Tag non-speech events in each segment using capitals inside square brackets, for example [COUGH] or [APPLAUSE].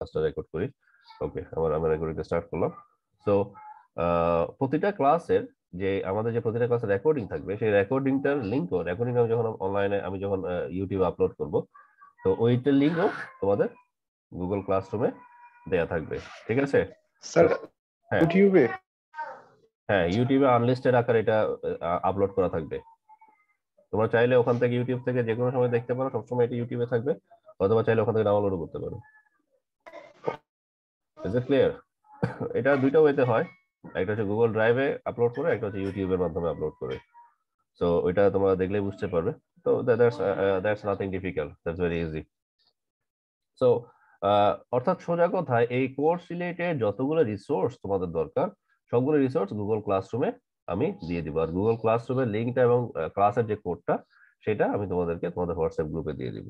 ক্লাসটা রেকর্ড করি। ওকে আমার আমি রেকর্ডিংটা স্টার্ট করলাম। সো প্রতিটা ক্লাসের যে আমাদের যে প্রতিটা ক্লাসের রেকর্ডিং থাকবে সেই রেকর্ডিংটার লিঙ্কও রেকর্ডিং আমি যখন অনলাইনে আমি যখন ইউটিউবে আপলোড করব তো ওইটার লিঙ্কও তোমাদের গুগল ক্লাসরুমে দেয়া থাকবে। ঠিক আছে? স্যার হ্যাঁ। ইউটিউবে হ্যাঁ ইউটিউবে আনলিস্টেড আকারে এটা আপলোড করা থাকবে। তোমরা চাইলে ওখান থেকে ইউটিউব থেকে যে কোনো সময় দেখতে পারো সবসময় এটা ইউটিউবে থাকবে অথবা চাইলে ওখান থেকে ডাউনলোডও করতে পারো। ইজ ইট ক্লিয়ার এটা দুইটা ওয়েতে হয়। একটা হচ্ছে গুগল ড্রাইভে আপলোড করে, একটা হচ্ছে ইউটিউবের মাধ্যমে আপলোড করে। সো ওইটা তোমরা দেখলেই বুঝতে পারবে। তো that's that's nothing difficult that's very easy so অর্থাৎ সোজা কথায়, এই কোর্স রিলেটেড যতগুলো রিসোর্স তোমাদের দরকার, সবগুলো রিসোর্স গুগল ক্লাসরুমে আমি দিয়ে দিব। আর গুগল ক্লাসরুমের লিঙ্কটা এবং ক্লাসের যে কোডটা সেটা আমি তোমাদেরকে তোমাদের হোয়াটসঅ্যাপ গ্রুপে দিয়ে দিব।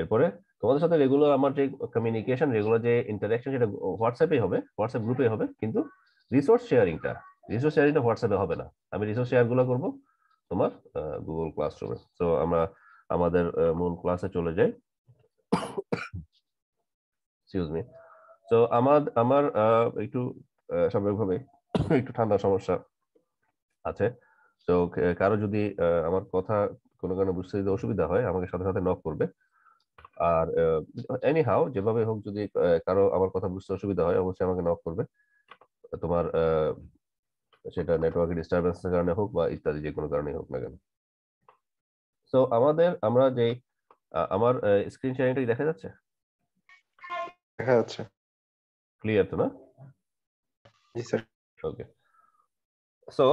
এরপরে তোমাদের সাথে রেগুলার আমার যে কমিউনিকেশন রেগুলার যে ইন্টারাকশন সেটা হোয়াটসঅ্যাপেই হবে হোয়াটসঅ্যাপ গ্রুপে হবে, কিন্তু রিসোর্স শেয়ারিংটা রিসোর্স শেয়ারিংটা হোয়াটসঅ্যাপে হবে না। আমি রিসোর্স শেয়ারগুলো করব তোমার গুগল ক্লাসরুমে তো আমরা আমাদের মূল ক্লাসে চলে যাই। এক্সকিউজ মি তো আমার আমার একটু স্বাভাবিকভাবে একটু ঠান্ডা সমস্যা আছে। তো কারও যদি আমার কথা কোনো কারণে বুঝতে দিতে অসুবিধা হয়, আমাকে সাথে সাথে নক করবে। আর এনি হাউ যেভাবে হোক যদি কারও আমার কথা বুঝতে অসুবিধা হয় অবশ্যই আমাকে নক করবে। তোমার সেটা নেটওয়ার্কের ডিস্টারবেন্সের কারণে হোক বা ইত্যাদি যে কোনো কারণে হোক না কেন। তো আমাদের আমরা যে আমার স্ক্রিন শেয়ারিংটা দেখা যাচ্ছে? দেখা যাচ্ছে। ক্লিয়ার তো না? জি স্যার ওকে সো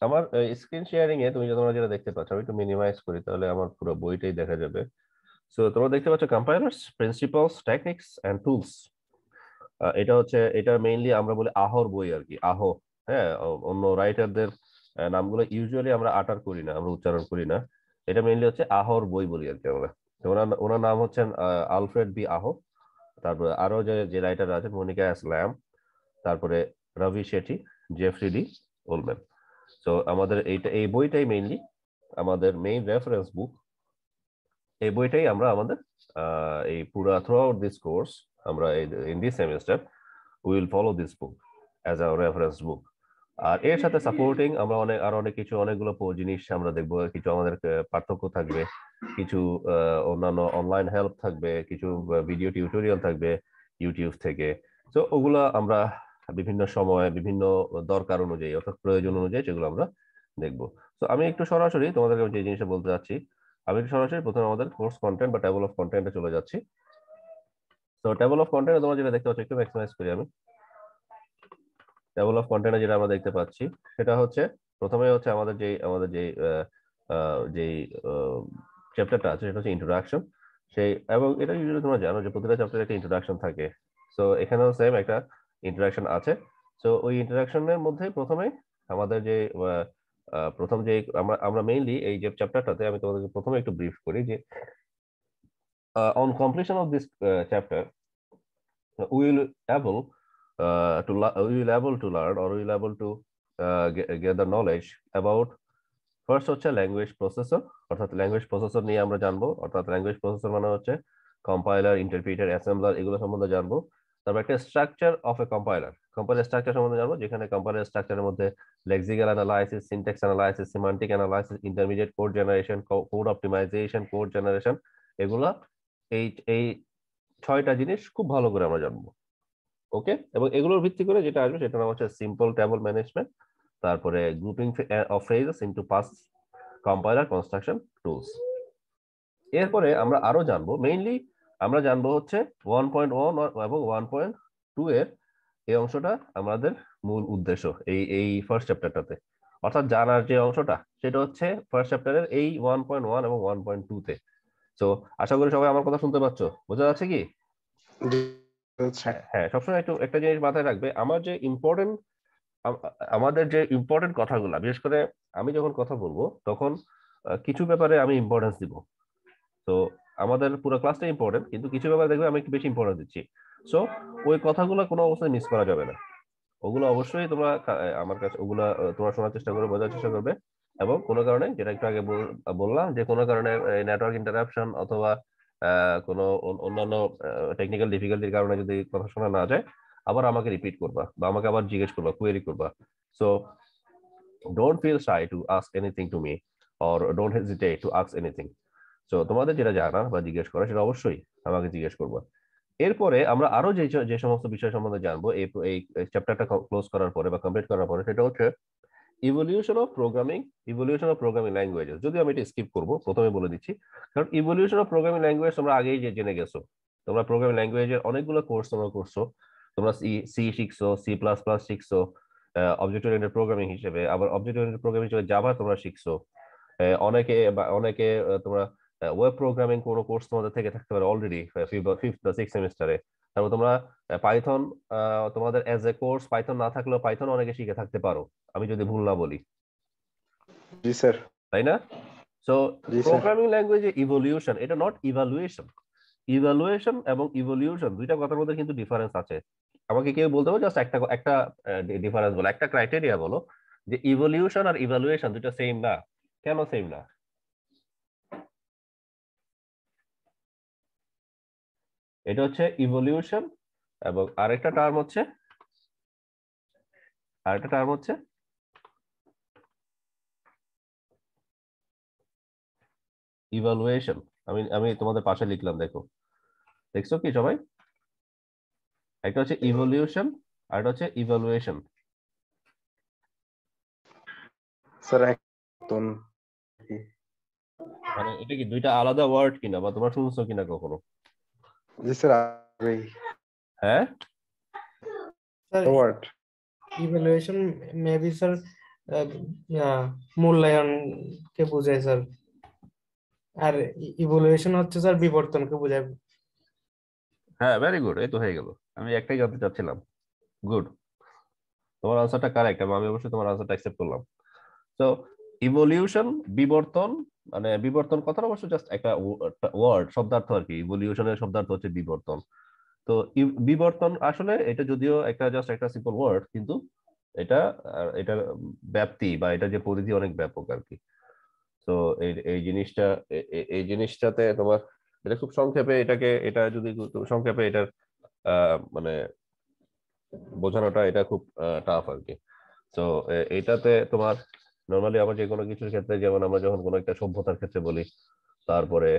আমার স্ক্রিন শেয়ারিং এ তুমি তোমরা যেটা দেখতে পাচ্ছ আমি একটু মিনিমাইজ করি তাহলে আমার পুরো বইটাই দেখা যাবে। সো তোমরা দেখতে পাচ্ছ compilers principles techniques and tools এটা হচ্ছে, এটা মেইনলি আমরা বলি আহর বই আর কি, আহ হ্যাঁ? অন্য রাইটারদের নামগুলো ইউজুয়ালি আমরা আটার করি না, আমরা উচ্চারণ করি না। এটা মেইনলি হচ্ছে আহর বই বলি আর কি আমরা। ওনার ওনার নাম হচ্ছেন আলফ্রেড বি আহ। তারপরে আরও যে যে রাইটার আছেন, মনিকা স্ল্যাম তারপরে Ravi Sethi, Jeffrey D Ullman. So আমাদের এইটা, এই বইটাই মেইনলি আমাদের মেইন রেফারেন্স বুক এই বইটাই আমরা আমাদের এই পুরো থ্রু আউট দিস কোর্স আমরা in this semester will follow this book as our reference book আর এর সাথে সাপোর্টিং আমরা অনেক, আর অনেক কিছু, অনেকগুলো জিনিস আমরা দেখব, কিছু আমাদের পার্থক্য থাকবে, কিছু অন্যান্য অনলাইন হেল্প থাকবে, কিছু ভিডিও টিউটোরিয়াল থাকবে ইউটিউব থেকে। তো ওগুলো আমরা বিভিন্ন সময়, বিভিন্ন দরকার অনুযায়ী, অর্থাৎ প্রয়োজন অনুযায়ী সেগুলো আমরা দেখব। তো আমি একটু সরাসরি তোমাদেরকে যে জিনিসটা বলতে যাচ্ছি আমি সরাসরি প্রথমে আমাদের কোর্স কন্টেন্ট বা টেবল অফ কন্টেন্টে চলে যাচ্ছি। তো টেবল অফ কন্টেন্টে তোমরা যেটা দেখতে পাচ্ছ, একটু ম্যাক্সিমাইজ করি আমি। টেবল অফ কন্টেন্টে যেটা আমরা দেখতে পাচ্ছি, সেটা হচ্ছে, প্রথমে হচ্ছে আমাদের যে আমাদের যে যেই চ্যাপ্টারটা আছে, সেটা হচ্ছে ইন্ট্রোডাকশন সেই, এবং এটা ইউজুয়ালি তোমরা জানো যে প্রতিটা চ্যাপ্টারে একটা ইন্ট্রোডাকশন থাকে। সো এখানেও সেম একটা ইন্টারাকশন আছে। সো ওই ইন্টারাকশনের মধ্যে প্রথমে আমাদের যে প্রথম যে আমরা আমরা মেইনলি এই যে চ্যাপ্টারটাতে আমি তোমাদেরকে প্রথমে একটু ব্রিফ করি যে on completion of this chapter will able to will able to learn or will able to gather knowledge about first হচ্ছে ল্যাঙ্গুয়েজ প্রসেসর অর্থাৎ ল্যাঙ্গুয়েজ প্রসেসর নিয়ে আমরা জানব। অর্থাৎ ল্যাঙ্গুয়েজ প্রসেসর মানে হচ্ছে কম্পাইলার ইন্টারপ্রিটার অ্যাসেম্বলার এগুলো সম্বন্ধে জানব। তারপর একটা structure of a compiler compiler structure সম্বন্ধে জানব, যেখানে কম্পাইলার স্ট্রাকচারের মধ্যে lexical analysis syntax analysis semantic analysis intermediate code generation code optimisation code generation এগুলা এই এই ছয়টা জিনিস খুব ভালো করে আমরা জানব। ওকে? এবং এগুলোর ভিত্তি করে যেটা আসবে সেটা নাম হচ্ছে সিম্পল টেবল ম্যানেজমেন্ট তারপরে grouping of phrases into pass compiler construction tools এরপরে আমরা আরও জানব মেইনলি আমরা জানব হচ্ছে ওয়ান পয়েন্ট ওয়ান এবং ওয়ান পয়েন্ট টু এর এই অংশটা আমাদের মূল উদ্দেশ্য এই এই ফার্স্ট চ্যাপ্টারটাতে অর্থাৎ জানার যে অংশটা সেটা হচ্ছে ফার্স্ট চ্যাপ্টারের এই ওয়ান পয়েন্ট ওয়ান এবং ওয়ান পয়েন্ট টু তে তো আশা করি সবাই আমার কথা শুনতে পাচ্ছ। বোঝা যাচ্ছে কি? হ্যাঁ সবসময় একটু একটা জিনিস মাথায় রাখবে আমার যে ইম্পর্টেন্ট আমাদের যে ইম্পর্টেন্ট কথাগুলো বিশেষ করে আমি যখন কথা বলব তখন কিছু ব্যাপারে আমি ইম্পর্টেন্স দিব। তো আমাদের পুরো ক্লাসটা ইম্পর্টেন্ট কিন্তু কিছু ব্যাপারে দেখবে আমি একটু বেশি ইম্পর্টেন্ট দিচ্ছি। সো ওই কথাগুলো কোনো অবস্থায় মিস করা যাবে না। ওগুলো অবশ্যই তোমরা আমার কাছে, ওগুলো তোমরা শোনার চেষ্টা করবে, বোঝার চেষ্টা করবে। এবং কোনো কারণে, যেটা একটু আগে বললাম যে কোনো কারণে নেটওয়ার্ক ইন্টারাপশন অথবা কোনো অন্যান্য টেকনিক্যাল ডিফিকাল্টির কারণে যদি কথা শোনা না যায়, আবার আমাকে রিপিট করবা বা আমাকে আবার জিজ্ঞেস করবা কোয়েরি করবা। So don't feel shy to ask anything to me or don't hesitate to ask anything so তোমাদের যেটা জানা বা জিজ্ঞেস করা সেটা অবশ্যই আমাকে জিজ্ঞেস করবা। এরপরে আমরা আরও যে যে সমস্ত বিষয় সম্বন্ধে জানব, এই এই চ্যাপ্টারটা ক্লোজ করার পরে বা কমপ্লিট করার পরে সেটা হচ্ছে evolution of programming evolution of programming languages যদি আমি এটা স্কিপ করব, প্রথমে বলে দিচ্ছি। কারণ ইভলিউশন অফ প্রোগ্রামিং ল্যাঙ্গুয়েজ তোমরা আগেই যে, জেনে গেছো। তোমরা প্রোগ্রামিং ল্যাঙ্গুয়েজের অনেকগুলো কোর্স তোমরা করছ। তোমরা সি সি শিখছো সি প্লাস প্লাস শিখছো অবজেক্ট ওরিয়েন্টেড প্রোগ্রামিং হিসেবে। আবার অবজেক্ট ওরিয়েন্টেড প্রোগ্রামিং হিসেবে জাভা তোমরা শিখছো। অনেকে অনেকে তোমরা ওয়েব প্রোগ্রামিং কোনো কোর্স তোমাদের থেকে থাকতে পারে অলরেডি ফিফথ বা সিক্স সেমিস্টারে তারপর তোমরা পাইথন তোমাদের এজ এ কোর্স পাইথন না থাকলেও পাইথন অনেকে শিখে থাকতে পারো আমি যদি ভুল না বলি। জি স্যার। তাই না? সো প্রোগ্রামিং ল্যাঙ্গুয়েজে ইভলিউশন এটা নট ইভালুয়েশন ইভালুয়েশন এবং ইভলিউশন দুইটা কথার মধ্যে কিন্তু ডিফারেন্স আছে। আমাকে কেউ বলতে পারো জাস্ট একটা একটা ডিফারেন্স বলো। একটা ক্রাইটেরিয়া বলো যে ইভলিউশন আর ইভালুয়েশন দুটো সেম না? কেন সেম না? এটা হচ্ছে ইভলিউশন এবং আরেকটা টার্ম হচ্ছে আরেকটা টার্ম হচ্ছে ইভালুয়েশন আমি আমি তোমাদের পাশে লিখলাম দেখো। দেখছ কি সবাই? একটা হচ্ছে ইভলিউশন আর একটা হচ্ছে ইভালুয়েশন স্যার একদম। মানে এটা কি দুইটা আলাদা ওয়ার্ড কিনা বা তোমরা শুনছো কিনা কখনো? জি স্যার আগেই হ্যাঁ sir word evaluation maybe sir মূল্যায়ন কে বোঝায় স্যার আর ইভ্যালুয়েশন হচ্ছে স্যার বিবর্তনকে বোঝায় হ্যাঁ ভেরি গুড এই তো হয়ে গেল আমি একটাই জানতে চাচ্ছিলাম গুড তোমার আনসারটা কারেক্ট এবং আমি অবশ্যই তোমার আনসারটা অ্যাকসেপ্ট করলাম তো ইভলিউশন বিবর্তন মানে বিবর্তন কথাটা অবশ্য জাস্ট একটা ওয়ার্ড শব্দার্থ আর কি। ইভলিউশনের শব্দার্থ হচ্ছে বিবর্তন। তো বিবর্তন আসলে এটা যদিও একটা জাস্ট একটা সিম্পল ওয়ার্ড কিন্তু এটা এটা ব্যাপ্তি বা এটা যে পরিধি অনেক ব্যাপক আর কি। তো এই এই জিনিসটা এই জিনিসটাতে তোমার, এটা খুব সংক্ষেপে এটাকে, এটা যদি সংক্ষেপে এটার মানে বোঝানোটা এটা খুব টাফ আর কি। তো এটাতে তোমার নর্মালি আমরা যে কোনো কিছুর ক্ষেত্রে, যেমন আমরা যখন কোনো একটা সভ্যতার ক্ষেত্রে বলি, তারপরে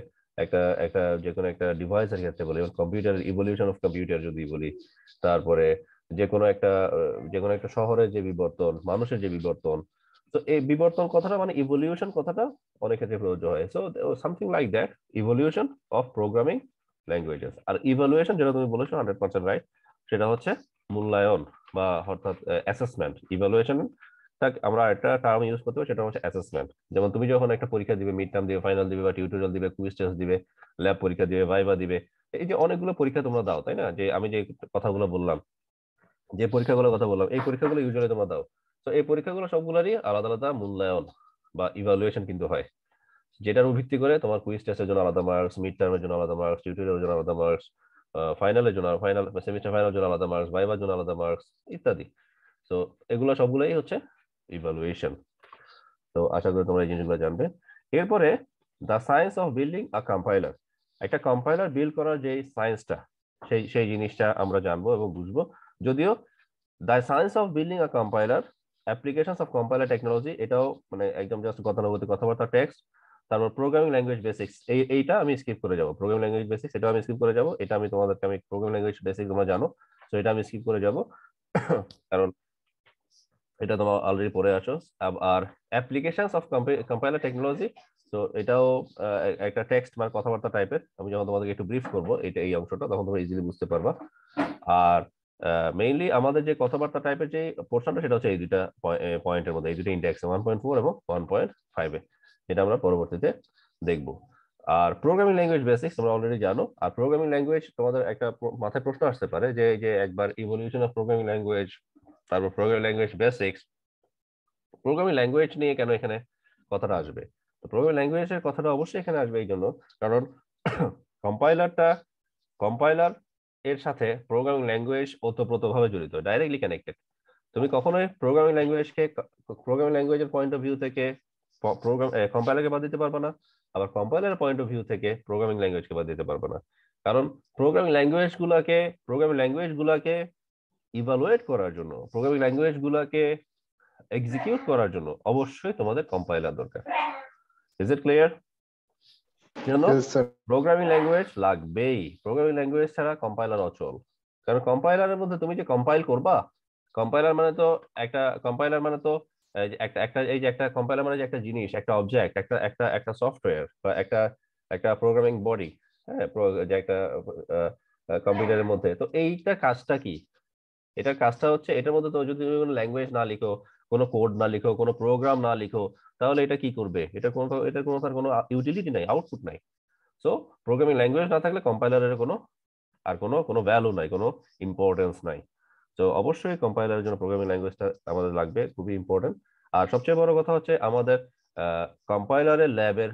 একটা একটা যে কোনো একটা ডিভাইসের ক্ষেত্রে বলি কম্পিউটার ইভলিউশন অফ কম্পিউটার যদি বলি, তারপরে যে কোনো একটা, যে কোনো একটা শহরের যে বিবর্তন, মানুষের যে বিবর্তন, তো এই বিবর্তন কথাটা মানে ইভলিউশন কথাটা অনেক ক্ষেত্রে প্রযোজ্য হয়। So something like that evolution of programming languages R evaluation যেটা তুমি বলেছ হান্ড্রেড পার্সেন্ট রাইট সেটা হচ্ছে মূল্যায়ন বা অর্থাৎ অ্যাসেসমেন্ট ইভ্যালুয়েশন আমরা একটা টার্ম ইউজ করতে পারি, সেটা হচ্ছে অ্যাসেসমেন্ট যেমন তুমি যখন একটা পরীক্ষা দিবে মিড টার্ম দিবে ফাইনাল দিবে বা টিউটোরিয়াল দিবে কুইজ টেস্ট দিবে ল্যাব পরীক্ষা দিবে দিবে, এই যে অনেকগুলো পরীক্ষা তোমরা দাও, তাই না? যে আমি যে কথাগুলো বললাম, যে পরীক্ষাগুলোর কথা বললাম, এই পরীক্ষাগুলো ইউজুয়ালি তোমরা দাও। তো এই পরীক্ষাগুলো সবগুলোরই আলাদা আলাদা মূল্যায়ন বা ইভালুয়েশন কিন্তু হয়। যেটার উপর ভিত্তি করে তোমার কুইজ টেস্টের জন্য আলাদা মার্কস মিড টার্মের জন্য আলাদা মার্কস টিউটোরিয়ালের জন্য আলাদা মার্কস ফাইনালের জন্য ফাইনাল সেমিস্টার ফাইনালের জন্য আলাদা মার্কস ভাইবার জন্য আলাদা মার্কস ইত্যাদি। তো এগুলো সবগুলোই হচ্ছে ইভালুয়েশন তো আশা করি তোমরা এই জিনিসগুলো জানবে। এরপরে the science of building a compiler একটা কম্পাইলার বিল্ড করার যে সায়েন্সটা সেই সেই জিনিসটা আমরা জানব এবং বুঝব। যদিও the science of building a compiler applications of compiler technology এটাও মানে একদম জাস্ট গতানুগতিক কথাবার্তা টেক্সট তারপর প্রোগ্রামিং ল্যাঙ্গুয়েজ বেসিক্স এই, এইটা আমি স্কিপ করে যাব। প্রোগ্রামিং ল্যাঙ্গুয়েজ বেসিক্স এটা আমি স্কিপ করে যাব। এটা আমি তোমাদেরকে আমি প্রোগ্রামিং ল্যাঙ্গুয়েজ বেসিক তোমরা জানো তো এটা আমি স্কিপ করে যাব। [COUGHS] কারণ এটা তোমার অলরেডি পড়ে আসো আর অ্যাপ্লিকেশনস অফ কম্পাইলার টেকনোলজি তো এটাও একটা টেক্সট মানে কথাবার্তা টাইপের আমি যখন তোমাদেরকে একটু ব্রিফ করব, এটা এই অংশটা, তখন তোমরা ইজিলি বুঝতে পারবা। আর মেইনলি আমাদের যে কথাবার্তা টাইপের যে পোর্শনটা সেটা হচ্ছে এই দুইটা পয়েন্টের মধ্যে। এই দুটো ইন্ডেক্স ওয়ান পয়েন্ট ফোর এবং ওয়ান পয়েন্ট ফাইভে এটা আমরা পরবর্তীতে দেখব। আর প্রোগ্রামিং ল্যাঙ্গুয়েজ বেসিক্স তোমরা অলরেডি জানো। আর প্রোগ্রামিং ল্যাঙ্গুয়েজ তোমাদের একটা মাথায় প্রশ্ন আসতে পারে যে যে একবার ইভলিউশন অফ প্রোগ্রামিং ল্যাঙ্গুয়েজ তারপর programming language basics programming language নিয়ে কেন এখানে কথাটা আসবে? তো প্রোগ্রামিং ল্যাঙ্গুয়েজের কথাটা অবশ্যই এখানে আসবে এই জন্য, কারণ কম্পাইলারটা কম্পাইলার এর সাথে প্রোগ্রামিং ল্যাঙ্গুয়েজ ওতপ্রোতভাবে জড়িত ডাইরেক্টলি কানেক্টেড তুমি কখনোই প্রোগ্রামিং ল্যাঙ্গুয়েজকে প্রোগ্রামিং ল্যাঙ্গুয়েজের পয়েন্ট অফ ভিউ থেকে প্রোগ্রাম কম্পাইলারকে বাদ দিতে পারবে না, আবার কম্পাইলার পয়েন্ট অফ ভিউ থেকে প্রোগ্রামিং ল্যাঙ্গুয়েজকে বাদ দিতে পারবে না। কারণ প্রোগ্রামিং ল্যাঙ্গুয়েজগুলোকে প্রোগ্রামিং ল্যাঙ্গুয়েজ গুলাকে ইভালুয়েট করার জন্য প্রোগ্রামিং ল্যাঙ্গুয়েজ গুলাকে এক্সিকিউট করার জন্য অবশ্যই তোমাদের কম্পাইলার দরকার। ইজ ইট ক্লিয়ার জন্য প্রোগ্রামিং ল্যাঙ্গুয়েজ লাগবেই। প্রোগ্রামিং ল্যাঙ্গুয়েজ ছাড়া কম্পাইলার অচল। কারণ কম্পাইলারের মধ্যে তুমি যে কম্পাইল করবা কম্পাইলার মানে তো একটা কম্পাইলার মানে তো একটা একটা এই যে একটা কম্পাইলার মানে যে একটা জিনিস একটা অবজেক্ট একটা একটা একটা সফটওয়্যার বা একটা একটা প্রোগ্রামিং বডি হ্যাঁ যে একটা কম্পিউটারের মধ্যে। তো এইটা কাজটা কি? এটার কাজটা হচ্ছে এটার মধ্যে তো যদি কোনো ল্যাঙ্গুয়েজ না লিখো, কোনো কোড না লিখো, কোনো প্রোগ্রাম না লিখো, তাহলে এটা কি করবে? এটা কোনো এটা কোনো তার কোনো ইউটিলিটি নাই আউটপুট নাই। সো প্রোগ্রামিং ল্যাঙ্গুয়েজ না থাকলে কম্পাইলারের কোনো আর কোনো কোনো ভ্যালু নাই, কোনো ইম্পর্টেন্স নাই। তো অবশ্যই কম্পাইলারের জন্য প্রোগ্রামিং ল্যাঙ্গুয়েজটা আমাদের লাগবে, খুবই ইম্পর্টেন্ট আর সবচেয়ে বড় কথা হচ্ছে আমাদের কম্পাইলারের ল্যাবের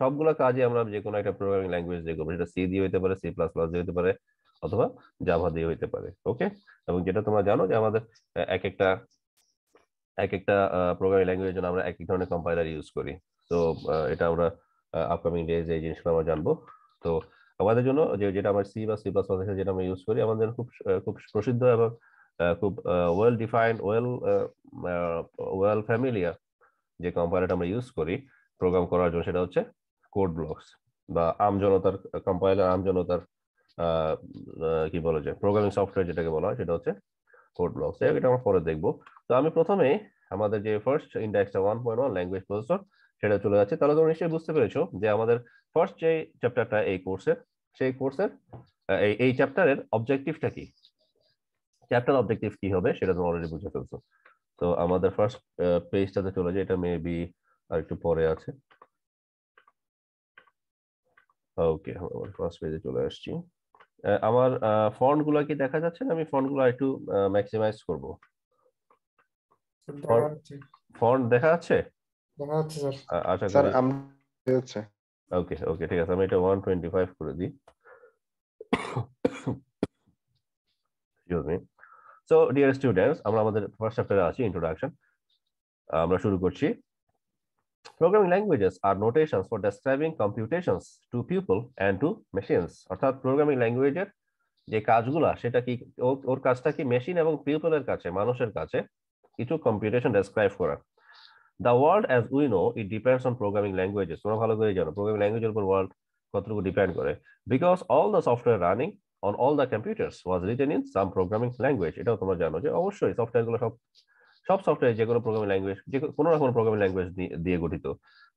সবগুলো কাজে আমরা যে কোনো একটা প্রোগ্রামিং ল্যাঙ্গুয়েজ দিয়ে করব। সেটা সি দিয়ে হতে পারে সি প্লাস প্লাস দিয়ে হতে পারে অথবা জাভা দিয়ে হইতে পারে ওকে এবং যেটা তোমরা জানো যে আমাদের এক একটা এক একটা প্রোগ্রামিং ল্যাঙ্গুয়েজের জন্য আমরা এক এক ধরনের কম্পাইলার ইউজ করি। তো এটা আমরা আপকামিং ডেজ এই জিনিসগুলো আমরা জানব। তো, আমাদের জন্য যে, যেটা আমরা সি বা সি প্লাস প্লাস যেটা আমরা ইউজ করি, আমাদের খুব খুব প্রসিদ্ধ এবং খুব well defined well well familiar যে কম্পাইলারটা আমরা ইউজ করি প্রোগ্রাম করার জন্য সেটা হচ্ছে কোড ব্লকস বা আমজনতার কম্পাইলার আমজনতার কি বলা যায় প্রোগ্রামিং সফটওয়্যার যেটাকে বলা হয়, সেটা হচ্ছে কোড ব্লকস এটা আমরা পরে দেখব। তো আমি প্রথমে আমাদের যে first ইন্ডেক্সটা one point one language processor সেটা চলে যাচ্ছে। তাহলে তোমরা নিশ্চয়ই বুঝতে পেরেছ যে আমাদের ফার্স্ট যে চ্যাপ্টারটা এই কোর্সের সেই কোর্সের এই এই চ্যাপ্টারের অবজেক্টিভটা কি? চ্যাপ্টার অবজেক্টিভ কি হবে, সেটা তোমরা অলরেডি বুঝে ফেলছো। তো আমাদের ফার্স্ট পেজটাতে চলে যায় এটা মেবি আর একটু পরে আছে। ওকে আমার ফার্স্ট পেজে চলে আসছি। আমার ফন্টগুলা কি দেখা যাচ্ছে না? আমি ফন্টগুলো একটু ম্যাক্সিমাইজ করব। ফন্ট দেখা যাচ্ছে? দেখা যাচ্ছে স্যার। আ- স্যার হচ্ছে ওকে ওকে ঠিক আছে। আমি এটা ওয়ান টোয়েন্টি ফাইভ করে দিই। সো ডিয়ার স্টুডেন্টস আমরা আমাদের ফার্স্ট চ্যাপ্টারে আছি ইন্ট্রোডাকশন আমরা শুরু করছি। Programming languages R notations for describing computations to people and to machines অর্থাৎ প্রোগ্রামিং ল্যাঙ্গুয়েজের যে কাজগুলা, সেটা কি ওর কাজটা কি মেশিন এবং পিপলের কাছে, মানুষের কাছে কিছু কম্পিউটেশন ডেসক্রাইব করা। The world as we know it depends on programming languages তোমরা ভালো করে জানো প্রোগ্রামিং ল্যাঙ্গুয়েজের উপর ওয়ার্ল্ড কতটুকু ডিপেন্ড করে। Because all the software running on all the computers was written in some programming language এটাও তোমরা জানো যে অবশ্যই সফটওয়্যারগুলো সব সব সফটওয়্যার যে কোনো প্রোগ্রামিং ল্যাঙ্গুয়েজ যে কোনো কোনো প্রোগ্রামিং ল্যাঙ্গুয়েজ দিয়ে গঠিত।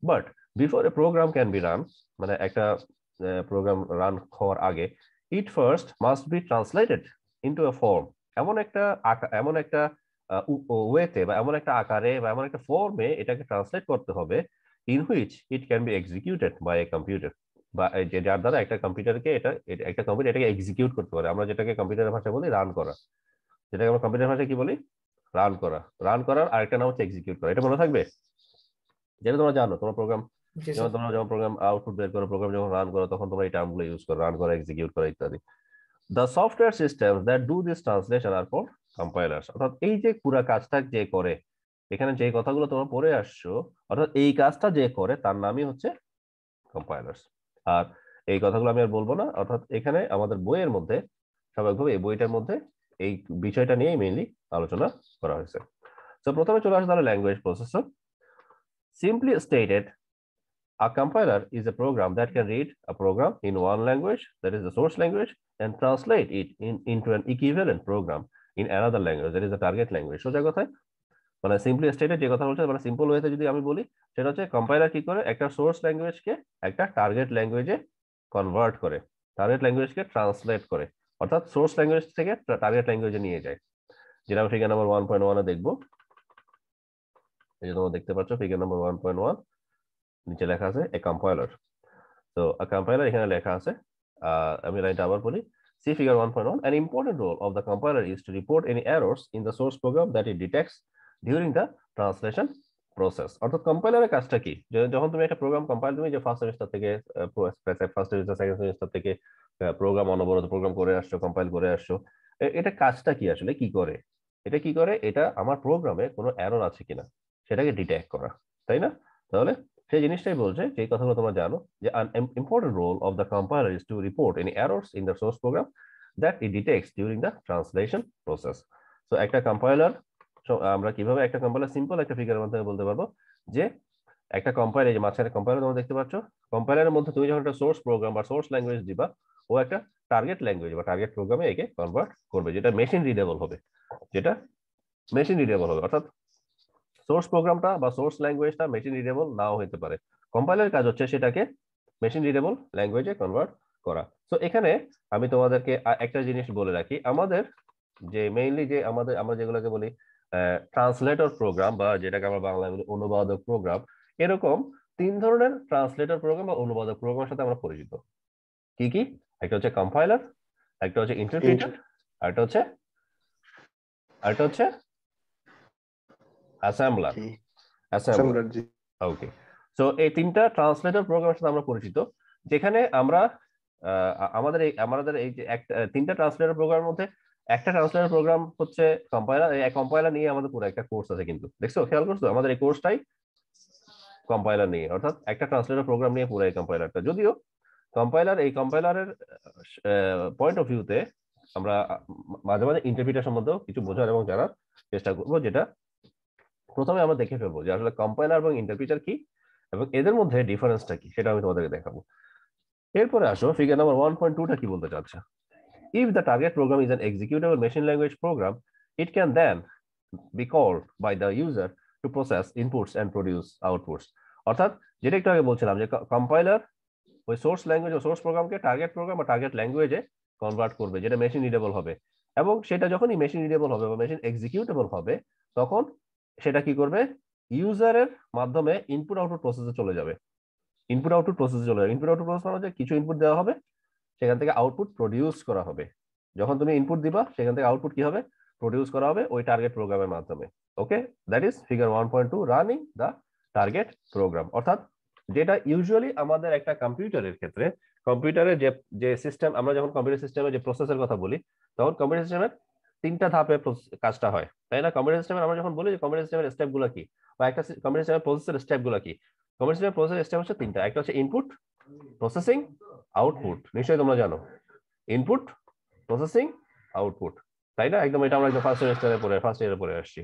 But before a program can be run মানে একটা প্রোগ্রাম রান হওয়ার আগে it first must be translated into a form এমন একটা এমন একটা ওয়েতে বা এমন একটা আকারে বা এমন একটা ফর্মে এটাকে ট্রান্সলেট করতে হবে in which it can be executed by a computer বা যার দ্বারা একটা কম্পিউটারকে এটা, এটা- একটা কম্পিউটার এটাকে এক্সিকিউট করতে পারে। আমরা যেটাকে কম্পিউটারের ভাষায় বলি রান করা। যেটাকে আমরা কম্পিউটার ভাষায় কি বলি? রান করা। রান করার আরেকটা নাম হচ্ছে এক্সিকিউট করা। এটা মনে থাকবে? যেটা তোমরা জানো তোমার প্রোগ্রাম স্যার তোমরা যখন প্রোগ্রাম আউটপুট বের করো প্রোগ্রাম যখন রান করো তখন তোমরা এই টার্মগুলো ইউজ করো রান করা এক্সিকিউট করা ইত্যাদি। The software system that do this translation are for compilers অর্থাৎ এই যে পুরা কাজটা যে করে এখানে যে কথাগুলো তোমরা পড়ে আসছো অর্থাৎ এই কাজটা যে করে তার নামই হচ্ছে কম্পাইলার্স আর এই কথাগুলো আমি আর বলব না। অর্থাৎ এখানে আমাদের বইয়ের মধ্যে স্বাভাবিকভাবে এই বইটার মধ্যে এই বিষয়টা নিয়েই মেইনলি আলোচনা করা হয়েছে তো প্রথমে চলে আসে তাহলে language processor Simply stated, a compiler is a program that can read a program in one language, that is the source language, and translate it in, into an equivalent program in another language, that is the target language. সোজা কথায় মানে simply stated যে কথা বলছে মানে simple ওয়েতে যদি আমি বলি সেটা হচ্ছে কম্পাইলার কি করে একটা সোর্স ল্যাঙ্গুয়েজকে একটা টার্গেট ল্যাঙ্গুয়েজে কনভার্ট করে টার্গেট ল্যাঙ্গুয়েজকে ট্রান্সলেট করে অর্থাৎ সোর্স ল্যাঙ্গুয়েজ থেকে টার্গেট ল্যাঙ্গুয়েজে নিয়ে যায়। যেটা আমি ফিগার নাম্বার ওয়ান পয়েন্ট ওয়ানে দেখব। এই যে তোমরা দেখতে পাচ্ছ figure number one point one নিচে লেখা আছে এ কম্পাইলার তো কম্পাইলার এখানে লেখা আছে আমি লাইনটা আবার বলি see figure one an important role of the compiler is to report any errors in the source program that it detects during the translation process অর্থাৎ কম্পাইলারের কাজটা কি? যখন তুমি একটা প্রোগ্রাম কম্পাইল তুমি যে ফার্স্ট সেমিস্টার থেকে ফার্স্ট সেমিস্টার সেকেন্ড সেমিস্টার থেকে প্রোগ্রাম অনবরত প্রোগ্রাম করে আসছো কম্পাইল করে আসছো এটা কাজটা কি আসলে? কি করে? এটা কি করে? এটা আমার প্রোগ্রামে কোনো এরর আছে কিনা? সেটাকে ডিটেক্ট করা, তাই না? তাহলে সেই জিনিসটাই বলছে, যে কথাগুলো তোমরা জানো, যে an important role of the compiler is to report any errors in the source program that it detects during the translation process. So, একটা কম্পাইলার আমরা কীভাবে একটা কম্পাইলার সিম্পল একটা ফিগারের মাধ্যমে বলতে পারব? যে একটা কম্পাইলার যে মাঝখানে কম্পাইলার তোমরা দেখতে পাচ্ছ কম্পাইলারের মধ্যে তুমি যখন একটা সোর্স প্রোগ্রাম বা সোর্স ল্যাঙ্গুয়েজ দিবা ও একটা টার্গেট ল্যাঙ্গুয়েজ বা টার্গেট প্রোগ্রামে একে কনভার্ট করবে, যেটা মেশিন রিডেবল হবে, যেটা মেশিন রিডেবল হবে। অর্থাৎ সোর্স প্রোগ্রামটা বা সোর্স ল্যাঙ্গুয়েজটা মেশিন রিডেবল নাও হতে পারে। কম্পাইলারের কাজ হচ্ছে সেটাকে মেশিন রিডেবল ল্যাঙ্গুয়েজে কনভার্ট করা। তো এখানে আমি তোমাদেরকে একটা জিনিস বলে রাখি। আমাদের যে মেইনলি যে আমাদের, আমরা যেগুলোকে বলি ট্রান্সলেটর প্রোগ্রাম বা যেটাকে আমরা বাংলায় বলি অনুবাদক প্রোগ্রাম এরকম তিন ধরনের ট্রান্সলেটর প্রোগ্রাম বা অনুবাদক প্রোগ্রামের সাথে আমরা পরিচিত। কি কি? একটা হচ্ছে কম্পাইলার একটা হচ্ছে ইন্টারপ্রিটার আরেকটা হচ্ছে আরেকটা হচ্ছে অ্যাসেম্বলার অ্যাসেম্বলার ওকে সো এই তিনটা ট্রান্সলেটর প্রোগ্রামের সাথে আমরা পরিচিত যেখানে আমরা আমাদের এই আমাদের এই যে তিনটা ট্রান্সলেটর প্রোগ্রামের মধ্যে একটা ট্রান্সলেটর প্রোগ্রাম হচ্ছে কম্পাইলার এই কম্পাইলার নিয়ে আমাদের পুরো একটা কোর্স আছে কিন্তু। দেখছ? খেয়াল করছ? আমাদের এই কোর্সটাই কম্পাইলার নিয়ে অর্থাৎ একটা ট্রান্সলেটর প্রোগ্রাম নিয়ে পুরো এই কম্পাইলারটা যদিও কম্পাইলার এই কম্পাইলারের পয়েন্ট অফ ভিউতে আমরা মাঝে মাঝে ইন্টারপ্রিটার সম্বন্ধেও কিছু বোঝার এবং জানার চেষ্টা করব, যেটা প্রথমে আমরা দেখে ফেলব যে আসলে কম্পাইলার এবং ইন্টারপ্রিটার কি এবং এদের মধ্যে ডিফারেন্সটা কি, সেটা আমি তোমাদেরকে দেখাবো। এরপরে আসো ফিগার নাম্বার ওয়ান পয়েন্ট টুটা কি বলতে চাচ্ছে? If the target program is an executable machine language program it can then be called by the user to process inputs and produce outputs অর্থাৎ, যেটা একটু আগে বলছিলাম যে কম্পাইলার ওই সোর্স ল্যাঙ্গুয়েজ ও সোর্স প্রোগ্রামকে টার্গেট প্রোগ্রাম বা টার্গেট ল্যাঙ্গুয়েজে কনভার্ট করবে, যেটা মেশিন রিডেবল হবে। এবং সেটা যখনই মেশিন রিডেবল হবে বা মেশিন এক্সিকিউটেবল হবে, তখন সেটা কি করবে? ইউজারের মাধ্যমে ইনপুট আউটপুট প্রসেসে চলে যাবে। ইনপুট আউটপুট প্রসেসে চলে যাবে। ইনপুট আউটপুট প্রসেস মানে কিছু ইনপুট দেওয়া হবে, সেখান থেকে আউটপুট প্রডিউস করা হবে। যখন তুমি ইনপুট দিবা, সেখান থেকে আউটপুট কি হবে? প্রডিউস করা হবে ওই টার্গেট প্রোগ্রামের মাধ্যমে। Okay that is figure one point two running the target program অর্থাৎ যেটা ইউজুয়ালি আমাদের একটা কম্পিউটারের ক্ষেত্রে কম্পিউটারের যে যে সিস্টেম আমরা যখন কম্পিউটার সিস্টেমে যে প্রসেসের কথা বলি, তখন কম্পিউটার সিস্টেমের তিনটা ধাপে কাজটা হয়। তাই না? কম্পিউটার সিস্টেমের আমরা যখন বলি যে কম্পিউটার সিস্টেমের স্টেপগুলো কি? বা একটা কম্পিউটার সিস্টেমের প্রসেসের স্টেপগুলো কি? কম্পিউটার সিস্টেমের প্রসেসের স্টেপ হচ্ছে তিনটা। একটা হচ্ছে ইনপুট প্রসেসিং আউটপুট নিশ্চয়ই তোমরা জানো। ইনপুট প্রসেসিং আউটপুট তাই না? একদম এটা আমরা ফার্স্ট সেমিস্টারে পড়ে ফার্স্ট ইয়ারে পড়ে আসছি।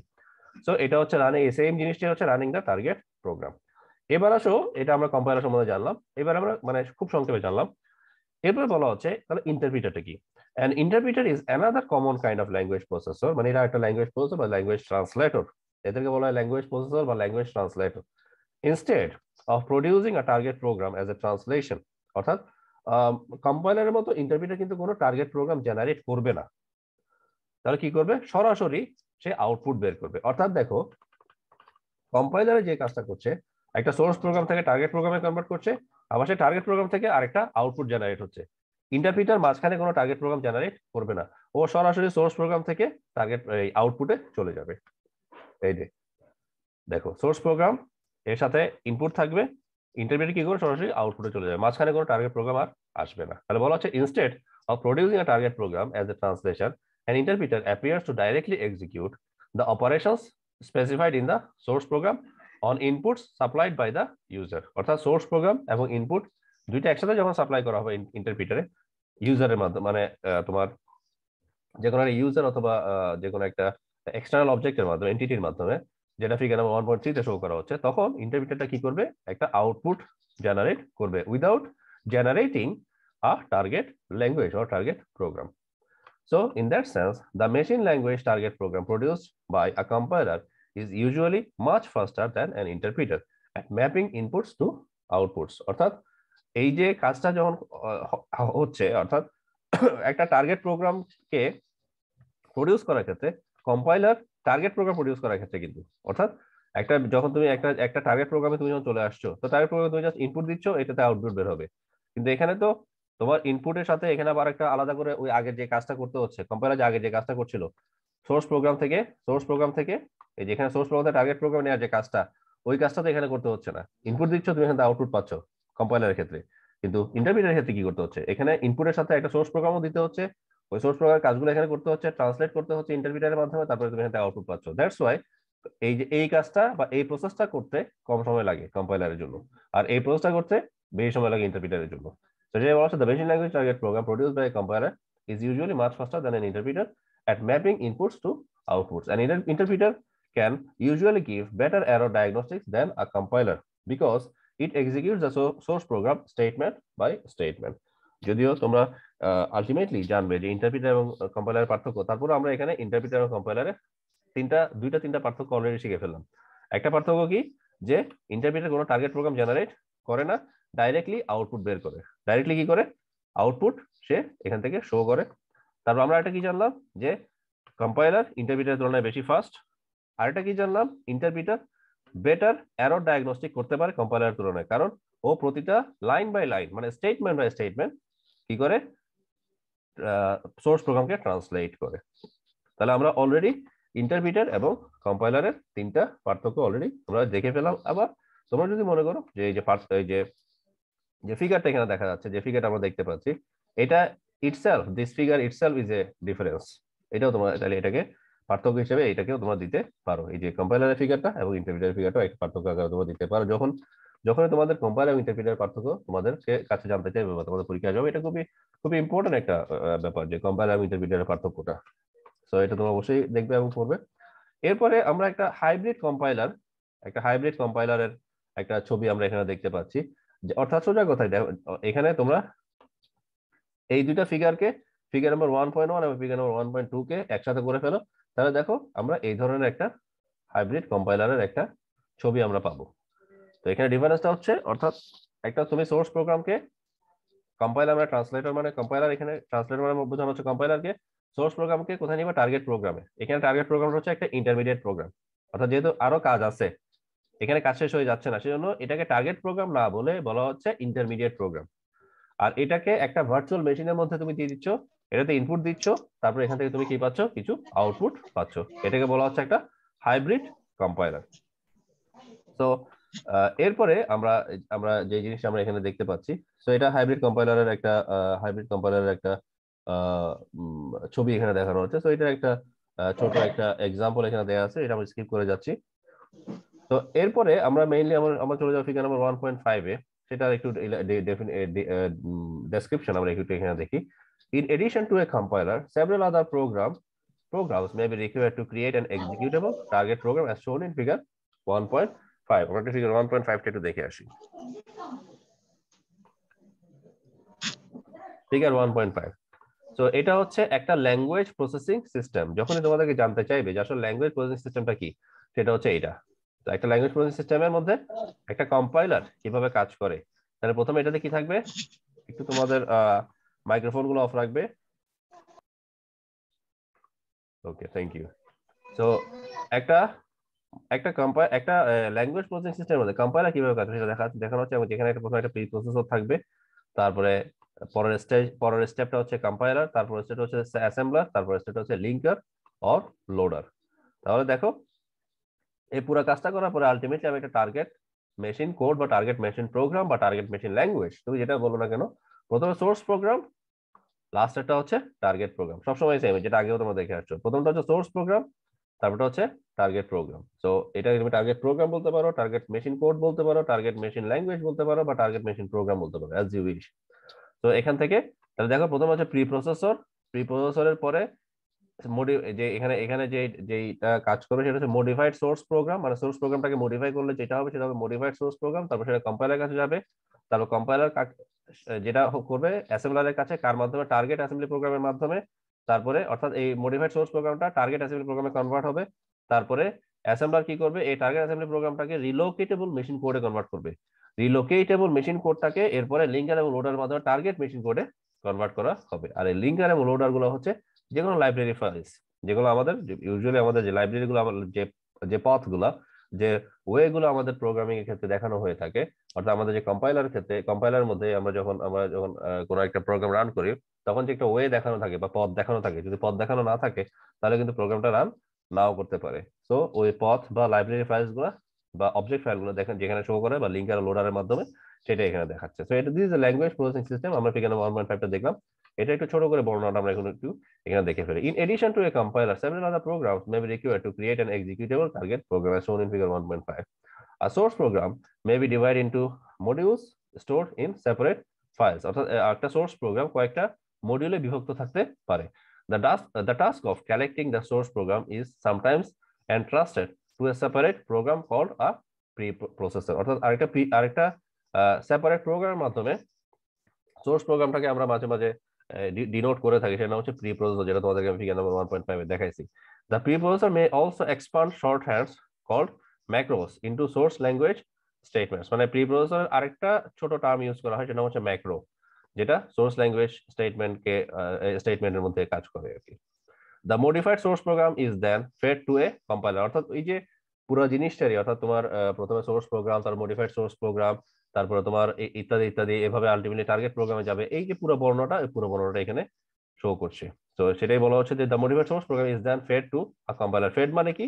সো এটা হচ্ছে রানিং সেম জিনিসটি হচ্ছে রানিং দ্য টার্গেট প্রোগ্রাম এবার আসো, এটা আমরা কম্পাইলার সম্বন্ধে জানলাম। এবার আমরা মানে খুব সংক্ষেপে জানলাম। এরপরে বলা হচ্ছে, তাহলে ইন্টারপ্রিটারটা কি? And interpreter is another common kind of language processor মানে এটা একটা ল্যাঙ্গুয়েজ প্রসেসর বা ল্যাঙ্গুয়েজ ট্রান্সলেটর এদেরকে বলা হয় ল্যাঙ্গুয়েজ প্রসেসর বা language translator instead of producing a target program as a translation অর্থাৎ কম্পাইলারের মতো ইন্টারপ্রিটার কিন্তু কোনো টার্গেট প্রোগ্রাম জেনারেট করবে না। তাহলে কি করবে? সরাসরি সে আউটপুট বের করবে। অর্থাৎ দেখো কম্পাইলারে যে কাজটা করছে একটা সোর্স প্রোগ্রাম থেকে টার্গেট প্রোগ্রামে কনভার্ট করছে, আবার সেই টার্গেট প্রোগ্রাম থেকে আরেকটা আউটপুট জেনারেট হচ্ছে। ইন্টারপ্রিটার মাঝখানে কোনো টার্গেট প্রোগ্রাম জেনারেট করবে না। ও সরাসরি সোর্স প্রোগ্রাম থেকে টার্গেট এই আউটপুটে চলে যাবে। এই যে, দেখো সোর্স প্রোগ্রাম এর সাথে ইনপুট থাকবে ইন্টারপ্রিটার কি করে সরাসরি আউটপুটে চলে যাবে। মাঝখানে কোনো টার্গেট প্রোগ্রাম আর আসবে না। তাহলে বলা হচ্ছে instead of producing a target program as a translation an interpreter appears to directly execute the operations specified in the source program on inputs supplied by the user. অর্থাৎ সোর্স প্রোগ্রাম এবং input দুইটা একসাথে যখন supply করা হবে ইন্টারপ্রিটারে ইউজারের মাধ্যমে মানে তোমার যে কোনো একটা ইউজার অথবা যে কোনো একটা এক্সটার্নাল অবজেক্টের মাধ্যমে এন্টিটির মাধ্যমে যেটা ফিগার নাম্বার ওয়ান পয়েন্ট থ্রিতে শো করা হচ্ছে তখন ইন্টারপ্রিটারটা কি করবে? একটা আউটপুট জেনারেট করবে without generating a target language or target program So in that sense, the machine language target program produced by a compiler is usually much faster than an interpreter at mapping inputs to outputs. অর্থাৎ এই যে কাজটা যখন হচ্ছে, অর্থাৎ [COUGHS] একটা target প্রোগ্রামকে produce করার ক্ষেত্রে কম্পাইলার টার্গেট প্রোগ্রাম প্রডিউস করার ক্ষেত্রে কিন্তু, অর্থাৎ একটা যখন তুমি একটা একটা টার্গেট প্রোগ্রামে তুমি যখন চলে আসছো, তো টার্গেট প্রোগ্রামে তুমি জাস্ট ইনপুট দিচ্ছ, এটাতে আউটপুট বের হবে কিন্তু এখানে তো তোমার ইনপুটের সাথে এখানে আবার একটা আলাদা করে ওই আগে যে কাজটা করতে হচ্ছে কম্পাইলার যে আগে যে কাজটা করছিল সোর্স প্রোগ্রাম থেকে সোর্স প্রোগ্রাম থেকে এই যেখানে সোর্স প্রোগ্রাম টার্গেট প্রোগ্রাম নেওয়ার যে কাজটা, ওই কাজটা তো এখানে করতে হচ্ছে না। ইনপুট দিচ্ছ, তুমি এখানে আউটপুট পাচ্ছ কম্পাইলারের ক্ষেত্রে। কিন্তু ইন্টারপ্রিটারের ক্ষেত্রে কি করতে হচ্ছে? এখানে ইনপুটের সাথে একটা সোর্স প্রোগ্রামও দিতে হচ্ছে। ওই সোর্স প্রোগ্রামের কাজগুলো এখানে করতে হচ্ছে ট্রান্সলেট করতে হচ্ছে ইন্টারপ্রিটারের মাধ্যমে, তারপরে তুমি এখানে আউটপুট পাচ্ছ। দ্যাটস ওয়াই এই যে, এই কাজটা বা এই প্রসেসটা করতে কম সময় লাগে কম্পাইলারের জন্য। আর এই প্রসেসটা করতে বেশি সময় লাগে ইন্টারপ্রিটারের জন্য। তো যেটা বলা হচ্ছে the machine language target program produce by compiler is usually faster than an interpreter at mapping inputs to outputs. An inter interpreter can usually give better error diagnostics than a compiler because it executes the so, source program statement by statement. যদিও তোমরা ultimately জানবে যে interpreter এবং কম্পাইলারের পার্থক্য। তারপরে আমরা এখানে interpreter এবং কম্পাইলারের তিনটা, দুইটা, তিনটা পার্থক্য অলরেডি শিখে ফেললাম। একটা পার্থক্য কি? যে ইন্টারপ্রিটার কোনো টার্গেট প্রোগ্রাম জেনারেট করে না ডাইরেক্টলি আউটপুট বের করে। ডাইরেক্টলি কি করে? আউটপুট সে এখান থেকে শো করে। তারপর আমরা একটা কি জানলাম? যে কম্পাইলার ইন্টারপ্রিটার তুলনায় বেশি ফাস্ট আরেকটা কি জানলাম? ইন্টারপ্রিটার বেটার অ্যারো ডায়াগনস্টিক করতে পারে কম্পাইলার তুলনায়। কারণ ও প্রতিটা লাইন বাই লাইন মানে স্টেটমেন্ট বাই স্টেটমেন্ট কি করে? সোর্স প্রোগ্রামকে ট্রান্সলেট করে। তাহলে আমরা অলরেডি ইন্টারপ্রিটার এবং কম্পাইলারের তিনটা পার্থক্য অলরেডি আমরা দেখে ফেলাম আবার তোমরা যদি মনে করো যে এই যে এই যে যে ফিগারটা এখানে দেখা যাচ্ছে, যে ফিগারটা আমরা দেখতে পাচ্ছি, এটা itself this figure itself is a difference এটাও তোমরা তাহলে এটাকে পার্থক্য হিসেবে এটাকেও তোমরা দিতে পারো। এই যে কম্পাইলারের ফিগারটা এবং ইন্টারপ্রিটার ফিগারটা একটা পার্থক্য আকারে তোমরা দিতে পারো। যখন যখন তোমাদের কম্পাইলার এবং ইন্টারপ্রিটার পার্থক্য তোমাদের কাছে জানতে চাইবে বা তোমাদের পরীক্ষা যাবে এটা খুবই খুবই ইম্পর্টেন্ট একটা ব্যাপার যে কম্পাইলার এবং ইন্টারপ্রিটারের পার্থক্যটা। সো এটা তোমরা অবশ্যই দেখবে এবং পড়বে। এরপরে আমরা একটা হাইব্রিড কম্পাইলার একটা হাইব্রিড কম্পাইলারের একটা ছবি আমরা এখানে দেখতে পাচ্ছি। অর্থাৎ সোজা দেখো, এখানে তোমরা এই দুইটা ফিগারকে figure number one point one এবং figure number one point two কে একসাথে করে ফেলো। তাহলে দেখো, আমরা এই ধরনের একটা হাইব্রিড কম্পাইলারের একটা ছবি আমরা পাবো। তো এখানে ডিফারেন্সটা হচ্ছে, অর্থাৎ একটা তুমি সোর্স প্রোগ্রামকে কম্পাইলার মানে ট্রান্সলেটর মানে কম্পাইলার এখানে ট্রান্সলেটর মানে বোঝানো হচ্ছে কম্পাইলারকে সোর্স প্রোগ্রামকে কোথায় নিবে? টার্গেট প্রোগ্রামে এখানে টার্গেট প্রোগ্রামটা হচ্ছে একটা ইন্টারমিডিয়েট প্রোগ্রাম অর্থাৎ যেহেতু আরও কাজ আছে, এখানে কাজ শেষ হয়ে যাচ্ছে না, সেজন্য এটাকে টার্গেট প্রোগ্রাম না বলে বলা হচ্ছে ইন্টারমিডিয়েট প্রোগ্রাম আর এটাকে একটা ভার্চুয়াল মেশিনের মধ্যে তুমি দিয়ে দিচ্ছ এটাতে ইনপুট দিচ্ছ, তারপর এখান থেকে তুমি কি পাচ্ছ? কিছু আউটপুট পাচ্ছ। এটাকে বলা হচ্ছে একটা হাইব্রিড কম্পাইলার তো এরপরে আমরা আমরা যে জিনিসটা আমরা এখানে দেখতে পাচ্ছি তো এটা হাইব্রিড কম্পাইলারের একটা হাইব্রিড কম্পাইলারের একটা ছবি এখানে দেখানো হচ্ছে। তো এটা একটা ছোট একটা এক্সাম্পল এখানে দেওয়া আছে, এটা আমরা স্কিপ করে যাচ্ছি। তো এরপরে আমরা মেইনলি আমার, আমরা চলে যাব ফিগার নাম্বার ওয়ান পয়েন্ট ফাইভে সেটা একটু ডেসক্রিপশন আমরা একটু এখানে দেখি। In addition to a compiler, several other program programs may be required to create an executable target program as shown in figure 1.5. আমরা ফিগার 1.5 টা একটু দেখে আসি। ফিগার 1.5 সো এটা হচ্ছে একটা ল্যাঙ্গুয়েজ প্রসেসিং সিস্টেম যখনই তোমাদেরকে জানতে চাইবে যে আসলে ল্যাঙ্গুয়েজ প্রসেসিং সিস্টেমটা কি সেটা হচ্ছে এটা তো একটা ল্যাঙ্গুয়েজ প্রসেসিং সিস্টেমের মধ্যে একটা কম্পাইলার কীভাবে কাজ করে তাহলে প্রথমে এটাতে কি থাকবে? একটু তোমাদের মাইক্রোফোন গুলো অফ রাখবে। ওকে থ্যাংক ইউ সো একটা একটা কম্পাই একটা ল্যাঙ্গুয়েজ প্রসেসিং সিস্টেমের মধ্যে কম্পাইলার কীভাবে কাজ করে সেটা দেখা, দেখানো হচ্ছে এবং যেখানে একটা প্রথমে একটা প্রি প্রসেসর থাকবে। তারপরে পরের স্টেজ পরের স্টেপটা হচ্ছে কম্পাইলার তারপর স্টেপ হচ্ছে অ্যাসেম্বলার তারপর স্টেপ হচ্ছে লিঙ্কার অর লোডার তাহলে দেখো, এই পুরো কাজটা করার পরে আলটিমেটলি আমি একটা টার্গেট মেশিন কোড বা টার্গেট মেশিন প্রোগ্রাম বা টার্গেট মেশিন ল্যাঙ্গুয়েজ তুমি যেটা বলো না কেন প্রথমে সোর্স প্রোগ্রাম লাস্ট একটা হচ্ছে টার্গেট প্রোগ্রাম সবসময় সেম যেটা আগেও তোমরা দেখে আসছো। প্রথমটা হচ্ছে সোর্স প্রোগ্রাম তারপরটা হচ্ছে টার্গেট প্রোগ্রাম সো এটা তুমি টার্গেট প্রোগ্রাম বলতে পারো টার্গেট মেশিন কোড বলতে পারো টার্গেট মেশিন ল্যাঙ্গুয়েজ বলতে পারো, বা টার্গেট মেশিন প্রোগ্রাম বলতে পারো অ্যাজ ইউ উইশ তো এখান থেকে, তাহলে দেখো, প্রথম হচ্ছে প্রি প্রসেসর প্রি প্রসেসরের পরে যে এখানে এখানে যে যেটা কাজ করবে, সেটা হচ্ছে মডিফাইড সোর্স প্রোগ্রাম মানে সোর্স প্রোগ্রামটাকে মডিফাই করলে যেটা হবে, সেটা হবে মডিফাইড সোর্স প্রোগ্রাম তারপর সেটা কম্পাইলার কাছে যাবে। তারপর কম্পাইলার যেটা করবে অ্যাসেম্বলারের কাছে কার মাধ্যমে টার্গেট অ্যাসেম্বলি প্রোগ্রামের মাধ্যমে, তারপরে অর্থাৎ এই মডিফাইড সোর্স প্রোগ্রামটা টার্গেট অ্যাসেম্বলি প্রোগ্রামে কনভার্ট হবে, তারপরে অ্যাসেম্বলার কি করবে? এই টার্গেট অ্যাসেম্বলি প্রোগ্রামটাকে রিলোকেটেবল মেশিন কোডে কনভার্ট করবে। রিলোকেটেবল মেশিন কোডটাকে এরপরে লিঙ্কার এবং লোডার মাধ্যমে টার্গেট মেশিন কোডে কনভার্ট করা হবে। আর এই লিঙ্কার এবং লোডারগুলো হচ্ছে যে কোনো লাইব্রেরি ফাইলস যেগুলো আমাদের ইউজুয়ালি আমাদের যে লাইব্রেরি গুলো, যে যে পথগুলো যে ওয়ে গুলো আমাদের প্রোগ্রামিং এর ক্ষেত্রে দেখানো হয়ে থাকে, অর্থাৎ আমাদের যে কম্পাইলার ক্ষেত্রে কম্পাইলার মধ্যে আমরা যখন আমরা যখন কোনো একটা প্রোগ্রাম রান করি, তখন যে একটা ওয়ে দেখানো থাকে বা পথ দেখানো থাকে, যদি পথ দেখানো না থাকে, তাহলে কিন্তু প্রোগ্রামটা রান নাও করতে পারে। সো ওই পথ বা লাইব্রেরি ফাইলসগুলো বা অবজেক্ট ফাইলগুলো দেখেন, যেখানে শো করে বা লিঙ্কার লোডারের মাধ্যমে, সেটা এখানে দেখাচ্ছে। সো এটা দিস ল্যাঙ্গুয়েজ প্রসেসিং সিস্টেম আমরা এখানে ওয়ান পয়েন্ট দেখলাম। এটা একটু ছোট করে বর্ণনা আমরা এখন একটু এখানে দেখে ফেলি। In addition to a compiler several other program may be require to create an executable target program shown in figure five R source program may be divide into modules store in separate files অর্থাৎ একটা source program কয়েকটা মডিউলে বিভক্ত থাকতে পারে। The task the task of collecting the source program is sometimes entrusted to a separate program call a preprocessor অর্থাৎ, আরেকটা pre আরেকটা সেপারেট প্রোগ্রামের মাধ্যমে সোর্স প্রোগ্রামটাকে আমরা মাঝে মাঝে ডিনোট করে থাকি, সেটা হচ্ছে প্রি প্রসেসর যেটা তোমাদেরকে আমি ফিগার নাম্বার ওয়ান পয়েন্ট ফাইভে দেখাইছি। The preprocessor may also expand short hands called macros into source language statements মানে প্রি প্রসেসরের আরেকটা ছোট টার্ম ইউজ করা হয়, সেটা হচ্ছে ম্যাক্রো যেটা সোর্স ল্যাঙ্গুয়েজ স্টেটমেন্টকে স্টেটমেন্টের মধ্যে কাজ করে আর কি। The modified source program is then fed to a compiler অর্থাৎ এই যে পুরো জিনিসটারই, অর্থাৎ তোমার প্রথমে সোর্স প্রোগ্রাম তার মডিফাইড সোর্স প্রোগ্রাম তারপরে তোমার ইত্যাদি ইত্যাদি, এভাবে আলটিমেটলি টার্গেট প্রোগ্রামে যাবে। এই যে পুরো বর্ণটা, এই পুরো বর্ণটা এখানে শো করছে। তো সেটাই বলা হচ্ছে যে the modified source program is then fed to a compiler fed মানে কি?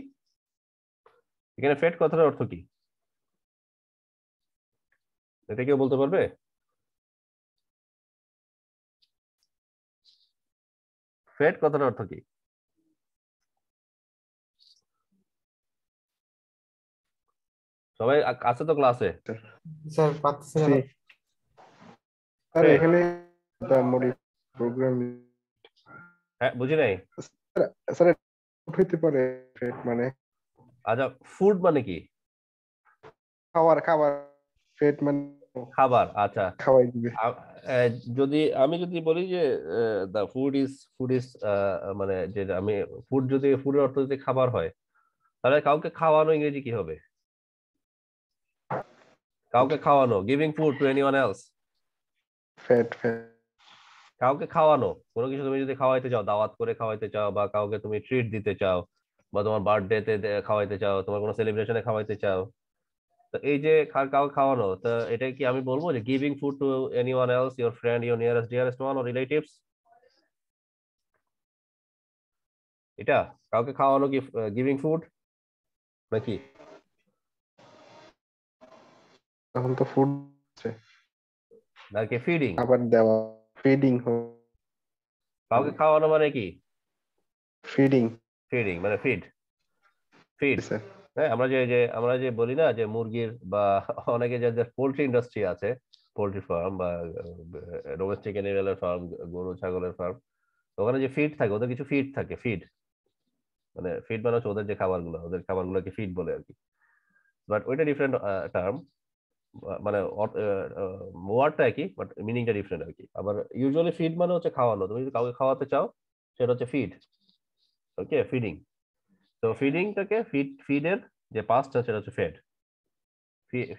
এখানে ফেড কথাটার অর্থ কি? এটা কেউ বলতে পারবে? ফেড কথাটার অর্থ কি? সবাই আছে তো ক্লাসে স্যার পাচ্ছি না। স্যার এখানে the modif program হ্যাঁ বুঝি নাই? স্যার হইতে পারে ফেট মানে আচ্ছা ফুড মানে কি? খাবার খাবার। ফেট মানে খাবার আচ্ছা। খাওয়াই দিবে। আহ, যদি আমি যদি বলি যে the food is food is মানে যে আমি ফুড যদি ফুডের অর্থ যদি খাবার হয় তাহলে কাউকে খাওয়ানো ইংরেজি কি হবে? কাউকে খাওয়ানো giving food to anyone else fed কাউকে খাওয়ানো কোনো কিছু তুমি যদি খাওয়াইতে চাও দাওয়াত করে খাওয়াইতে চাও বা কাউকে তুমি ট্রিট দিতে চাও বা তোমার বার্থডেতে খাওয়াইতে চাও তোমার কোনো সেলিব্রেশনে খাওয়াইতে চাও তো এই যে কাউকে খাওয়ানো তো এটা কি আমি বলব যে giving food to anyone else your friend your nearest dearest one or relatives এটা? কাউকে খাওয়ানো কি গিভিং ফুড নাকি? তখন তো ফুড নাকি ফিডিং খাবার দেওয়া ফিডিং কাউকে খাওয়ানো মানে কি? ফিডিং ফিডিং মানে ফিড ফিড হ্যাঁ আমরা যে যে আমরা যে বলি না যে মুরগির বা অনেকে যে পোলট্রি ইন্ডাস্ট্রি আছে পোলট্রি ফার্ম বা ডোমেস্টিক অ্যানিমেলের ফার্ম গরু ছাগলের ফার্ম ওখানে যে ফিড থাকে ওদের কিছু ফিড থাকে ফিড মানে ফিড মানে হচ্ছে ওদের যে খাবারগুলো ওদের খাবারগুলোকে ফিড বলে আর কি। বাট ওইটা ডিফারেন্ট টার্ম মানে ওয়ার্ডটা একই বাট মিনিংটা ডিফারেন্ট আর কি। আবার ইউজুয়ালি ফিড মানে হচ্ছে খাওয়ানো। তুমি যদি কাউকে খাওয়াতে চাও, সেটা হচ্ছে ফিড ওকে ফিডিং তো ফিডিংটাকে ফিড ফিডের যে পাঁচটা সেটা হচ্ছে ফেড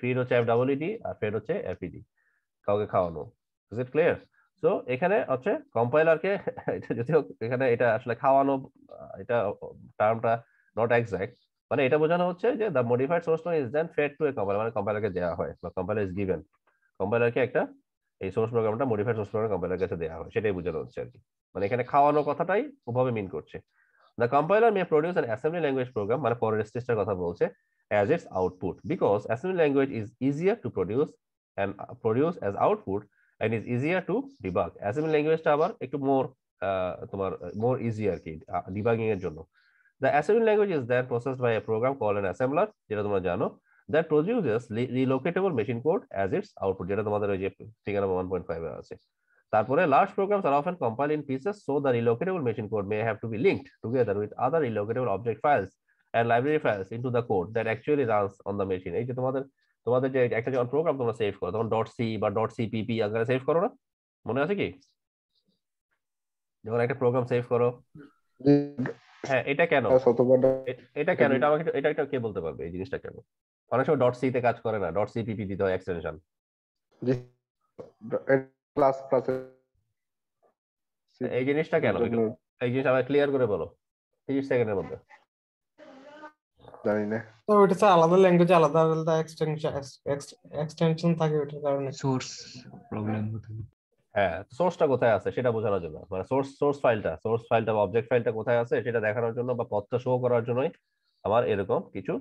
ফিড হচ্ছে এফ ডাবল ইডি আর ফেড হচ্ছে এফইডি কাউকে খাওয়ানো। ইজ ইট ক্লিয়ার সো এখানে হচ্ছে কম্পাইলারকে এটা [LAUGHS] যদিও এখানে এটা আসলে খাওয়ানো এটা টার্মটা নট এক্সাক্ট মানে এটা বোঝানো হচ্ছে যে the modified source is then fed to a compiler মানে কম্পাইলারকে দেওয়া হয় বা কম্পাইলার ইজ গিভেন কম্পাইলারকে একটা এই সোর্স প্রোগ্রামটা মডিফাইড সোর্স প্রোগ্রাম কম্পাইলার কাছে দেওয়া হয় সেটাই বোঝানো হচ্ছে আর কি। মানে এখানে খাওয়ানোর কথাটাই ওভাবে মিন করছে। The compiler may produce an assembly language program মানে পরের স্টেজটার কথা বলছে as its output because assembly language is easier to produce and uh, produce as output and is easier to debug assembly languageটা আবার একটু মোর তোমার মোর ইজি আর কি ডিবাগিং এর জন্য। The assembly language is then processed by a program called an assembler যেটা তোমরা জানো that produces re- relocatable machine code as its output যেটা তোমাদের ওই যে নাম্বার 1.5 এ আছে তারপরে large programs are often compiled in pieces so the relocatable machine code may have to be linked together with other relocatable object files and library files into the code that actually runs on the machine এই যে তোমাদের তোমাদের যে একটা যখন programme তোমরা save করো তখন ডট সি বা ডট সিপিপি আকারে সেভ করো না মনে আছে কি যখন একটা প্রোগ্রাম হ্যাঁ এটা কেন? এটা কেন? এটা আমাকে এটা একটা কে বলতে পারবে এই জিনিসটা কেন? অনেক সময় ডট সি তে কাজ করে না ডট সিপিপি দিতে হয় এক্সটেনশন প্লাস প্লাস এই জিনিসটা কেন? এই জিনিস আমার ক্লিয়ার করে বলো। তিরিশ সেকেন্ডের মধ্যে। জানি না তো স্যার আলাদা ল্যাঙ্গুয়েজে আলাদা আলাদা এক্সটেনশন এক্সটেনশন থাকে ওইটার কারণে। সোর্স প্রবলেম হতে পারে। হ্যাঁ সোর্সটা কোথায় আছে সেটা বোঝানোর জন্য। মানে সোর্স সোর্স ফাইলটা সোর্স ফাইলটা বা অবজেক্ট ফাইলটা কোথায় আছে সেটা দেখানোর জন্য বা পথটা শো করার জন্যই আমার এরকম কিছু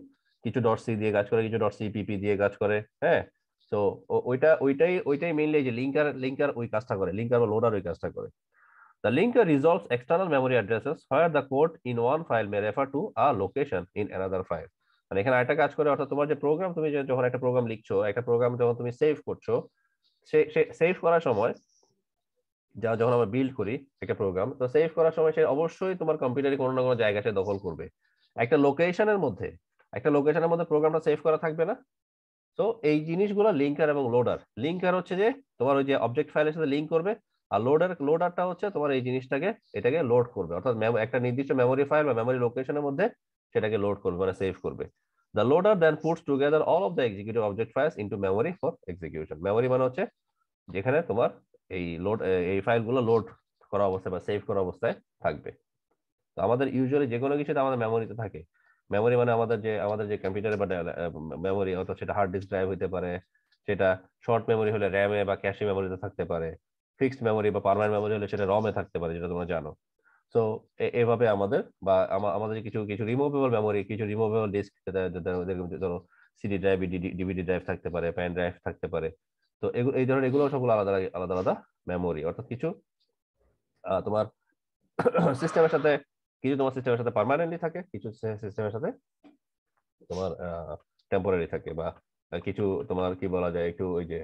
কিছু. ডট সি দিয়ে কাজ করে, কিছু. ডট সি পিপি দিয়ে কাজ করে হ্যাঁ? তো ওইটা, ওইটাই ওইটাই মেইনলি যে লিঙ্কার লিঙ্কার ওই কাজটা করে লিঙ্কার বা লোডার ওই কাজটা করে। The linker resolves external memory addresses where the code in one file may refer to a location in another file. মানে এখানে আরেকটা কাজ করে, অর্থাৎ তোমার যে প্রোগ্রাম তুমি যখন একটা প্রোগ্রাম লিখছো, একটা প্রোগ্রাম যখন তুমি সেভ করছ, সে সেভ করার সময় যা যখন আমরা বিল্ড করি একটা প্রোগ্রাম তো সেভ করার সময় সে অবশ্যই তোমার কম্পিউটারে কোনো না কোনো জায়গা সে দখল করবে। একটা লোকেশনের মধ্যে, একটা লোকেশনের মধ্যে প্রোগ্রামটা সেভ করা থাকবে না। তো এই জিনিসগুলো লিঙ্কার এবং লোডার লিঙ্কার হচ্ছে যে তোমার ওই যে অবজেক্ট ফাইলের সাথে লিঙ্ক করবে, আর লোডার লোডারটা হচ্ছে তোমার এই জিনিসটাকে, এটাকে লোড করবে। অর্থাৎ একটা নির্দিষ্ট মেমোরি ফাইল বা মেমোরি লোকেশনের মধ্যে সেটাকে লোড করবে মানে সেভ করবে। The loader then puts together all of the executive object files into memory for execution memory মানে হচ্ছে যেখানে তোমার এই লোড এই ফাইলগুলো লোড করা অবস্থায় বা সেভ করা অবস্থায় থাকবে। তো আমাদের ইউজুয়ালি যে কোনো কিছুতে আমাদের মেমোরিতে থাকে। মেমোরি মানে আমাদের যে আমাদের যে কম্পিউটারে বা মেমোরি অর্থাৎ সেটা হার্ড ডিস্ক ড্রাইভ হতে পারে, সেটা শর্ট মেমোরি হলে র্যামে বা ক্যাশে মেমোরিতে থাকতে পারে ফিক্সড মেমোরি বা পার্মানেন্ট মেমোরি হলে সেটা রমে থাকতে পারে, যেটা তোমরা জানো। তো এভাবে আমাদের বা আমাদের কিছু কিছু রিমুভেবল মেমোরি কিছু রিমুভেবল ডিস্ক ধরো সিডি ড্রাইভ ডিভিডি ড্রাইভ থাকতে পারে প্যান ড্রাইভ থাকতে পারে তো এই ধরনের এগুলো সবগুলো আলাদা আলাদা আলাদা মেমোরি অর্থাৎ কিছু তোমার [CLEARS THROAT] সিস্টেমের সাথে, কিছু তোমার সিস্টেমের সাথে পার্মানেন্টলি থাকে, কিছু সিস্টেমের সাথে তোমার টেম্পোরারি থাকে বা কিছু তোমার কি বলা যায়, একটু ওই যে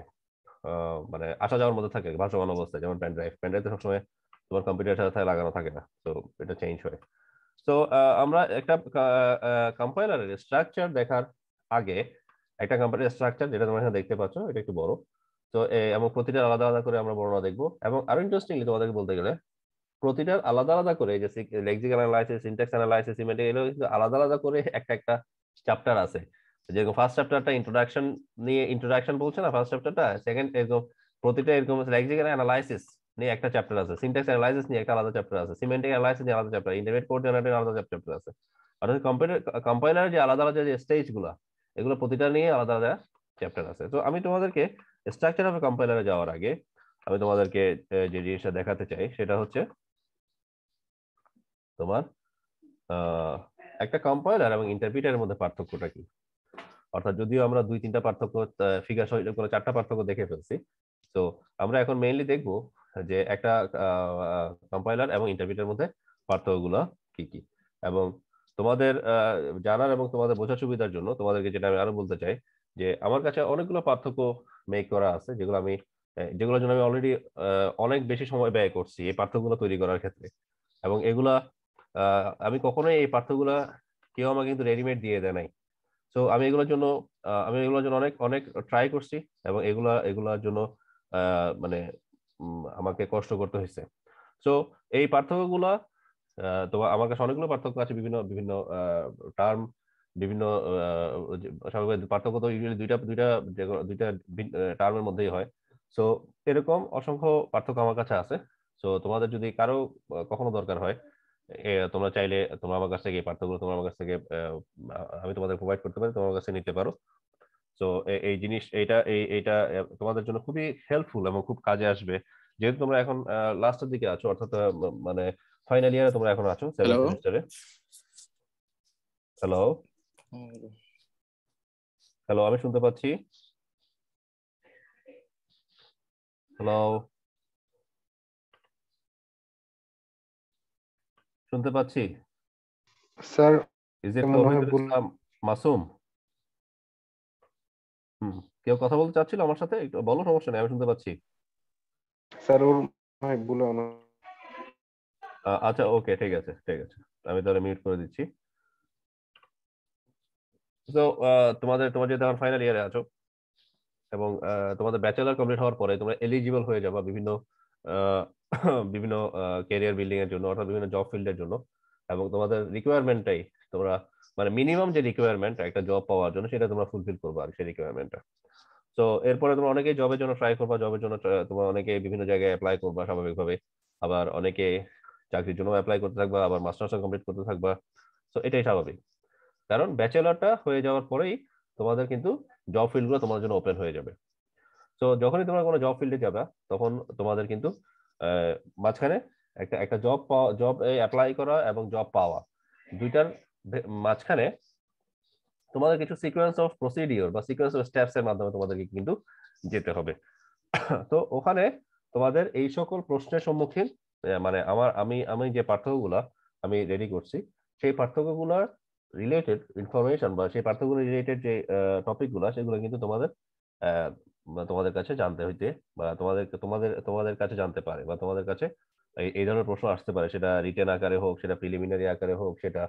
মানে আসা যাওয়ার মধ্যে থাকে, ভাসমান অবস্থায়, যেমন পেন ড্রাইভ পেন ড্রাইভ সবসময় তোমার কম্পিউটারের সাথে লাগানো থাকে না তো এটা চেঞ্জ হয়। তো আমরা একটা কম্পাইলারের স্ট্রাকচার দেখার আগে, একটা কম্পিউটার স্ট্রাকচার যেটা তোমরা এখানে দেখতে পাচ্ছ, এটা একটু বড়। তো এবং প্রতিটা আলাদা আলাদা করে আমরা বর্ণনা দেখব। এবং আরও ইন্টারেস্টিংলি তোমাদেরকে বলতে গেলে, প্রতিটার আলাদা আলাদা করে যে lexical analysis syntax analysis semantic এগুলো কিন্তু আলাদা আলাদা করে একটা একটা চ্যাপ্টার আছে। যেরকম ফার্স্ট চ্যাপ্টারটা ইন্ট্রোডাকশন নিয়ে ইন্ট্রোডাকশন বলছে না ফার্স্ট চ্যাপ্টারটা সেকেন্ড এরকম প্রতিটা এরকম লেক্সিক্যাল অ্যানালাইসিস নিয়ে একটা চ্যাপ্টার আছে। সিনট্যাক্স অ্যানালাইসিস নিয়ে একটা আলাদা চ্যাপ্টার আছে। সিমেন্টিক অ্যানালাইসিস নিয়ে আলাদা চ্যাপ্টার ইন্টারমিডিয়েট জেনারেটর আলাদা চ্যাপ্টার আছে। অর্থাৎ কম্পিউটার কম্পাইলার যে আলাদা আলাদা যে স্টেজগুলা, এগুলো প্রতিটা নিয়ে আলাদা আলাদা চ্যাপ্টার আছে। তো আমি তোমাদেরকে স্ট্রাকচার অফ কম্পাইলারে যাওয়ার আগে আমি তোমাদেরকে যে জিনিসটা দেখাতে চাই সেটা হচ্ছে তোমার একটা কম্পাইলার এবং ইন্টারপ্রিটারের মধ্যে পার্থক্যটা কি? অর্থাৎ যদিও আমরা দুই, তিনটা পার্থক্য ফিগার সহিত করে চারটা পার্থক্য দেখে ফেলছি, তো আমরা এখন মেইনলি দেখব যে একটা কম্পাইলার এবং ইন্টারপ্রিটারের মধ্যে পার্থক্যগুলো কি কি? এবং তোমাদের জানার এবং তোমাদের বোঝার সুবিধার জন্য তোমাদেরকে যেটা আমি আরও বলতে চাই যে আমার কাছে অনেকগুলো পার্থক্য মেক করা আছে, যেগুলো আমি যেগুলোর জন্য আমি অলরেডি অনেক বেশি সময় ব্যয় করছি এই পার্থক্যগুলো তৈরি করার ক্ষেত্রে। এবং এগুলা আমি কখনোই এই পার্থক্যগুলা কেউ আমাকে কিন্তু রেডিমেড দিয়ে দেয় নাই। তো আমি এগুলোর জন্য আমি এগুলোর জন্য অনেক অনেক ট্রাই করছি এবং এগুলা, এগুলোর জন্য মানে আমাকে কষ্ট করতে হয়েছে তো এই পার্থক্যগুলা তোমার, আমার কাছে অনেকগুলো পার্থক্য আছে, বিভিন্ন বিভিন্ন টার্ম বিভিন্ন স্বাভাবিক পার্থক্য তো usually দুইটা দুইটা দুইটা টার্মের মধ্যেই হয়। সো এরকম অসংখ্য পার্থক্য আমার কাছে আছে। সো তোমাদের যদি কারও কখনো দরকার হয় তোমরা চাইলে তোমরা আমার কাছ থেকে এই পার্থক্য তোমরা আমার কাছ থেকে আমি তোমাদের প্রোভাইড করতে পারি তোমার কাছে নিতে পারো। তো এই জিনিস এইটা এই এইটা তোমাদের জন্য খুবই হেল্পফুল এবং খুব কাজে আসবে। যেহেতু তোমরা এখন লাস্টের দিকে আছো অর্থাৎ মানে ফাইনাল ইয়ারে তোমরা এখন আছো সেভেন সেমিস্টারে হ্যালো হ্যালো আমি শুনতে পাচ্ছি। হ্যালো শুনতে পাচ্ছি? Sir is it Islam Masum? Hmm কেউ কথা বলতে চাচ্ছিল আমার সাথে? একটু বলো সমস্যা নেই আমি শুনতে পাচ্ছি। স্যার ওর হয় ভুলে আচ্ছা ওকে ঠিক আছে ঠিক আছে। আমি তাহলে মিউট করে দিচ্ছি। তো তোমাদের তোমার যেহেতু এখন ফাইনাল ইয়ারে আছো এবং আহ, তোমাদের ব্যাচেলার কমপ্লিট হওয়ার পরে তোমরা এলিজিবল হয়ে যাবা বিভিন্ন আহ, [COUGHS] বিভিন্ন ক্যারিয়ার বিল্ডিং এর জন্য অর্থাৎ বিভিন্ন জব ফিল্ডের জন্য এবং তোমাদের রিকোয়ারমেন্টটাই তোমরা মানে মিনিমাম যে রিকোয়ারমেন্ট একটা জব পাওয়ার জন্য সেটা তোমরা ফুলফিল করবা আর সেই রিকোয়ারমেন্টটা তো এরপরে তোমরা অনেকেই জবের জন্য ট্রাই করবা জবের জন্য তোমরা অনেকে বিভিন্ন জায়গায় অ্যাপ্লাই করবা স্বাভাবিকভাবে আবার অনেকে চাকরির জন্য অ্যাপ্লাই করতে থাকবা আবার মাস্টার্স কমপ্লিট করতে থাকবা। তো এটাই স্বাভাবিক। কারণ ব্যাচেলরটা হয়ে যাওয়ার পরেই তোমাদের কিন্তু জব ফিল্ডগুলো তোমার জন্য ওপেন হয়ে যাবে। তো যখনই তোমরা কোনো জব ফিল্ডে যাবে, তখন তোমাদের কিন্তু মাঝখানে একটা একটা জব পাওয়া জব অ্যাপ্লাই করা এবং জব পাওয়া। দুইটার মাঝখানে তোমাদের কিছু সিকোয়েন্স অফ প্রসিডিওর বা সিকোয়েন্স অফ স্টেপস এর মাধ্যমে তোমাদেরকে কিন্তু যেতে হবে। তো ওখানে তোমাদের এই সকল প্রশ্নের সম্মুখীন মানে আমার, আমি আমি যে পার্থক্যগুলা আমি রেডি করছি, সেই পার্থক্যগুলোর রিলেটেড ইনফরমেশন বা সেই পার্থক্য রিলেটেড যে টপিকগুলো সেগুলো কিন্তু তোমাদের তোমাদের কাছে জানতে হইতে বা তোমাদের তোমাদের তোমাদের কাছে জানতে পারে বা তোমাদের কাছে এই ধরনের প্রশ্ন আসতে পারে। সেটা রিটেন আকারে হোক, সেটা প্রিলিমিনারি আকারে হোক, সেটা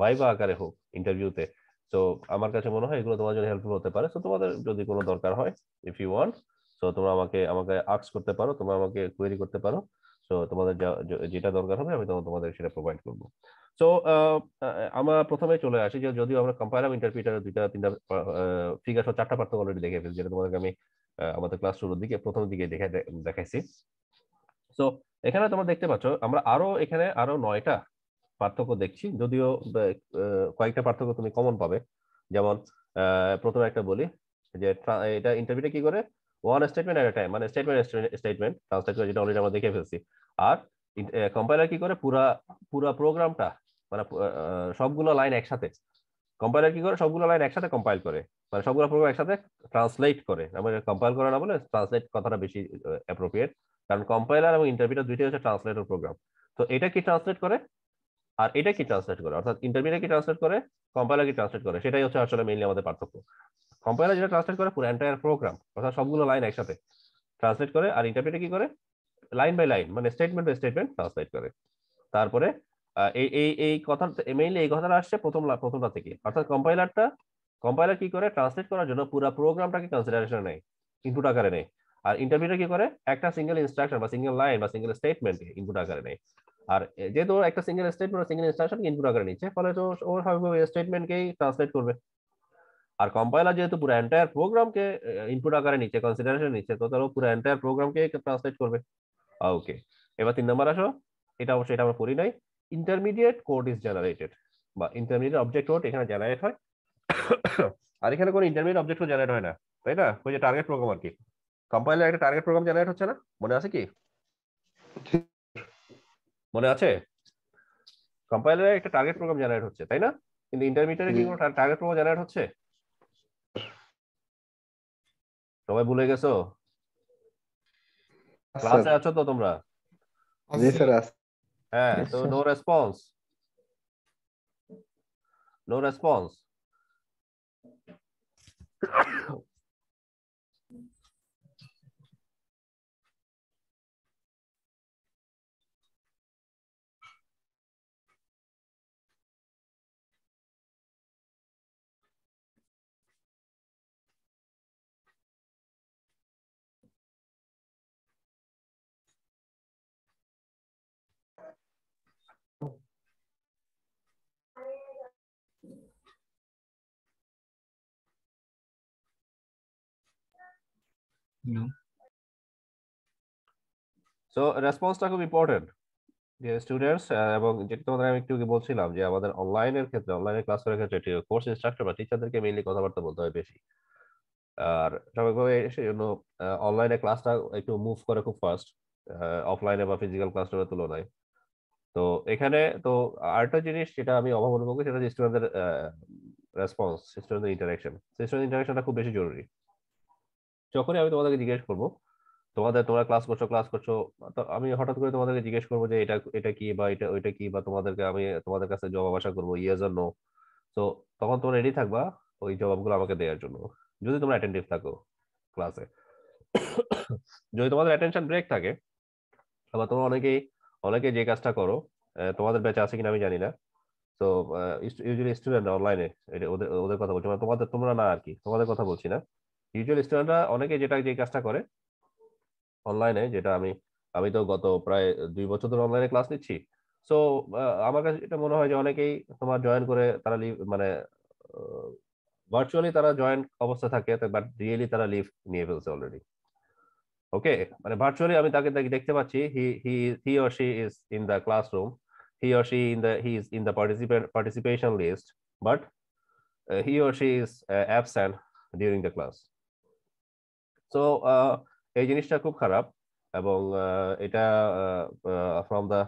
ভাইবা আকারে হোক ইন্টারভিউতে তো। আমার কাছে মনে হয় এগুলো তোমার জন্য হেল্পফুল হতে পারে। তো তোমাদের যদি কোনো দরকার হয় ইফ ইউ ওয়ান্ট তো তোমরা আমাকে আমাকে আক্স করতে পারো, তোমরা আমাকে কোয়েরি করতে পারো। তো তোমাদের যেটা দরকার হবে আমি তোমা- তোমাদের সেটা প্রোভাইড করব। তো আমরা প্রথমে চলে আসি যে যদিও আমরা কম্পাইলার ইন্টারপ্রিটার দুইটা, তিনটা ফিগার চারটা পার্থক্য অলরেডি দেখে ফেলছি, যেটা তোমাদেরকে আমি আমাদের ক্লাস শুরুর দিকে, প্রথম দিকে দেখে, দেখাইছি। সো এখানে তোমরা দেখতে পাচ্ছ, আমরা আরও এখানে আরও নয়টা পার্থক্য দেখছি, যদিও কয়েকটা পার্থক্য তুমি কমন পাবে। যেমন প্রথমে একটা বলি যে, এটা ইন্টারভিউটা কি করে? ওয়ান স্টেটমেন্ট এট মানে স্টেটমেন্ট স্টেটমেন্ট করে যেটা অলরেডি আমরা দেখে ফেলছি। আর কম্পাইলার কি করে? পুরা পুরা প্রোগ্রামটা মানে সবগুলো লাইন একসাথে। কম্পাইলার কি করে? সবগুলো লাইন একসাথে কম্পাইল করে। মানে সবগুলো প্রোগ্রাম একসাথে ট্রান্সলেট করে। আমরা কম্পাইল করা না বলে ট্রান্সলেট কথাটা বেশি অ্যাপ্রোপ্রিয়েট কারণ কম্পাইলার এবং ইন্টারভিউটা দুইটাই হচ্ছে ট্রান্সলেটর প্রোগ্রাম তো এটা কি ট্রান্সলেট করে? আর এটা কি ট্রান্সলেট করে? অর্থাৎ ইন্টারভিউটা কি ট্রান্সলেট করে? কম্পাইলার কি ট্রান্সলেট করে? সেটাই হচ্ছে আসলে মেইনলি আমাদের পার্থক্য। কম্পাইলার যেটা ট্রান্সলেট করে পুরো এন্টায়ার প্রোগ্রাম অর্থাৎ সবগুলো লাইন একসাথে ট্রান্সলেট করে আর ইন্টারভিউটা কি করে? লাইন বাই লাইন মানে স্টেটমেন্ট বাই স্টেটমেন্ট ট্রান্সলেট করে। তারপরে এই এই এই কথা মেইনলি এই কথাটা আসছে প্রথম প্রথমটা থেকে। অর্থাৎ কম্পাইলারটা কম্পাইলার কি করে? ট্রান্সলেট করার জন্য পুরো প্রোগ্রামটাকে কনসিডারেশন নেয় ইনপুট আকারে নেয়। আর ইন্টারভিউটা কি করে? একটা সিঙ্গেল ইনস্ট্রাকশন বা সিঙ্গেল লাইন বা সিঙ্গেল স্টেটমেন্ট ইনপুট আকারে নেয়। আর যেহেতু একটা সিঙ্গেল স্টেটমেন্ট বা সিঙ্গেল ইনস্ট্রাকশন ইনপুট আকারে নিচ্ছে, ফলে তো ও হবে ওই স্টেটমেন্টকেই ট্রান্সলেট করবে। আর কম্পাইলার যেহেতু পুরো এন্টায়ার প্রোগ্রামকে ইনপুট আকারে নিচ্ছে কনসিডারেশন নিচ্ছে তো তারা পুরো এন্টায়ার প্রোগ্রামকে ট্রান্সলেট করবে। ওকে এবার তিন নম্বর আসো। এটা অবশ্যই এটা আমরা পড়ি নাই। ইন্টারমিডিয়েট কোড ইজ জেনারেটেড বা ইন্টারমিডিয়েট অবজেক্ট কোড এখানে জেনারেট হয়। আর এখানে কোনো ইন্টারমিডিয়েট অবজেক্ট কোড জেনারেট হয় না তাই না? ওই যে টার্গেট প্রোগ্রাম আর কি। কম্পাইলার একটা টার্গেট প্রোগ্রাম জেনারেট হচ্ছে না? মনে আছে কি? মনে আছে? কম্পাইলারে একটা টার্গেট প্রোগ্রাম জেনারেট হচ্ছে তাই না? কিন্তু ইন্টারমিডিয়েটে কি কোনো টার্গেট প্রোগ্রাম জেনারেট হচ্ছে? সবাই ভুলে গেছো? ক্লাসে আছো তো তোমরা? জি স্যার হ্যাঁ তো sir. No response no response No. So রেসপন্সটা খুব ইম্পর্টেন্ট যে স্টুডেন্টস এবং যেটা তোমাদের আমি একটু বলছিলাম যে আমাদের অনলাইনের ক্ষেত্রে অনলাইনে ক্লাস করার ক্ষেত্রে কোর্স ইনস্ট্রাক্টর বা টিচারদেরকে মেইনলি কথাবার্তা বলতে হয় বেশি। আর স্বাভাবিকভাবে সেজন্য অনলাইনে ক্লাসটা একটু মুভ করে খুব ফাস্ট অফলাইনে বা ফিজিক্যাল ক্লাসরুমের তুলনায়। তো এখানে, তো আরেকটা জিনিস যেটা আমি অভাব অনুভব করি, সেটা হচ্ছে স্টুডেন্টদের রেসপন্স স্টুডেন্টদের ইন্টারাকশন স্টুডেন্ট ইন্টারাকশনটা খুব বেশি জরুরি। যখনই আমি তোমাদেরকে জিজ্ঞেস করব, তোমাদের তোমরা ক্লাস করছ ক্লাস করছ আমি হঠাৎ করে তোমাদেরকে জিজ্ঞেস করব যে এটা এটা কি বা এটা, ওইটা কি বা তোমাদেরকে আমি, তোমাদের কাছে জবাব আশা করব আর নো তো তখন তোমরা রেডি থাকবা ওই জবাবগুলো আমাকে দেওয়ার জন্য। যদি তোমরা অ্যাটেন্টিভ থাকো ক্লাসে যদি তোমাদের অ্যাটেনশন ব্রেক থাকে, আবার তোমরা অনেকেই অনেকে যে কাজটা করো তোমাদের ব্যাচে আছে কিনা আমি জানি না। তো ইউজুয়ালি স্টুডেন্ট অনলাইনে ওদের ওদের কথা বলছি। মানে তোমাদের, তোমরা না আর কি, তোমাদের কথা বলছি না। ইউজুয়ালি স্টুডেন্টরা অনেকে যেটা যে কাজটা করে অনলাইনে যেটা আমি আমি তো গত প্রায় দুই বছর ধরে অনলাইনে ক্লাস নিচ্ছি। সো আমার কাছে এটা মনে হয় যে অনেকেই তোমার জয়েন করে তারা লিভ মানে ভার্চুয়ালি তারা জয়েন অবস্থা থাকে বাট রিয়েলি তারা লিভ নিয়ে ফেলছে অলরেডি ওকে মানে ভার্চুয়ালি আমি তাকে দেখি- দেখতে পাচ্ছি he he he or she is in the classroom he or she in the he is in the participation list but he or she is absent during the class so এই জিনিসটা খুব খারাপ এবং এটা from the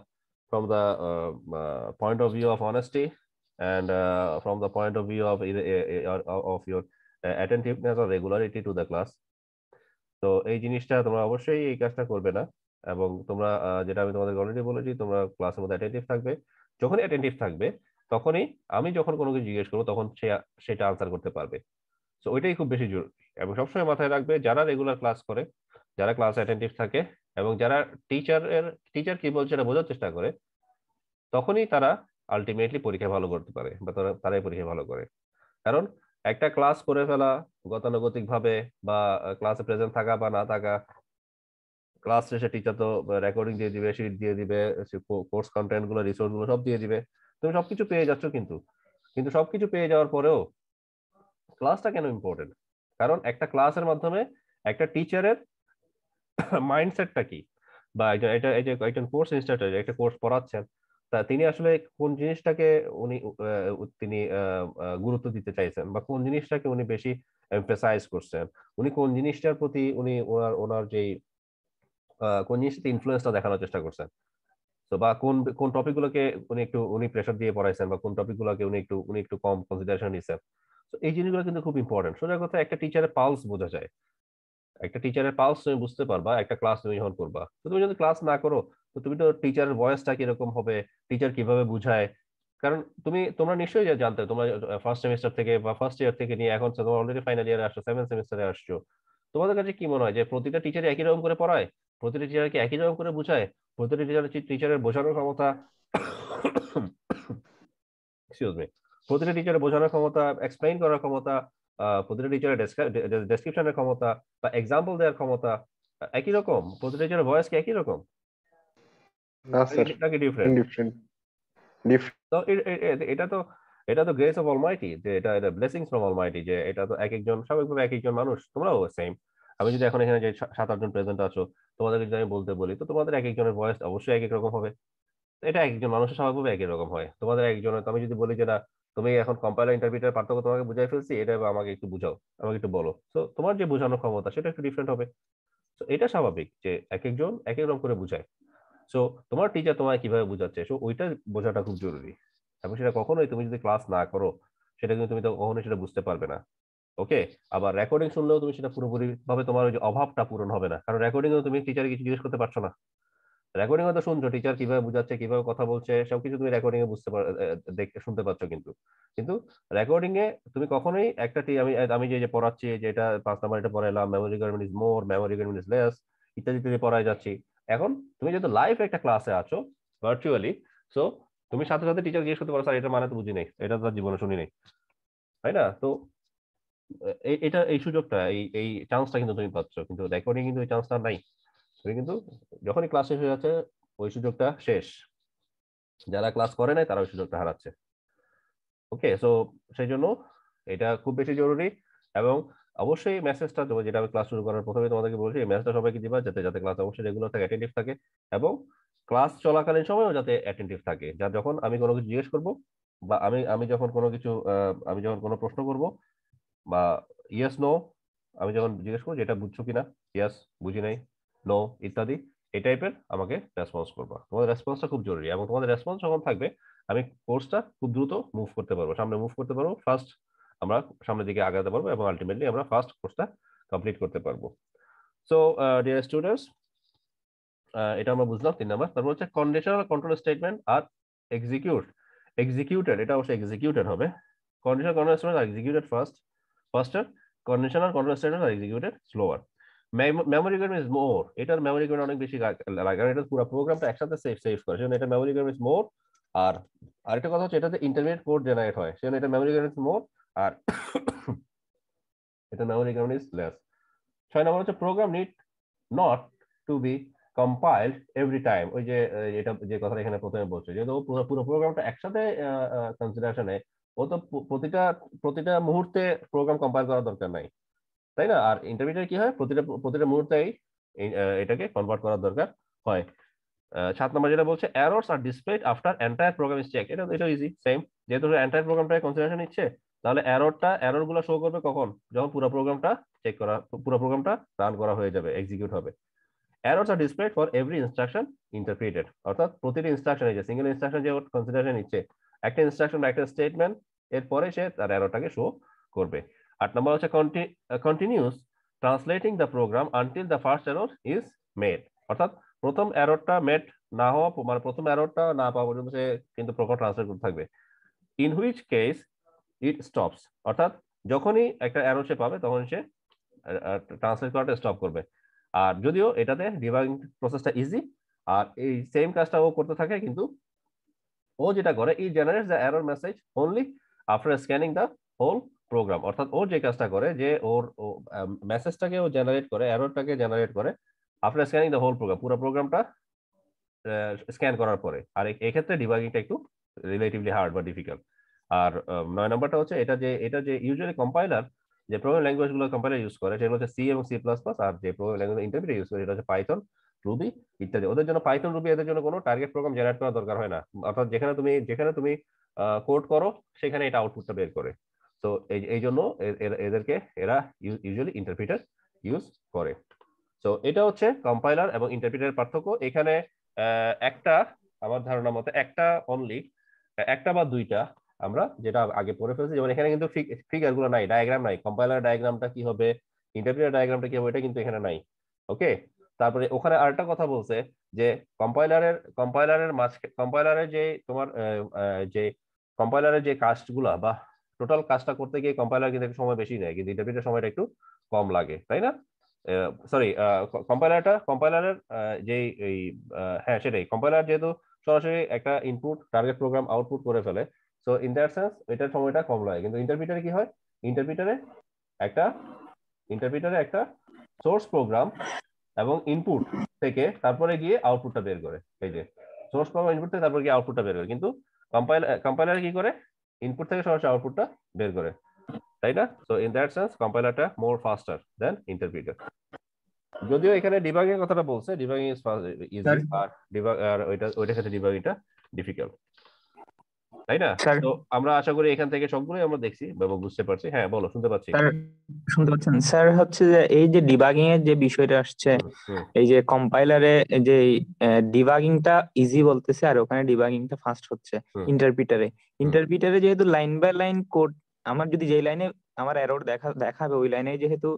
from the point of view of honesty and point of view of uh, of your uh, attentiveness or regularity to the class. তো এই জিনিসটা তোমরা অবশ্যই এই কাজটা করবে না এবং তোমরা যেটা আমি তোমাদের অলরেডি বলেছি তোমরা ক্লাসের মধ্যে অ্যাটেন্টিভ থাকবে। যখনই অ্যাটেন্টিভ থাকবে তখনই আমি যখন কোনো কিছু জিজ্ঞেস করব তখন সে সেটা আনসার করতে পারবে। তো ওইটাই খুব বেশি জরুরি। এবং সবসময় মাথায় রাখবে যারা রেগুলার ক্লাস করে, যারা ক্লাস অ্যাটেন্টিভ থাকে এবং যারা টিচারের টিচার কি বলছে এটা বোঝার চেষ্টা করে, তখনই তারা আলটিমেটলি পরীক্ষা ভালো করতে পারে বা তারা, তারাই পরীক্ষা ভালো করে। কারণ একটা ক্লাস করে ফেলা গতানুগতিক ভাবে বা ক্লাসে প্রেজেন্ট থাকা বা না থাকা ক্লাস শেষে টিচার তো রেকর্ডিং দিয়ে দিবে শিট দিয়ে দিবে কোর্স কন্টেন্টগুলো রিসোর্সগুলো সব দিয়ে দিবে। তুমি সবকিছু পেয়ে যাচ্ছ কিন্তু কিন্তু সবকিছু পেয়ে যাওয়ার পরেও ক্লাসটা কেন ইম্পর্টেন্ট কারণ একটা ক্লাসের মাধ্যমে একটা টিচারের মাইন্ডসেটটা কি? বা একজন, এটা এই যে একজন কোর্স ইনস্ট্রাক্টর, একটা কোর্স পড়াচ্ছেন, তা তিনি আসলে কোন জিনিসটাকে উনি তিনি গুরুত্ব দিতে চাইছেন বা কোন জিনিসটাকে উনি বেশি এমফেসাইজ করছেন? উনি কোন জিনিসটার প্রতি উনি ওনার ওনার যেই কোন জিনিসটাতে ইনফ্লুয়েন্সটা দেখানোর চেষ্টা করছেন? তো বা কোন কোন টপিক গুলোকে উনি একটু, উনি প্রেশার দিয়ে পড়াইছেন বা কোন টপিক গুলোকে উনি একটু উনি একটু কম কনসিডারেশন নিচ্ছেন তো এই জিনিসগুলো কিন্তু খুব ইম্পর্টেন্ট সোজা কথা, একটা টিচারের পালস বোঝা যায়। একটা টিচারের পালস তুমি বুঝতে পারবা, একটা ক্লাস তুমি যখন করবা। তো তুমি যদি ক্লাস না করো, তো তুমি তো টিচারের ভয়েসটা কীরকম হবে টিচার কীভাবে বুঝায়? কারণ তুমি, তোমরা নিশ্চয়ই জানতে, তোমরা ফার্স্ট সেমিস্টার থেকে বা ফার্স্ট ইয়ার থেকে নিয়ে এখন, তোমরা অলরেডি ফাইনাল ইয়ারে আসছো সেভেন সেমিস্টারে আসছো। তোমাদের কাছে কি মনে হয় যে প্রতিটা টিচার একই রকম করে পড়ায়? প্রতিটা টিচার কি একই রকম করে বুঝায়? প্রতিটা টিচার টিচারের বোঝানোর ক্ষমতা [COUGHS] এক্সকিউজ মি প্রতিটা টিচারের বোঝানোর ক্ষমতা এক্সপ্লেইন করার ক্ষমতা প্রতিটা টিচারের ডেসক্রিপশনের ক্ষমতা বা এক্সাম্পল দেওয়ার ক্ষমতা একই রকম? প্রতিটা টিচারের ভয়েস কি একই রকম? না স্যার নাকি ডিফারেন্ট ডিফারেন্ট তো এটা তো এটা তো গ্রেস অফ অলমাইটি যে এটা এটা ব্লেসিংস ফ্রম অলমাইটি যে এটা তো এক একজন স্বাভাবিকভাবে এক একজন মানুষ তোমরাও সেম আমি যদি এখন এখানে যে সাত আটজন প্রেজেন্ট আছো তোমাদেরকে যদি আমি বলতে বলি তো তোমাদের এক একজনের ভয়েস অবশ্যই এক এক রকম হবে। এটা এক একজন মানুষের স্বাভাবিকভাবে একই রকম হয়। তোমাদের একজনের আমি যদি বলি যে না তুমি এখন কম্পাইলার ইন্টারভিউটার পার্থক্য তোমাকে বুঝাই ফেলছি, এটা আমাকে একটু বুঝাও, আমাকে একটু বলো। তো তোমার যে বোঝানোর ক্ষমতা, সেটা একটু ডিফারেন্ট হবে। তো এটা স্বাভাবিক যে এক একজন এক এক রকম করে বুঝায়। সো তোমার টিচার তোমায় কীভাবে বুঝাচ্ছে? সো ওইটা বোঝাটা খুব জরুরি। এবং সেটা কখনোই তুমি যদি ক্লাস না করো, সেটা কিন্তু তুমি তো কখনোই সেটা বুঝতে পারবে না। ওকে আবার রেকর্ডিং শুনলেও তুমি সেটা পুরোপুরি ভাবে তোমার ওই যে অভাবটা পূরণ হবে না। কারণ রেকর্ডিং তুমি টিচার কিছু জিজ্ঞেস করতে পারছ না। রেকর্ডিং তো শুনছো টিচার কীভাবে বুঝাচ্ছে, কীভাবে কথা বলছে, সবকিছু তুমি রেকর্ডিং এ বুঝতে পার দেখে, শুনতে পাচ্ছ কিন্তু। কিন্তু রেকর্ডিং এ তুমি কখনোই একটা আমি আমি যে পড়াচ্ছি যে এটা পাঁচ নাম্বার এটা পড়াইলাম memory requirement is more memory requirement is less ইত্যাদি ইত্যাদি পড়াই যাচ্ছি। এখন তুমি যেহেতু লাইভ একটা ক্লাসে আছো ভার্চুয়ালি সো তুমি সাথে সাথে টিচার জিজ্ঞেস করতে পারো, স্যার, এটা মানে তো বুঝি নাই, এটা তো জীবনে শুনি নাই। তাই না? তো এটা, এই সুযোগটা, এই এই চান্সটা কিন্তু তুমি পাচ্ছ, কিন্তু রেকর্ডিং কিন্তু এই চান্সটা নাই। তুমি কিন্তু যখনই ক্লাস শেষ হয়ে যাচ্ছে, ওই সুযোগটা শেষ। যারা ক্লাস করে নাই তারা ওই সুযোগটা হারাচ্ছে। ওকে সো সেই জন্য এটা খুব বেশি জরুরি এবং অবশ্যই মেসেজটা যেটা আমি ক্লাস শুরু করার প্রথমে তোমাদেরকে বলছি, এই মেসেজটা সবাইকে দিবা যাতে যাতে ক্লাস অবশ্যই রেগুলার থাকে অ্যাটেন্টিভ থাকে এবং ক্লাস চলাকালীন সময়ও যাতে অ্যাটেন্টিভ থাকে। যা যখন আমি কোনো কিছু জিজ্ঞেস করব বা আমি আমি যখন কোনো কিছু আমি যখন কোনো প্রশ্ন করব বা ইয়েস নো আমি যখন জিজ্ঞেস করব যেটা বুঝছ কিনা? ইয়েস বুঝি নাই। নো ইত্যাদি, এই টাইপের আমাকে রেসপন্স করবা। তোমাদের রেসপন্সটা খুব জরুরি এবং তোমাদের রেসপন্স যখন থাকবে, আমি কোর্সটা খুব দ্রুত মুভ করতে পারব। সামনে মুভ করতে পারব ফার্স্ট আমরা সামনের দিকে আগাতে পারব এবং আলটিমেটলি আমরা ফার্স্ট কোর্সটা কমপ্লিট করতে পারব। সো ডিয়ার স্টুডেন্টস এটা আমরা বুঝলাম, তিন নাম্বার। তারপর হচ্ছে conditional control statement are execute executed এটা অবশ্যই এক্সিকিউটেড হবে। Conditional control statement are executed fast faster conditional control statement are executed slower memory requirement is more এটার মেমোরি রিকোয়ারমেন্ট অনেক বেশি লাগে, কারণ এটা পুরো প্রোগ্রামটা একসাথে সেভ সেভ করে। সেজন্য এটা মেমোরি রিকোয়ারমেন্ট ইজ মোর আর আরেকটা কথা হচ্ছে, এটাতে ইন্টারমিডিয়েট কোড জেনারেট হয়। সেজন্য এটা মেমোরি রিকোয়ারমেন্ট মোর আর এটা মেমোরি রিকোয়ারমেন্ট ইজ লেস ছয় নম্বর হচ্ছে program need not to be compiled every time ওই যে এটা যে কথা এখানে প্রথমে বলছে, যেহেতু পুরো পুরো প্রোগ্রামটা একসাথে কনসিডারেশনে ও তো প্রতিটা প্রতিটা মুহূর্তে প্রোগ্রাম কম্পাইল করার দরকার নাই। তাই না? আর ইন্টারমিডিয়েট কি হয়? প্রতিটা প্রতিটা মুহূর্তেই এটাকে কনভার্ট করার দরকার হয়। সাত নম্বর যেটা বলছে errors are displayed after entire program is check এটা এটা ইজি সেম যেহেতু এন্টায়ার প্রোগ্রামটা কনসিডারেশন নিচ্ছে, তাহলে এররটা এররগুলো শো করবে কখন? যখন পুরো প্রোগ্রামটা চেক করা, পুরো প্রোগ্রামটা রান করা হয়ে যাবে এক্সিকিউট হবে। Errors are displayed for every instruction interpreted অর্থাৎ প্রতিটি ইনস্ট্রাকশন যে সিঙ্গেল ইনস্ট্রাকশন যে কনসিডারেশন নিচ্ছে, একটা ইনস্ট্রাকশন একটা স্টেটমেন্ট এরপরে সে তার এররটাকে শো করবে। আট নম্বর হচ্ছে continuous translating the program until the first error is made অর্থাৎ প্রথম এররটা মেট না হওয়া মানে প্রথম এররটা না পাওয়া পর্যন্ত সে কিন্তু প্রোগ্রাম ট্রান্সলেট করতে থাকবে। In which case it stops অর্থাৎ যখনই একটা এরর সে পাবে, তখন সে ট্রান্সলেট করাটা স্টপ করবে। আর যদিও এটাতে ডিবাগিং প্রসেসটা ইজি আর এই সেম কাজটা ও করতে থাকে, কিন্তু ও যেটা করে it generates the error message only after scanning the whole program অর্থাৎ ও যে কাজটা করে যে ওর মেসেজটাকে ও জেনারেট করে এররটাকে জেনারেট করে after scanning the whole program পুরো প্রোগ্রামটা স্ক্যান করার পরে। আর এক্ষেত্রে ডিবাগিংটা একটু রিলেটিভলি হার্ড বা ডিফিকাল্ট আর নয় নম্বরটা হচ্ছে এটা যে এটা যে ইউজুয়ালি কম্পাইলার যে প্রোগ্রাম ল্যাঙ্গুয়েজগুলো কম্পাইলার ইউজ করে, সেগুলো হচ্ছে সি এবং সি প্লাস প্লাস আর যে প্রোগ্রাম ল্যাঙ্গুয়েজ ইন্টারমিডিয়েট ইউজ করে, সেটা হচ্ছে পাইথন রুবি ইত্যাদি। ওদের জন্য পাইথন রুবি এদের জন্য কোনো টার্গেট প্রোগ্রাম জেনারেট করার দরকার হয় না। অর্থাৎ যেখানে তুমি যেখানে তুমি কোড করো, সেখানে এটা আউটপুটটা বের করে। তো এই জন্য এদেরকে এরা ইউজুয়ালি ইন্টারপ্রিটার ইউজ করে। তো এটা হচ্ছে কম্পাইলার এবং ইন্টারপ্রিটারের পার্থক্য। এখানে একটা, আমার ধারণা মতে একটা অনলি একটা বা দুইটা আমরা যেটা আগে পড়ে ফেলছি। যেমন এখানে কিন্তু ফিগারগুলো নাই ডায়াগ্রাম নাই। কম্পাইলার ডায়াগ্রামটা কি হবে? ইন্টারপ্রিটার ডায়াগ্রামটা কি হবে? এটা কিন্তু এখানে নাই। ওকে তারপরে ওখানে আরেকটা কথা বলছে যে কম্পাইলারের কম্পাইলারের মাঝ কম্পাইলারের যে তোমার যে কম্পাইলারের যে কাজগুলা বা টোটাল কাজটা করতে গিয়ে কম্পাইলার কিন্তু একটু সময় বেশি নেয়, কিন্তু ইন্টারপ্রিটার সময়টা একটু কম লাগে, তাই না? সরি কম্পাইলারটা কম্পাইলারের যে এই হ্যাঁ সেটাই। কম্পাইলার যেহেতু সরাসরি একটা ইনপুট টার্গেট প্রোগ্রাম আউটপুট করে ফেলে সো ইন দ্যাট সেন্স এটার সময়টা কম লাগে। কিন্তু ইন্টারপ্রিটারে কি হয়? ইন্টারপ্রিটারে একটা ইন্টারপ্রিটারে একটা সোর্স প্রোগ্রাম এবং ইনপুট থেকে তারপরে গিয়ে আউটপুটটা বের করে, এই যে। সোর্স প্রোগ্রাম ইনপুট থেকে তারপরে গিয়ে আউটপুটটা বের করে। কিন্তু কম্পাইলার কম্পাইলার কি করে? ইনপুট থেকে সরাসরি আউটপুটটা বের করে তাই না? সো ইন দ্যাট সেন্স কম্পাইলারটা মোর ফাস্টার দেন ইন্টারপ্রিটার যদিও এখানে ডিবাগিং এর কথাটা বলছে ডিবাগিং ইজ ইজি. আর ডিবাগ আর ওইটা ওইটার ক্ষেত্রে ডিবাগিংটা ডিফিকাল্ট তাই না. তো আমরা আশা করি এখান থেকে সবগুলোই আমরা দেখছি এবং বুঝতে পারছি। হ্যাঁ বলো শুনতে পাচ্ছি। শুনতে পাচ্ছেন? স্যার হচ্ছে যে এই যে ডিবাগিং এর যে বিষয়টা আসছে। এই যে কম্পাইলারে যে ডিবাগিংটা ইজি বলতেছে আর ওখানে ডিবাগিংটা ফাস্ট হচ্ছে। ইন্টারপ্রিটারে ইন্টারপ্রিটারে যেহেতু লাইন বাই লাইন কোড আমার যদি যেই লাইনে আমার এরর দেখা দেখাবে ওই লাইনে যেহেতু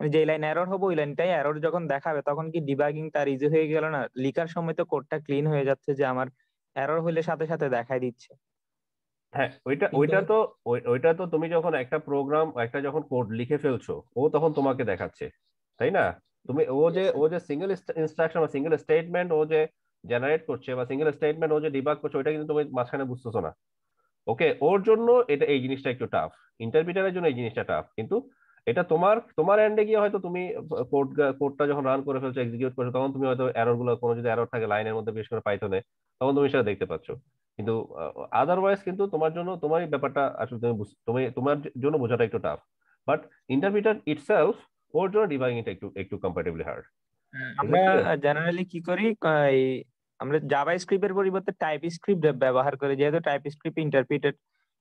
মানে যেই লাইন এরর হবে ওই লাইনটাই এরর যখন দেখাবে তখন কি ডিবাগিং তার ইজি হয়ে গেল না? লিখার সময় তো কোডটা ক্লিন হয়ে যাচ্ছে যে আমার এরর হলে সাথে সাথে দেখাই দিচ্ছে। হ্যাঁ ওইটা ওইটা তো ওইটা তো তুমি যখন একটা প্রোগ্রাম একটা যখন কোড লিখে ফেলছো ও তখন তোমাকে দেখাচ্ছে তাই না? তুমি ও যে ও যে সিঙ্গেল ইনস্ট্রাকশন বা সিঙ্গেল স্টেটমেন্ট ও যে জেনারেট করছে বা সিঙ্গেল স্টেটমেন্ট ও যে ডিবাগ করছে ওইটা কিন্তু তুমি মাঝখানে বুঝতেছো না। ওকে ওর জন্য এটা এই জিনিসটা একটু টাফ ইন্টারপ্রিটারের জন্য এই জিনিসটা টাফ কিন্তু এটা তোমার তোমার এন্ডে গিয়ে হয়তো তুমি কোড কোডটা যখন রান করে ফেলছো এক্সিকিউট করছ তখন তুমি হয়তো এররগুলো কোনো যদি এরর থাকে লাইনের মধ্যে বিশেষ করে পাইথনে তখন তুমি সেটা দেখতে পাচ্ছ। কিন্তু আদারওয়াইজ কিন্তু তোমার জন্য তোমার ব্যাপারটা আসলে তুমি তুমি তোমার জন্য বোঝাটা একটু টাফ বাট ইন্টারপ্রিটার ইটসেলফ ওর জন্য ডিবাগিং এটা একটু একটু কম্পারেটিভলি হার্ড আমরা জেনারেলি কি করি আমরা জাভা স্ক্রিপ্টের পরিবর্তে টাইপ স্ক্রিপ্ট ব্যবহার করি যেহেতু type script interpreted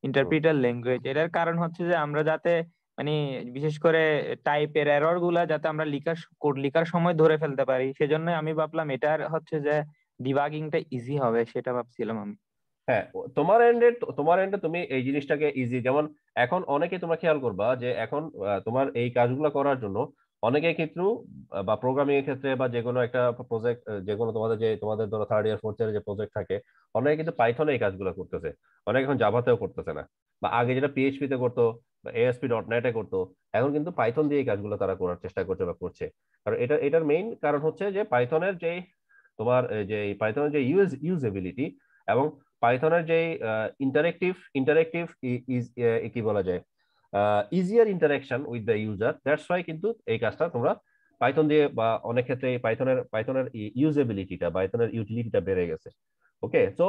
interpreter language এটার কারণ হচ্ছে যে আমরা যাতে মানে বিশেষ করে টাইপের এররগুলা যাতে আমরা লিখার কোড লিখার সময় ধরে ফেলতে পারি। সেজন্য আমি ভাবলাম এটার হচ্ছে যে ডিবাগিংটা ইজি হবে, সেটা ভাবছিলাম আমি। হ্যাঁ তোমার এন্ডে তোমার এন্ডে তুমি এই জিনিসটাকে ইজি যেমন এখন অনেকে তোমরা খেয়াল করবা যে এখন তোমার এই কাজগুলো করার জন্য ক্ষেত্রেও আহ, বা প্রোগ্রামিং এর ক্ষেত্রে বা যে কোনো একটা প্রজেক্ট যে কোনো তোমাদের যে তোমাদের ধরো থার্ড ইয়ার ফোর্থ ইয়ার যে প্রজেক্ট থাকে অনেকে কিন্তু পাইথনে এই কাজগুলো করতেছে। অনেকে এখন জাভাতেও করতেছে না। বা আগে যেটা পিএইচপি তে করতো বা এএসপি ডট নেটে করতো এখন কিন্তু পাইথন দিয়ে এই কাজগুলো তারা করার চেষ্টা করছে বা করছে। কারণ এটা এটার মেইন কারণ হচ্ছে যে পাইথনের যে তোমার যে পাইথনের যে ইউজ ইউজেবিলিটি এবং পাইথনের যে ইন্টারেক্টিভ ইন্টারেক্টিভ কি বলা যায়? Easier interaction with the user that's why কিন্তু এই কাজটা তোমরা পাইথন দিয়ে বা অনেক ক্ষেত্রে পাইথনের পাইথনের ইউজেবিলিটিটা পাইথনের ইউটিলিটিটা বেড়ে গেছে। ওকে তো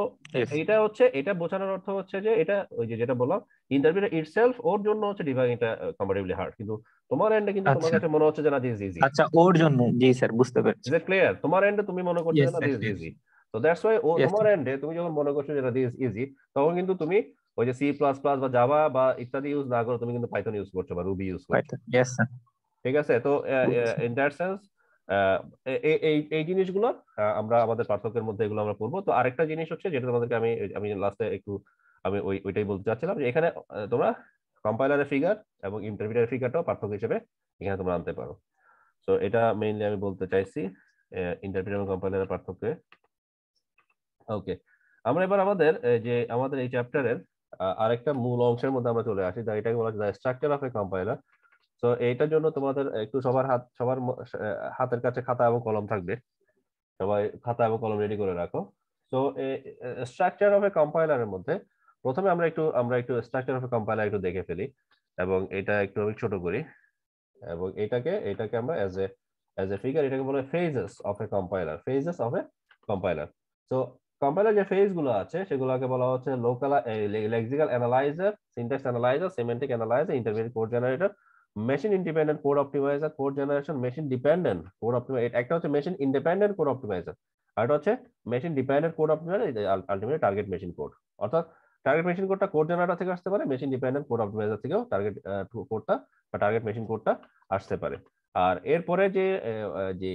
এটা হচ্ছে এটা বোঝানোর অর্থ হচ্ছে যে এটা ওই যে যেটা বললাম ইন্টারভিউ ইটসেলফ ওর জন্য হচ্ছে ডিভাইংটা কম্পারেটিভলি হার্ড কিন্তু তোমার এন্ডে কিন্তু তোমার আচ্ছা। কাছে মনে হচ্ছে যে না দিস ইজি আচ্ছা ওর জন্য। জি স্যার বুঝতে পারছি। ইজ ক্লিয়ার তোমার এন্ডে তুমি মনে করছ না দিস ইজি তো দ্যাটস ওয়াই ও তোমার এন্ডে তুমি যখন মনে করছ যেটা দিস ইজি তখন কিন্তু তুমি ওই যে সি প্লাস প্লাস বা জাভা বা ইত্যাদি ইউজ না করো তুমি কিন্তু পাইথন ইউজ করছ বা রুবি ইউজ করছ। ঠিক আছে? তো। ইন দ্যাট সেন্স এই এই জিনিসগুলো আমরা আমাদের পার্থক্যের মধ্যে এগুলো আমরা পড়ব। তো আরেকটা জিনিস হচ্ছে যেটা তোমাদেরকে আমি আমি লাস্টে একটু আমি ওই ওইটাই বলতে চাচ্ছিলাম যে এখানে তোমরা কম্পাইলারের ফিগার এবং ইন্টারভিউটার ফিগারটাও পার্থক্য হিসেবে এখানে তোমরা আনতে পারো। তো এটা মেইনলি আমি বলতে চাইছি ইন্টারপ্রিটার এবং কম্পাইলারের পার্থক্য। ওকে আমরা এবার আমাদের এই যে আমাদের এই চ্যাপ্টারের আরেকটা মূল অংশের মধ্যে আমরা চলে আসি এটাকে বলা যায় স্ট্রাকচার অফ এ কম্পাইলার তো এইটার জন্য তোমাদের একটু সবার হাত, সবার হাতের কাছে খাতা এবং কলম থাকবে। সবাই খাতা এবং কলম রেডি করে রাখো। তো স্ট্রাকচার অফ এ কম্পাইলারের মধ্যে প্রথমে আমরা একটু আমরা একটু স্ট্রাকচার অফ এ কম্পাইলার একটু দেখে ফেলি এবং এটা একটু আমি ছোট করি। এবং এটাকে এটাকে আমরা as a as a figure এটাকে বলে phases of a compiler phases of a compiler তো কম্পাইলার যে ফেজগুলো আছে, সেগুলোকে বলা হচ্ছে local lexical analyzer syntax analyzer semantic analyzer intermediate code generator machine independent code optimizer code generation machine dependent code optimizer একটা হচ্ছে মেশিন ইন্ডিপেন্ডেন্ট কোড অপটিমাইজার আর একটা হচ্ছে machine dependent code optimizer ultimately target machine code অর্থাৎ target machine কোডটা code generator থেকে আসতে পারে মেশিন ডিপেন্ডেন্ট কোড অপটিমাইজার থেকেও টার্গেট কোডটা বা টার্গেট মেশিন কোডটা আসতে পারে। আর এরপরে যে যে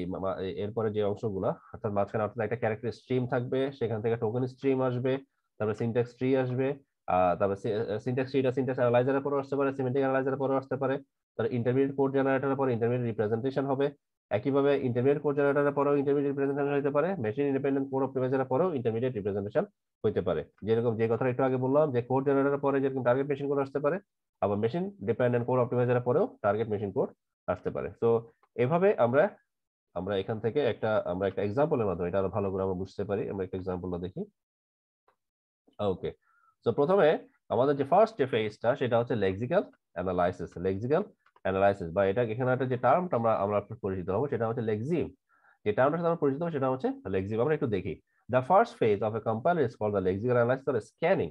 এরপরে যে অংশগুলো, অর্থাৎ মাঝখানে অর্থাৎ একটা ক্যারেক্টার স্ট্রিম থাকবে, সেখান থেকে টোকেন স্ট্রিম আসবে, তারপরে সিনট্যাক্স ট্রি আসবে তারপরে সিনট্যাক্স ট্রিটা সিনট্যাক্স অ্যানালাইজারের পরে আসতে পারে সিমেন্টিক অ্যানালাইজারের পরে আসতে পারে তার ইন্টারমিডিয়েট কোড জেনারেটরের পরে ইন্টারমিডিয়েট রিপ্রেজেন্টেশন হবে, একইভাবে ইন্টারমিডিয়েট কোড জেনারেটরের পরেও ইন্টারমিডিয়েট রিপ্রেজেন্টেশন হতে পারে মেশিন ইন্ডিপেন্ডেন্ট কোড অপটিমাইজারের পরেও ইন্টারমিডিয়েট রিপ্রেজেন্টেশন হতে পারে। যেরকম যে কথা একটু আগে বললাম, যে কোড জেনারেটরের পরে যেরকম টার্গেট মেশিন কোড আসতে পারে, আবার মেশিন ডিপেন্ডেন্ট কোড অপটিমাইজারের পরেও টার্গেট মেশিন কোড আসতে পারে। তো এভাবে আমরা আমরা এখান থেকে একটা, আমরা একটা এক্সাম্পলের মাধ্যমে, এটা আরও ভালো করে আমরা বুঝতে পারি, আমরা একটা এক্সাম্পলটা দেখি। ওকে তো প্রথমে আমাদের যে ফার্স্ট যে ফেজটা সেটা হচ্ছে লেক্সিক্যাল অ্যানালাইসিস লেক্সিক্যাল অ্যানালাইসিস বা এটা এখানে একটা যে টার্মটা আমরা আমরা পরিচিত হব, সেটা হচ্ছে লেক্সিম যে টার্মটার সাথে আমরা পরিচিত হব, সেটা হচ্ছে লেক্সিম আমরা একটু দেখি। The first phase of a compiler is called the lexical analysis or scanning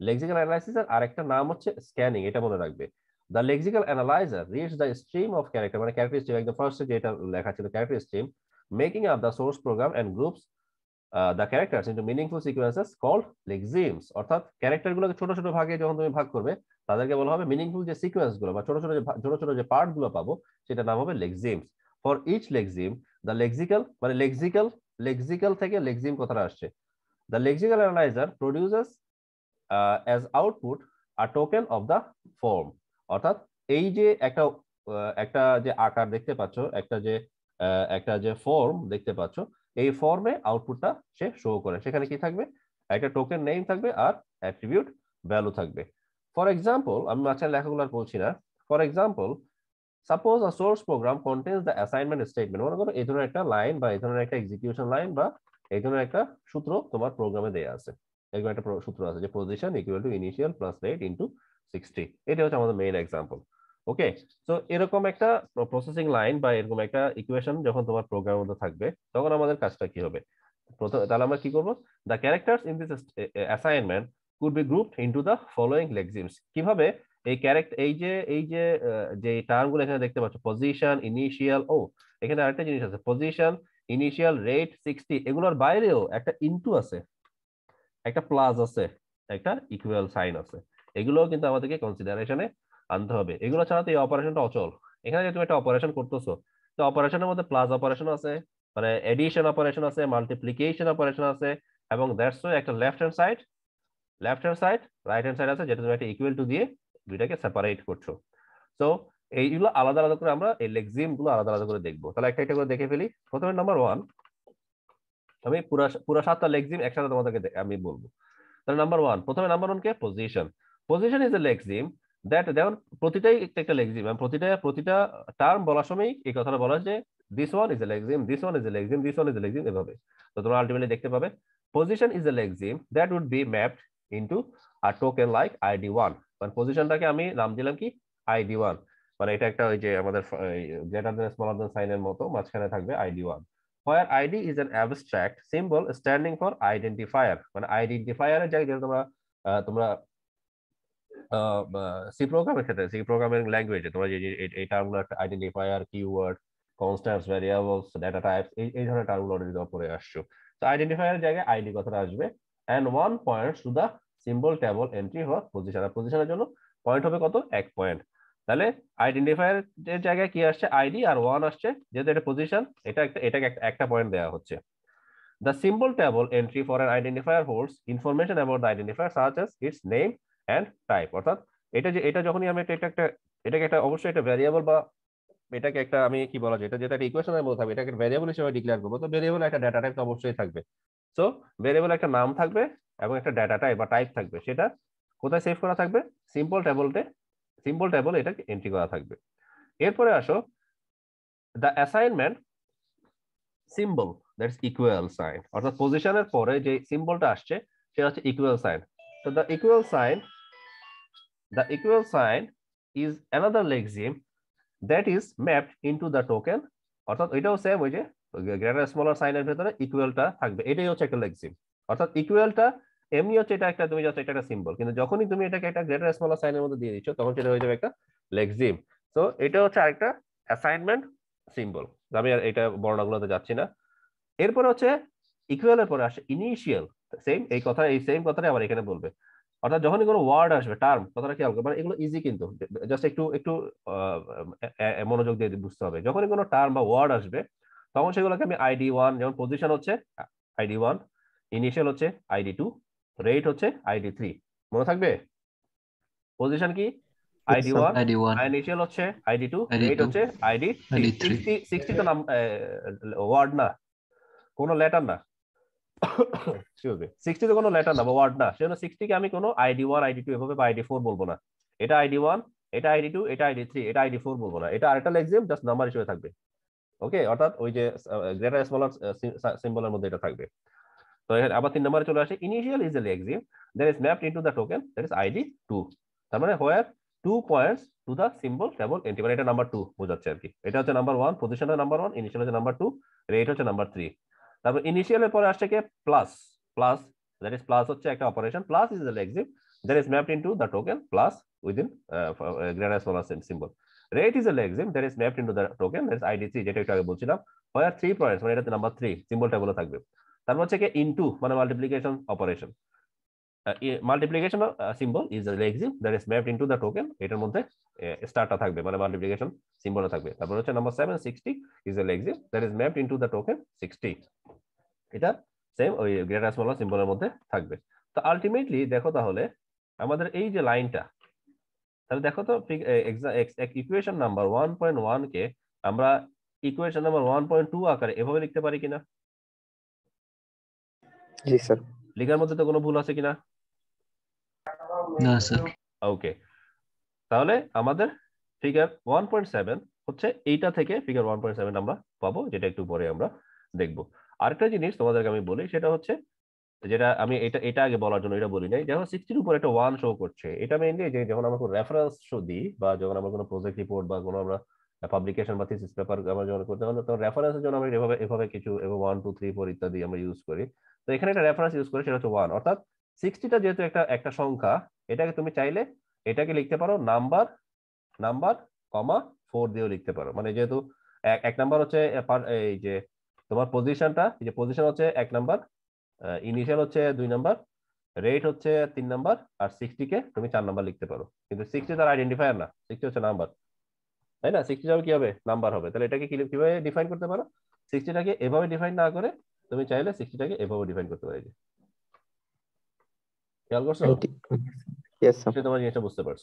lexical অ্যানালাইসিসের আরেকটা নাম হচ্ছে স্ক্যানিং এটা মনে রাখবে। The lexical analyzer reads the stream of character মানে ক্যারেক্টার স্ট্রিম একদম ফার্স্ট যেটা লেখা ছিল character stream making up the source program and groups the characters into meaningful sequences called lexemes অর্থাৎ ক্যারেক্টার গুলোকে ছোট ছোট ভাগে যখন তুমি ভাগ করবে, তাদেরকে বলা হবে মিনিংফুল যে সিকোয়েন্সগুলো বা ছোট ছোট যে ছোট ছোট যে পার্টগুলো পাবো সেটা নাম হবে lexemes for each lexeme the lexical মানে লেক্সিক্যাল লেক্সিক্যাল থেকে লেক্সিম কথাটা আসছে। The lexical analyzer produces as output a token of the form অর্থাৎ এই যে একটা একটা যে আকার দেখতে পাচ্ছ, একটা যে একটা যে ফর্ম দেখতে পাচ্ছ, এই ফর্মে আউটপুটটা সে শো করে। সেখানে কি থাকবে? একটা টোকেন নেম থাকবে আর অ্যাট্রিবিউট ভ্যালু থাকবে। ফর এক্সাম্পল আমি মাঝখানে লেখাগুলো আর বলছি না। For example suppose a source program contains the assignment statement মনে করো এই ধরনের একটা লাইন বা এই ধরনের একটা এক্সিকিউশন লাইন বা এই ধরনের একটা সূত্র তোমার প্রোগ্রামে দেয়া আছে। এরকম একটা সূত্র আছে যে position equal to initial plus rate into sixty এটা হচ্ছে আমাদের মেইন এক্সাম্পল ওকে তো এরকম একটা প্রসেসিং লাইন বা এরকম একটা ইকুয়েশন যখন তোমার প্রোগ্রামের মধ্যে থাকবে, তখন আমাদের কাজটা কি হবে? প্রথম তাহলে আমরা কি করব? The characters in this assignment could be grouped into the following lexemes কীভাবে? এই ক্যারেক্টার এই যে এই যে যে টার্মগুলো এখানে দেখতে পাচ্ছ পজিশন ইনিশিয়াল ও, এখানে আরেকটা জিনিস আছে পজিশন ইনিশিয়াল রেট সিক্সটি এগুলোর বাইরেও একটা ইনটু আছে, একটা প্লাস আছে, একটা ইকুয়াল সাইন আছে। এগুলোও কিন্তু আমাদেরকে কনসিডারেশনে আনতে হবে। এগুলো ছাড়া তো এই অপারেশনটা অচল। এখানে যে তুমি একটা অপারেশন করতেছো, তো অপারেশনের মধ্যে প্লাস অপারেশন আছে মানে এডিশন অপারেশন আছে মাল্টিপ্লিকেশন অপারেশন আছে, এবং দ্যাটস একটা left hand side left hand side right hand side আছে, যেটা তুমি একটা ইকুয়াল টু দিয়ে দুইটাকে সেপারেট করছ। তো এইগুলো আলাদা আলাদা করে আমরা এই লেক্সিমগুলো আলাদা আলাদা করে দেখব। তাহলে একটা একটা করে দেখে ফেলি। প্রথমে নাম্বার ওয়ান আমি পুরা পুরা সাতটা লেক্সিম একসাথে তোমাদেরকে আমি বলব। তাহলে নাম্বার ওয়ান প্রথমে number one K position position is a lexeme that যেমন প্রতিটাই একটা একটা লেক্সিম প্রতিটা প্রতিটা টার্ম বলার সময় এই কথাটা বলা যে this one is a lexeme this one is a lexeme this one is a lexeme এভাবে। তো তোমরা আলটিমেটলি দেখতে পাবে position is a lexeme that would be mapped into a token like ID one মানে পজিশনটাকে আমি নাম দিলাম কি? আইডি ওয়ান মানে এটা একটা ওই যে আমাদের গ্রেটার দেন স্মলার দেন সাইনের মতো মাঝখানে থাকবে ID one where ID is an abstract symbol standing for identifier মানে আইডেন্টিফায়ার এর জায়গায় যেটা তোমরা তোমরা সি প্রোগ্রামের ক্ষেত্রে সি প্রোগ্রামিং ল্যাঙ্গুয়েজে তোমরা যে এই- টার্মগুলো একটা identifier keyword constants variables data types এই এই ধরনের টার্মগুলো অলরেডি পড়ে আসছো। তো আইডেন্টিফায়ার জায়গায় আইডি কথাটা আসবে। And one point two the symbol table entry হওয়ার পজিশন আর পজিশনের জন্য পয়েন্ট হবে কত? এক পয়েন্ট তাহলে আইডেন্টিফায়ার এর জায়গায় কি আসছে? আইডি আর ওয়ান আসছে। যেহেতু এটা পজিশন এটা একটা, এটাকে একটা- পয়েন্ট দেওয়া হচ্ছে। The symbol, table, entry for an identifier holds information about the identifier, such as its name and type অর্থাৎ এটা যে, এটা যখনই আমি এটা একটা, এটাকে একটা অবশ্যই একটা ভ্যারিয়েবল বা এটাকে একটা আমি কি বলা যায়, এটা যেটা একটা ইকুয়েশনের মধ্যে থাকবে, এটাকে ভ্যারিয়েবল হিসেবে ডিক্লেয়ার করব, তো ভেরিয়েবল একটা ডেটা টাইপ অবশ্যই থাকবে। সো ভেরিয়েবল একটা নাম থাকবে এবং একটা ডেটা টাইপ বা টাইপ থাকবে, সেটা কোথায় সেভ করা থাকবে? সিম্পল টেবলতে সিম্পল টেবল এটাকে এন্ট্রি করা থাকবে। এরপরে আসো the assignment symbol that's equal sign অর্থাৎ পজিশনের পরে যে সিম্বলটা আসছে, সেটা হচ্ছে ইকুয়াল সাইন তো the equal sign the equal sign is another lexeme that is mapped into the token অর্থাৎ এটাও সেম ওই যে গ্রেটার স্মলার সাইনের ভেতরে ইকুয়ালটা থাকবে। এটাই হচ্ছে একটা লেক্সিম অর্থাৎ ইকুয়ালটা এমনি হচ্ছে এটা একটা, তুমি এটা একটা সিম্বল কিন্তু যখনই তুমি এটাকে একটা গ্রেটার স্মলার সাইনের মধ্যে দিয়ে দিচ্ছ, তখন সেটা হয়ে যাবে একটা লেক্সিম তো এটা হচ্ছে আরেকটা অ্যাসাইনমেন্ট সিম্বল আমি আর এটা বর্ণাগুলোতে যাচ্ছি না। এরপরে হচ্ছে ইকুয়ালের পরে আসে ইনিশিয়াল সেম এই কথা, এই সেম কথাটাই আবার এখানে বলবে। অর্থাৎ যখনই কোনো ওয়ার্ড আসবে টার্ম কথাটা খেয়াল করবে মানে এগুলো ইজি কিন্তু জাস্ট একটু একটু মনোযোগ দিয়ে বুঝতে হবে যখনই কোনো টার্ম বা ওয়ার্ড আসবে তখন সেগুলোকে আমি আইডি ওয়ান যেমন পজিশন হচ্ছে আইডি ওয়ান ইনিশিয়াল হচ্ছে আইডি টু রেট হচ্ছে আইডি থ্রি মনে থাকবে পজিশন কি আইডি ওয়ান ইনিশিয়াল হচ্ছে আইডি টু রেট হচ্ছে আইডি থ্রি সিক্সটি তো নাম ওয়ার্ড না কোনো লেটার না [COUGHS] সিক্সটি তো কোনো লেটার না, বা ওয়ার্ড না, সেজন্য সিক্সটিকে আমি কোনো আইডি ওয়ান আইডি টু এভাবে বা আইডি ফোর বলব না। এটা আইডি ওয়ান এটা আইডি টু এটা আইডি থ্রি এটা আইডি ফোর বলব না। এটা আরেকটা জাস্ট নাম্বার হিসেবে থাকবে। ওকে অর্থাৎ ওই যে গ্রেটার স্মলার সিম্বলের মধ্যে এটা থাকবে। তো এখানে আবার তিন নম্বরে চলে আসে। Initial is a lexeme that is mapped the token that is ID two তার মানে where to points to the symbol table entry মানে এটা নাম্বার টু বোঝাচ্ছে আর কি। এটা হচ্ছে নাম্বার ওয়ান পজিশনের নাম্বার ওয়ান ইনিশিয়াল হচ্ছে নাম্বার টু রেট হচ্ছে নাম্বার থ্রি তারপর ইনিশিয়ালের পরে আসছে কে? Plus plus that is plus হচ্ছে একটা operation plus is the lexeme that is mapped into the token plus within greater smaller symbol rate is a lexeme that is mapped into the token that is ID three যেটা একটু আগে বলছিলাম হোয়ার three points মানে এটাতে number three symbol টেবলে থাকবে। তারপর হচ্ছে কি ইনটু মানে multiplication operation multiplication symbol is that is mapped into the token এটার মধ্যে স্টারটা থাকবে মানে মাল্টিপ্লিকেশন সিম্বলটা থাকবে। তারপর হচ্ছে number is that is mapped into the token sixty এটা সেম ওই গ্রেটার স্মলার সিম্বলের মধ্যে থাকবে। তো আলটিমেটলি দেখো তাহলে আমাদের এই যে লাইনটা তাহলে দেখো তো equation number one point one কে আমরা equation number one point two আকারে এভাবে লিখতে পারি কিনা? জি স্যার লেখার মধ্যে তো কোনো ভুল আছে কিনা? না স্যার ওকে তাহলে আমাদের ফিগার ওয়ান পয়েন্ট সেভেন হচ্ছে এইটা থেকে ফিগার ওয়ান পয়েন্ট সেভেন আমরা পাবো যেটা একটু পরে আমরা দেখব। আরেকটা জিনিস তোমাদেরকে আমি বলি সেটা হচ্ছে যেটা আমি এটা এটা আগে বলার জন্য এটা বলি নাই যখন সিক্সটির উপর একটা ওয়ান শো করছে। এটা মেইনলি যে যখন আমরা কোনো রেফারেন্স শো দিই বা যখন আমরা কোনো প্রজেক্ট রিপোর্ট বা কোনো আমরা পাবলিকেশন বা থিসিস পেপার আমরা যখন করতে হলে তখন রেফারেন্সের জন্য আমরা এভাবে এভাবে কিছু ওয়ান টু থ্রি ফোর ইত্যাদি আমরা ইউজ করি। তো এখানে একটা রেফারেন্স ইউজ করি সেটা হচ্ছে ওয়ান অর্থাৎ সিক্সটিটা যেহেতু একটা একটা সংখ্যা, এটাকে তুমি চাইলে এটাকে লিখতে পারো নাম্বার নাম্বার, কমা ফোর দিয়েও লিখতে পারো। মানে যেহেতু এক নাম্বার হচ্ছে এই যে তোমার পজিশনটা যে পজিশন হচ্ছে এক নাম্বার ইনিশিয়াল হচ্ছে দুই নাম্বার রেট হচ্ছে তিন নাম্বার, আর সিক্সটি কে তুমি চার নাম্বার লিখতে পারো। কিন্তু সিক্সটি তার আইডেন্টিফায়ার না সিক্সটি হচ্ছে নাম্বার। তাই না? সিক্সটি যাবে কি হবে নাম্বার হবে। তাহলে এটাকে কীভাবে ডিফাইন করতে পারো? সিক্সটিটাকে এভাবে ডিফাইন না করে তুমি চাইলে সিক্সটিটাকে এভাবে ডিফাইন করতে পারো খেয়াল করছ? তোমার জিনিসটা বুঝতে পারছ।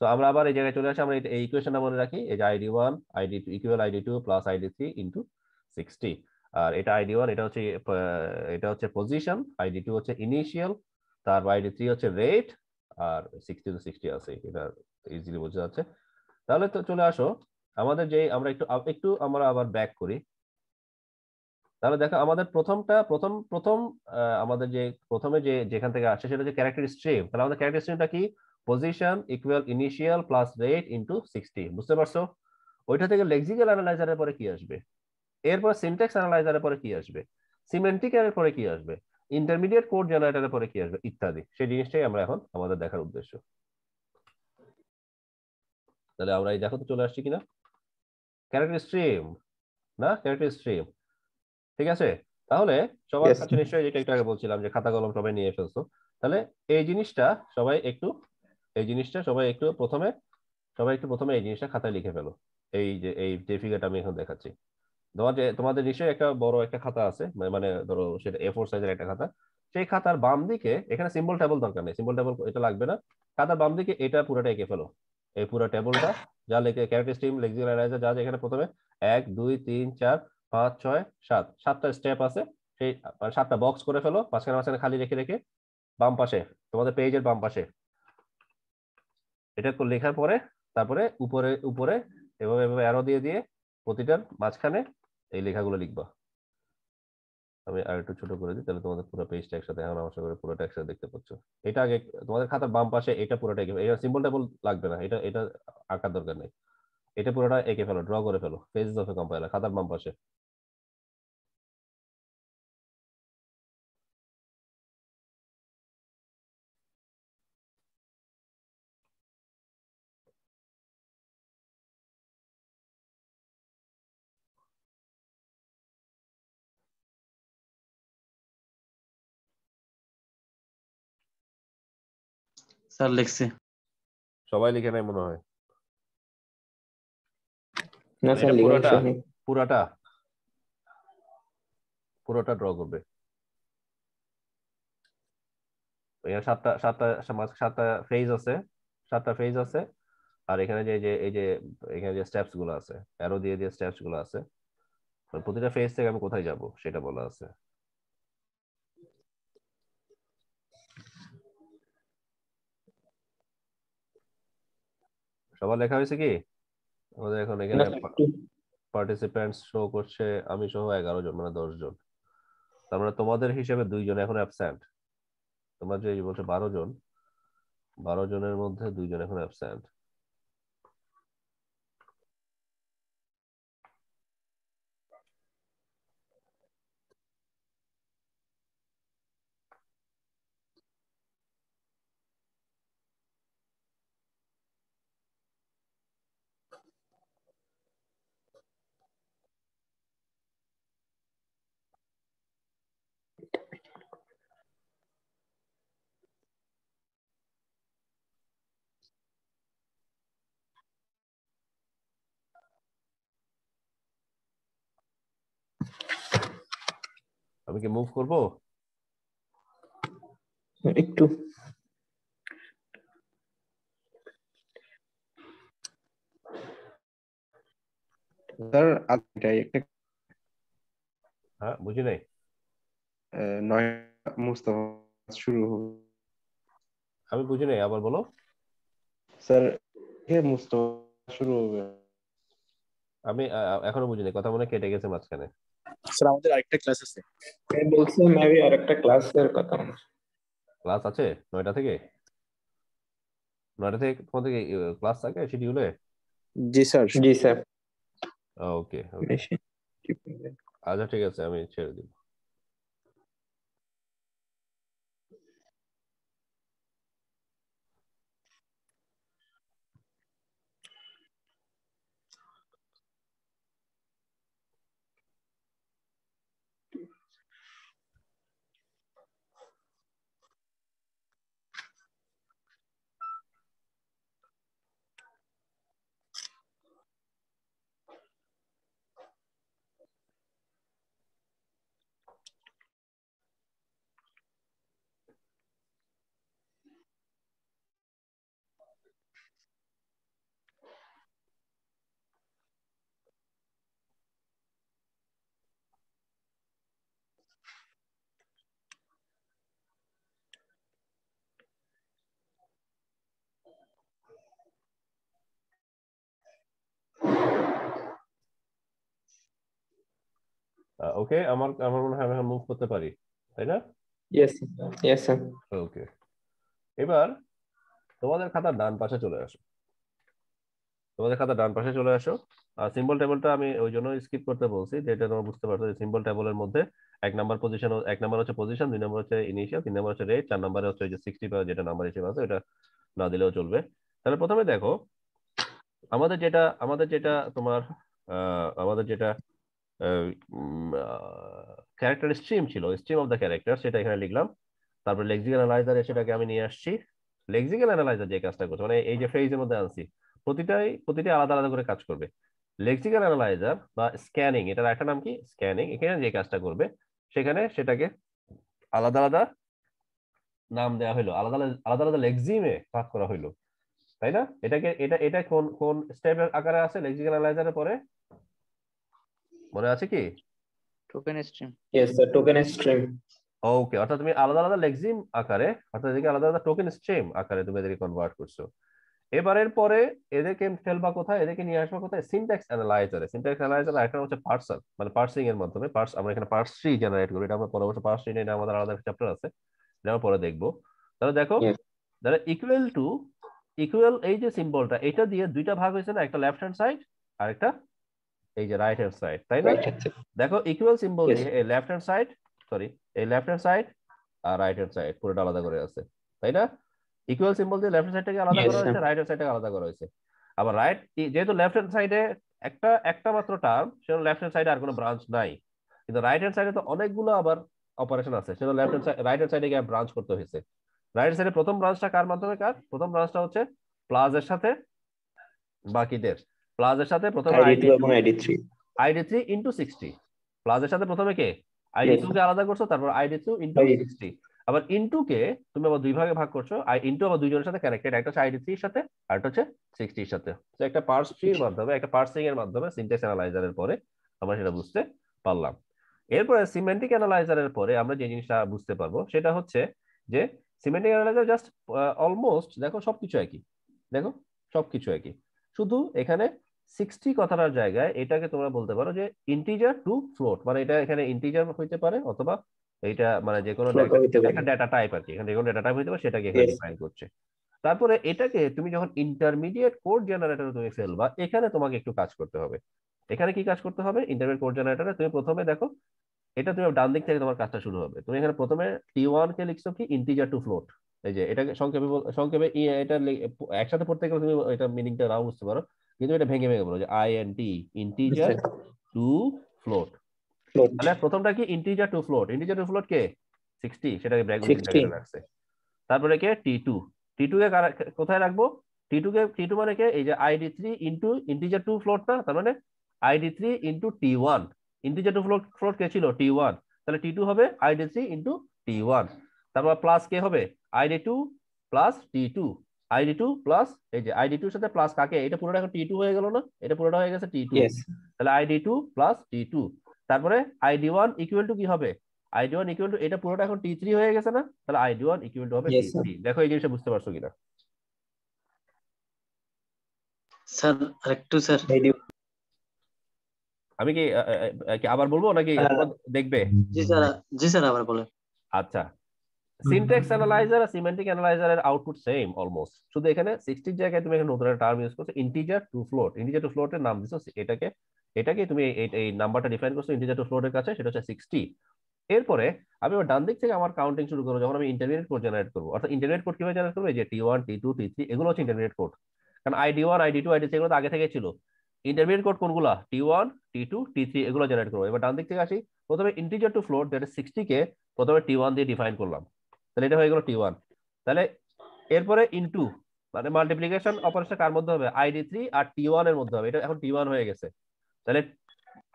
তো আমরা আবার এই জায়গায় চলে আসি আমরা এই ইকুয়েশনটা মনে রাখি এই যে ID one ID two equal ID two plus ID three into sixty আর এটা আইডি ওয়ান এটা হচ্ছে এটা হচ্ছে পজিশন আইডি টু হচ্ছে ইনিশিয়াল তারপর আইডি থ্রি হচ্ছে রেট আর সিক্সটি টু সিক্সটি আছে এটা ইজিলি বোঝা যাচ্ছে। তাহলে তো চলে আসো আমাদের যে আমরা একটু একটু আমরা আবার ব্যাক করি। তাহলে দেখো আমাদের প্রথমটা, প্রথম প্রথম আমাদের যে, প্রথমে যে, যেখান থেকে আসছে সেটা হচ্ছে ক্যারেক্টার স্ট্রিম তাহলে আমাদের ক্যারেক্টার স্ট্রিমটা কি? Position equal initial plus rate into sixty বুঝতে পারছ? ওইটা থেকে লেক্সিক্যাল অ্যানালাইজারের পরে কি আসবে? এরপর সিনটেক্স অ্যানালাইজারের পরে কি আসবে? সিমেন্টিক এর পরে কি আসবে? ইন্টারমিডিয়েট কোড জেনারেটরের পরে কি আসবে? ইত্যাদি। সেই জিনিসটাই আমরা এখন আমাদের দেখার উদ্দেশ্য। তাহলে আমরা এই দেখো তো চলে আসছি কিনা? ক্যারেক্টার স্ট্রিম না? ক্যারেক্টার স্ট্রিম ঠিক আছে? তাহলে সবার কাছে নিশ্চয়ই যেটা একটু আগে বলছিলাম যে খাতা কলম সবাই নিয়ে ফেলছো তাহলে এই জিনিসটা সবাই একটু এই জিনিসটা সবাই একটু প্রথমে সবাই একটু প্রথমে এই জিনিসটা খাতায় লিখে ফেলো। এই যে এই যে ফিগারটা আমি এখন দেখাচ্ছি। তোমার যে তোমাদের নিশ্চয়ই একটা বড় একটা খাতা আছে মানে ধরো সেটা এ ফোর সাইজের একটা খাতা। সেই খাতার বাম দিকে এখানে সিম্বল টেবল দরকার নেই। সিম্বল টেবল এটা লাগবে না। খাতার বাম দিকে এটা পুরোটা এঁকে ফেলো। এই পুরো টেবলটা যা লেখে ক্যারেক্টার স্ট্রিম লেক্সিক্যাল অ্যানালাইজার যা এখানে প্রথমে এক দুই তিন চার পাঁচ, ছয়, সাত। সাতটা স্টেপ আছে। সেই মানে সাতটা বক্স করে ফেলো। মাঝখানে মাঝখানে খালি রেখে রেখে বাম পাশে, তোমাদের পেজের বাম পাশে। এটা লেখার পরে, তারপরে উপরে উপরে এভাবে এভাবে অ্যারো দিয়ে দিয়ে প্রতিটার মাঝখানে এই লেখাগুলো লিখবা। আমি আর একটু ছোট করে দিই, তাহলে তোমাদের পুরো পেজটা একসাথে এখন আমার সঙ্গে পুরোটা একসাথে দেখতে পাচ্ছ। এটা আগে, তোমাদের খাতার বাম পাশে এটা পুরোটা এঁকে এটা সিম্বল টেবল লাগবে না। এটা এটা আঁকার দরকার নেই। এটা পুরোটা এঁকে ফেলো ড্র করে ফেলো। পেজেস অফ এ কম্পাইলার খাতার বাম পাশে। স্যার লিখছি। সবাই লিখে নেয় মনে হয়। না স্যার পুরোটা? পুরোটা পুরোটা ড্র করবে। এখানে সাতটা সাতটা মাঝ- সাতটা ফেজ আছে। সাতটা ফেজ আছে। আর এখানে যে যে এই যে এখানে যে স্টেপসগুলো আছে অ্যারো দিয়ে দিয়ে স্টেপসগুলো আছে। প্রতিটা ফেজ থেকে আমি কোথায় যাব সেটা বলা আছে। সবার লেখা হয়েছে কি? আমাদের এখন এখানে পার্টিসিপেন্টস শো করছে আমি সহ এগারো জন মানে দশ জন। তার মানে তোমাদের হিসেবে দুইজন এখন অ্যাবসেন্ট তোমরা যে বলছো বারো জন বারো জনের মধ্যে দুইজন এখন অ্যাবসেন্ট আমি কি মুভ করব? একটু। স্যার এটাই একটা হ্যাঁ বুঝি নাই। আহ, নয় মুস্তাফা শুরু হবে আমি বুঝি নাই আবার বলো। স্যার কে মুস্তাফা শুরু হবে? আমি এখনও বুঝিনি কথা মনে কেটে গেছে মাঝখানে। স্যার আমাদের আরেকটা ক্লাস আছে। আমি বলছি মেবি আরেকটা ক্লাসের কথা। ক্লাস আছে? নয়টা থেকে? নয়টা থেকে তোমাদের ক্লাস থাকে শিডিউলে জি স্যার। জি স্যার। ওকে ওকে। আচ্ছা ঠিক আছে আমি ছেড়ে দিব। ওকে আমার আমার মনে হয় আমি এখন মুভ করতে পারি তাই না? ইয়েস ইয়েস স্যার ওকে এবার তোমাদের খাতার ডান পাশে চলে আসো। তোমাদের খাতার ডান পাশে চলে আসো। আর সিম্বল টেবিলটা আমি ওই জন্য স্কিপ করতে বলছি যেটা তোমরা বুঝতে পারছ যে সিম্বল টেবিলের মধ্যে এক নাম্বার পজিশন এক নাম্বার হচ্ছে পজিশন দুই নাম্বার হচ্ছে ইনিশিয়াল তিন নাম্বার হচ্ছে রেট চার নাম্বার হচ্ছে যে সিক্সটি যেটা নাম্বার হিসেবে আছে এটা না দিলেও চলবে। তাহলে প্রথমে দেখো আমাদের যেটা আমাদের যেটা তোমার আহ, আমাদের যেটা ক্যারেক্টার স্ট্রিম ছিল স্ট্রিম অফ দ্য ক্যারেক্টার সেটা এখানে লিখলাম। তারপর লেক্সিক্যাল অ্যানালাইজার সেটাকে আমি নিয়ে আসছি। লেক্সিক্যাল অ্যানালাইজার যে কাজটা করছে মানে এই যে ফেজের মধ্যে আনছি, প্রতিটাই, প্রতিটি আলাদা আলাদা করে কাজ করবে। লেক্সিক্যাল অ্যানালাইজার বা স্ক্যানিং এটার একটা নাম কি? স্ক্যানিং এখানে যে কাজটা করবে, সেখানে সেটাকে আলাদা আলাদা নাম দেওয়া হলো আলাদা আলাদা আলাদা লেক্সিমে ভাগ করা হলো তাই না? এটাকে, এটা এটা কোন কোন স্টেপের আকারে আছে লেক্সিক্যাল অ্যানালাইজারের পরে? মনে আছে কি? Token stream yes sir token stream okay অর্থাৎ তুমি আলাদা আলাদা লেক্সিম আকারে অর্থাৎ এদিকে আলাদা আলাদা টোকেন স্ট্রিম আকারে তুমি এদেরকে কনভার্ট করছ। এবারের পরে এদেরকে ফেলবা কোথায়? এদেরকে নিয়ে আসবা কোথায়? সিনট্যাক্স অ্যানালাইজারে সিনট্যাক্স অ্যানালাইজার একটা হচ্ছে পার্সার মানে পার্সিং এর মাধ্যমে। পার্স আমরা এখানে পার্স ট্রি জেনারেট করি। এটা আমরা পরবর্তী পার্স ট্রি নিয়ে আমাদের আলাদা চ্যাপ্টার আছে। এটা আমরা পরে দেখব। তাহলে দেখো. তাহলে ইকুয়াল টু ইকুয়াল এই যে সিম্বলটা এটা দিয়ে দুইটা ভাগ হয়েছে না? একটা লেফট হ্যান্ড সাইড আর একটা এই যে রাইট হ্যান্ড সাইড তাই না? দেখো ইকুয়াল সিম্বল দিয়ে এই লেফট হ্যান্ড সাইড সরি এই লেফট হ্যান্ড সাইড আর রাইট হ্যান্ড সাইড পুরোটা আলাদা করে আছে তাই না? ইকুয়াল সিম্বল দিয়ে লেফট হ্যান্ড সাইডটাকে আলাদা করা হয়েছে রাইট হ্যান্ড সাইডটাকে আলাদা করা হয়েছে। আবার রাইট যেহেতু লেফট হ্যান্ড সাইডে একটা একটা মাত্র টার্ম সেজন্য লেফট হ্যান্ড সাইডে আর কোনো ব্রাঞ্চ নাই। কিন্তু রাইট হ্যান্ড সাইডে তো অনেকগুলো আবার অপারেশন আছে সেটা left hand side right hand সাইডে গিয়ে ব্রাঞ্চ করতে হয়েছে। রাইট সাইডে প্রথম ব্রাঞ্চটা কার মাধ্যমে কার? প্রথম ব্রাঞ্চটা হচ্ছে প্লাস প্লাজের সাথে বাকিদের। প্লাজের সাথে প্রথমে আইডি এবং ID three ID three into sixty প্লাজের সাথে প্রথমে কে? ID Yes. টু কে আলাদা করছ তারপর ID two into ID sixty আবার ইন্টু কে তুমি আবার দুই ভাগে ভাগ করছ আই ইন্টু আবার দুইজনের সাথে কানেক্টেড একটা হচ্ছে আইডি থ্রির সাথে আর একটা হচ্ছে সিক্সটির সাথে। তো একটা পার্স ট্রির মাধ্যমে একটা পার্সিং এর মাধ্যমে সিনট্যাক্স অ্যানালাইজারের পরে আমরা সেটা বুঝতে পারলাম। এরপরে সিমেন্টিক অ্যানালাইজারের পরে আমরা যে জিনিসটা বুঝতে পারব সেটা হচ্ছে যে সিমেন্টিক অ্যানালাইজার জাস্ট অলমোস্ট দেখো সবকিছু একই। দেখো সবকিছু একই। শুধু এখানে সিক্সটি কথাটার জায়গায় এটাকে তোমরা বলতে পারো যে ইন্টিজার টু ফ্লোট মানে এটা এখানে ইন্টিজার হইতে পারে অথবা এটা মানে যে কোনো ডেটা টাইপ আর কি এখানে যে কোনো ডেটা টাইপ হইতে পারে সেটাকে এখানে ডিফাইন করছে। তারপরে এটাকে তুমি যখন ইন্টারমিডিয়েট কোড জেনারেটরে তুমি ফেলবা এখানে তোমাকে একটু কাজ করতে হবে। এখানে কি কাজ করতে হবে? ইন্টারমিডিয়েট কোড জেনারেটরে তুমি প্রথমে দেখো এটা তুমি ডান দিক থেকে তোমার কাজটা শুরু হবে। তুমি এখানে প্রথমে টি ওয়ান কে লিখছো কি? ইন্টিজার টু ফ্লোট এই যে এটাকে সংক্ষেপে সংক্ষেপে এটা একসাথে পড়তে গেলে তুমি এটা মিনিংটা নাও বুঝতে পারো। কিন্তু এটা ভেঙে ভেঙে বলো যে I N T integer to float তাহলে প্রথমটা কি? Integer to float integer to float K? Sixty সেটাকে ব্র্যাকেট 60 রাখছে। তারপরে কে? টি টু টি টু কে কোথায় রাখব? টি টু কে টি টু মানে কে? এই যে ID three into integer to float না তার মানে ID three into T one integer to float float কে ছিল? টি ওয়ান তাহলে টি টু হবে ID three into T one তারপর প্লাস কে হবে? ID two plus T two ID two plus এই যে আইডি টুর সাথে প্লাস কাকে? এটা পুরোটা এখন টি টু হয়ে গেল না? এটা পুরোটা হয়ে গেছে টি টু তাহলে ID two plus T two তারপরে আইডি ওয়ান ইকুয়াল টু কি হবে? আইডি ওয়ান ইকুয়াল টু এটা পুরোটা এখন টি থ্রি হয়ে গেছে না? তাহলে আইডি ওয়ান ইকুয়াল টু হবে টি থ্রি দেখো এই জিনিসটা বুঝতে পারছ কিনা? স্যার আরেকটু স্যার। আমি কি আবার বলব নাকি হ্যাঁ। দেখবে? জি স্যার জি স্যার আবার বলেন। আচ্ছা। সিনট্যাক্স অ্যানালাইজার আর সিমেন্টিক অ্যানালাইজারের আউটপুট সেম অলমোস্ট শুধু এখানে 60 এর জায়গায় তুমি এখানে নতুন একটা টার্ম ইউজ করছ integer to float integer to ফ্লোটের নাম দিছো এটাকে এটাকে তুমি এই এই নাম্বারটা ডিফাইন করছ ইন্টিজার টু ফ্লোটের কাছে সেটা হচ্ছে 60 এরপরে আমি ডান দিক থেকে আমার কাউন্টিং শুরু করব যখন আমি ইন্টারমিডিয়েট কোড জেনারেট করব। অর্থাৎ ইন্টারমিডিয়েট কোড কীভাবে জেনারেট করব? এই যে T one T two T three এগুলো হচ্ছে ইন্টারমিডিয়েট কোড কারণ ID one ID two ID three এগুলো তো আগে থেকে ছিল। ইন্টারমিডিয়েট কোড কোনগুলা? T one T two T three এগুলো জেনারেট করব। এবার ডান দিক থেকে আসি। প্রথমে integer to float that is sixty কে প্রথমে টি ওয়ান দিয়ে ডিফাইন করলাম। তাহলে এটা হয়ে গেল টি ওয়ান তাহলে এরপরে ইনটু মানে মাল্টিপ্লিকেশন অপারেশন কার মধ্যে হবে? আইডি থ্রি আর টি ওয়ানের মধ্যে হবে। এটা এখন টি ওয়ান হয়ে গেছে। তাহলে